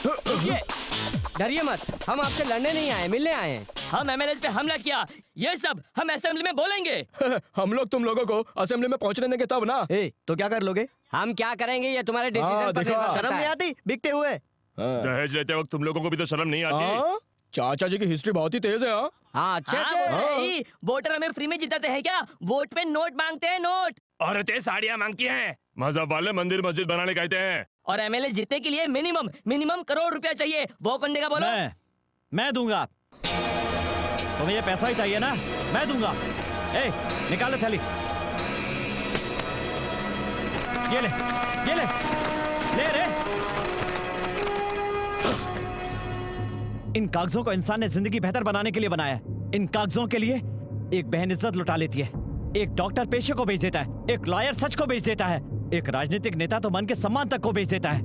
रुकिए डरिए मत। हम आपसे लड़ने नहीं आए मिलने आए हैं। हम एमएलए पे हमला किया। ये सब हम असेंबली में बोलेंगे। हम लोग तुम लोगों को असेंबली में पहुँचने देंगे तब ना। ए, तो क्या कर लोगे? हम क्या करेंगे ये तुम्हारे हाँ, डिसीज़न पर देखो। निर्भर शर्म नहीं आती? बिकते हुए। दहेज लेते वक्त तुम लोगों को भी तो शर्म नहीं आती। हाँ? चाचा जी की हिस्ट्री बहुत ही तेज है हाँ। हाँ अच्छे हाँ, से। तो है वोटर हमें फ्री में जिताते हैं क्या? वोट पे नोट मांगते हैं नोट। औरतें साड़ियाँ मांगती हैं। मज़हब वाले मंदिर मस्जिद बनाने कहते हैं। और एमएलए जीतने के लिए मिनिमम मिनिमम करोड़ रुपया चाहिए। वो कौन देगा बोलो। मैं मैं दूँगा। तुम्हें ये पैसा ही चाहिए ना? मैं दूँगा। ए निकालो थैली। ये ले ये ले। ले रे। इन कागजों को इंसान ने ज़िंदगी बेहतर बनाने के लिए बनाया इन कागजों के लिए एक बहन इज़्ज़त लुटा लेती है। एक डॉक्टर पेशे को बेच देता है। एक लॉयर सच को बेच देता है। एक राजनीतिक नेता तो मन के सम्मान तक को बेच देता है।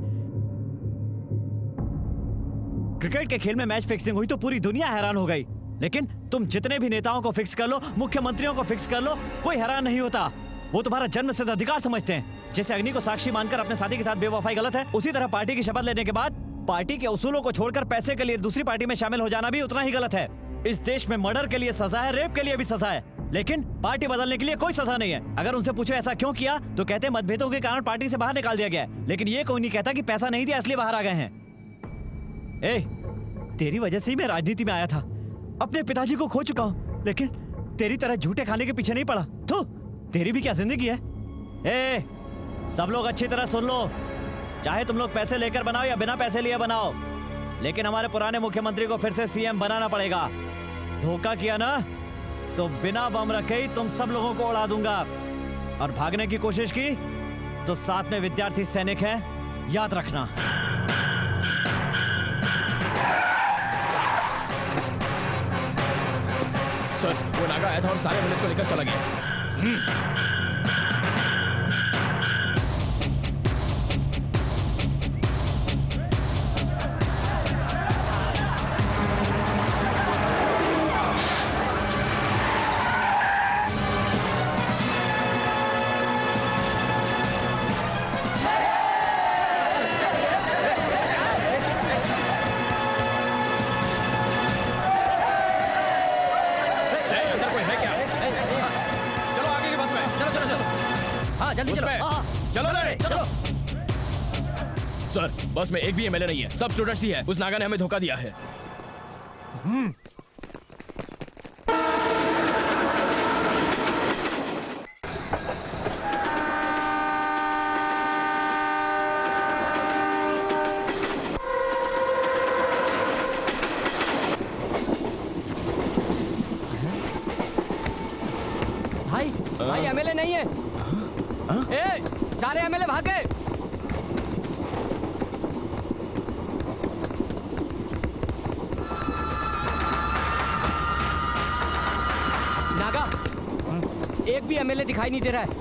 क्रिकेट के खेल में मैच फिक्सिंग हुई तो पूरी दुनिया हैरान हो गई। लेकिन तुम जितने भी नेताओं को फिक्स कर लो, मुख्यमंत्रियों को फिक्स कर लो, कोई हैरान नहीं होता। वो तुम्हारा जन्म सिद्ध अधिकार समझते हैं। जैसे अग्नि को साक्षी मानकर अपने साथी के साथ बेवफाई गलत है, उसी तरह पार्टी की शपथ लेने के बाद, पार्टी के उसूलों को छोड़कर पैसे के लिए दूसरी पार्टी में शामिल हो जाना भी उतना ही गलत है। इस देश में मर्डर के लिए सजा है, रेप के लिए भी सजा है, लेकिन पार्टी बदलने के लिए कोई सजा नहीं है। अगर उनसे पूछो ऐसा क्यों किया तो कहते मतभेदों के कारण पार्टी से बाहर निकाल दिया गया लेकिन ये कोई नहीं कहता कि पैसा नहीं दिया, इसलिए बाहर आ गए हैं। ए तेरी वजह से ही मैं राजनीति में आया था। अपने पिताजी को खो चुका हूँ, लेकिन तेरी तरह झूठे खाने के पीछे नहीं पड़ा। तो तेरी भी क्या ज़िंदगी है? ए, सब लोग अच्छी तरह सुन लो। चाहे तुम लोग पैसे लेकर बनाओ या बिना पैसे लिए बनाओ, लेकिन हमारे पुराने मुख्यमंत्री को फिर से सीएम बनाना पड़ेगा। धोखा किया ना? तो बिना बम रखे ही तुम सब लोगों को उड़ा दूँगा। और भागने की कोशिश की तो साथ में विद्यार्थी सैनिक है, याद रखना। सर, वो नागा आया था और सारे विलेज को लेकर चला गया। ए, बस में एक भी एमएलए नहीं है। सब स्टूडेंट्स ही है। उस नागा ने हमें धोखा दिया है भाई भाई एमएलए नहीं है ए, सारे एमएलए भागे नागा एक भी एमएलए दिखाई नहीं दे रहा है।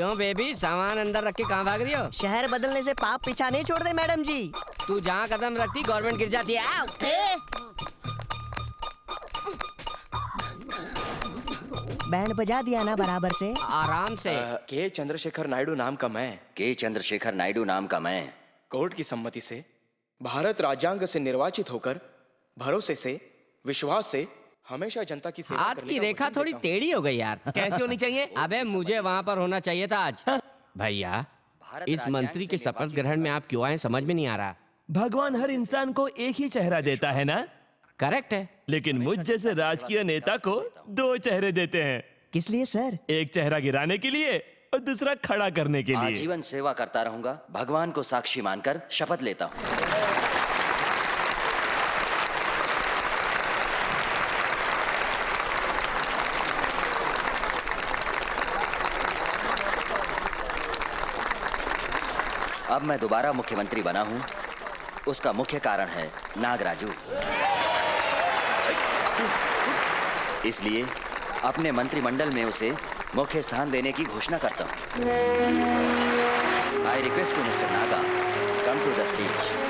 क्यों बेबी? सामान अंदर रख के कहाँ भाग रही हो? शहर बदलने से पाप पीछा नहीं छोड़ दे मैडम जी। तू जहाँ कदम रखती गवर्नमेंट गिर जाती है। बैंड बजा दिया ना बराबर से। आराम से। आ, के चंद्रशेखर नायडू नाम का मैं। के चंद्रशेखर नायडू नाम का मैं। कोर्ट की सम्मति से भारत राज्यांग से निर्वाचित होकर भरोसे से विश्वास से हमेशा जनता की सेवा हाथ करने की रेखा थोड़ी टेढ़ी हो गई यार। कैसी होनी चाहिए? अबे मुझे वहाँ पर होना चाहिए था आज। भैया इस मंत्री के शपथ ग्रहण में आप क्यों आए समझ में नहीं आ रहा। भगवान हर इंसान को एक ही चेहरा देता है ना? करेक्ट है। लेकिन मुझ जैसे राजकीय नेता को दो चेहरे देते हैं। किस लिए सर? एक चेहरा गिराने के लिए और दूसरा खड़ा करने के लिए। जीवन सेवा करता रहूँगा। भगवान को साक्षी मानकर शपथ लेता हूँ। अब मैं दोबारा मुख्यमंत्री बना हूँ। उसका मुख्य कारण है नागराजू। इसलिए अपने मंत्रिमंडल में उसे मुख्य स्थान देने की घोषणा करता हूँ। I request to mister Naga come to the stage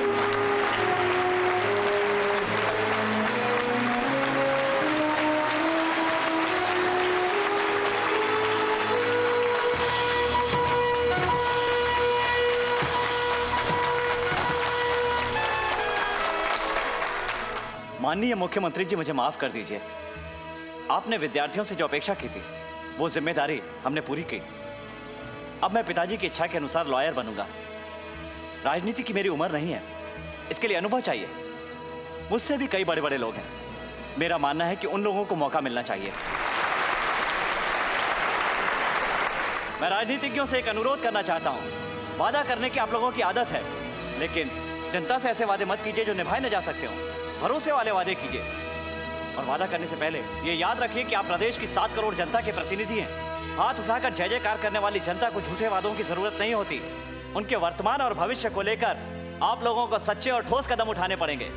माननीय मुख्यमंत्री जी मुझे माफ़ कर दीजिए। आपने विद्यार्थियों से जो अपेक्षा की थी, वो ज़िम्मेदारी हमने पूरी की। अब मैं पिताजी की इच्छा के अनुसार लॉयर बनूँगा। राजनीति की मेरी उम्र नहीं है। इसके लिए अनुभव चाहिए। मुझसे भी कई बड़े बड़े लोग हैं। मेरा मानना है कि उन लोगों को मौका मिलना चाहिए। मैं राजनीतिज्ञों से एक अनुरोध करना चाहता हूँ। वादा करने की आप लोगों की आदत है, लेकिन जनता से ऐसे वादे मत कीजिए जो निभाए न जा सकते हो। भरोसे वाले वादे कीजिए। और वादा करने से पहले ये याद रखिए कि आप प्रदेश की सात करोड़ जनता के प्रतिनिधि हैं। हाथ उठाकर जय जयकार करने वाली जनता को झूठे वादों की ज़रूरत नहीं होती। उनके वर्तमान और भविष्य को लेकर आप लोगों को सच्चे और ठोस कदम उठाने पड़ेंगे।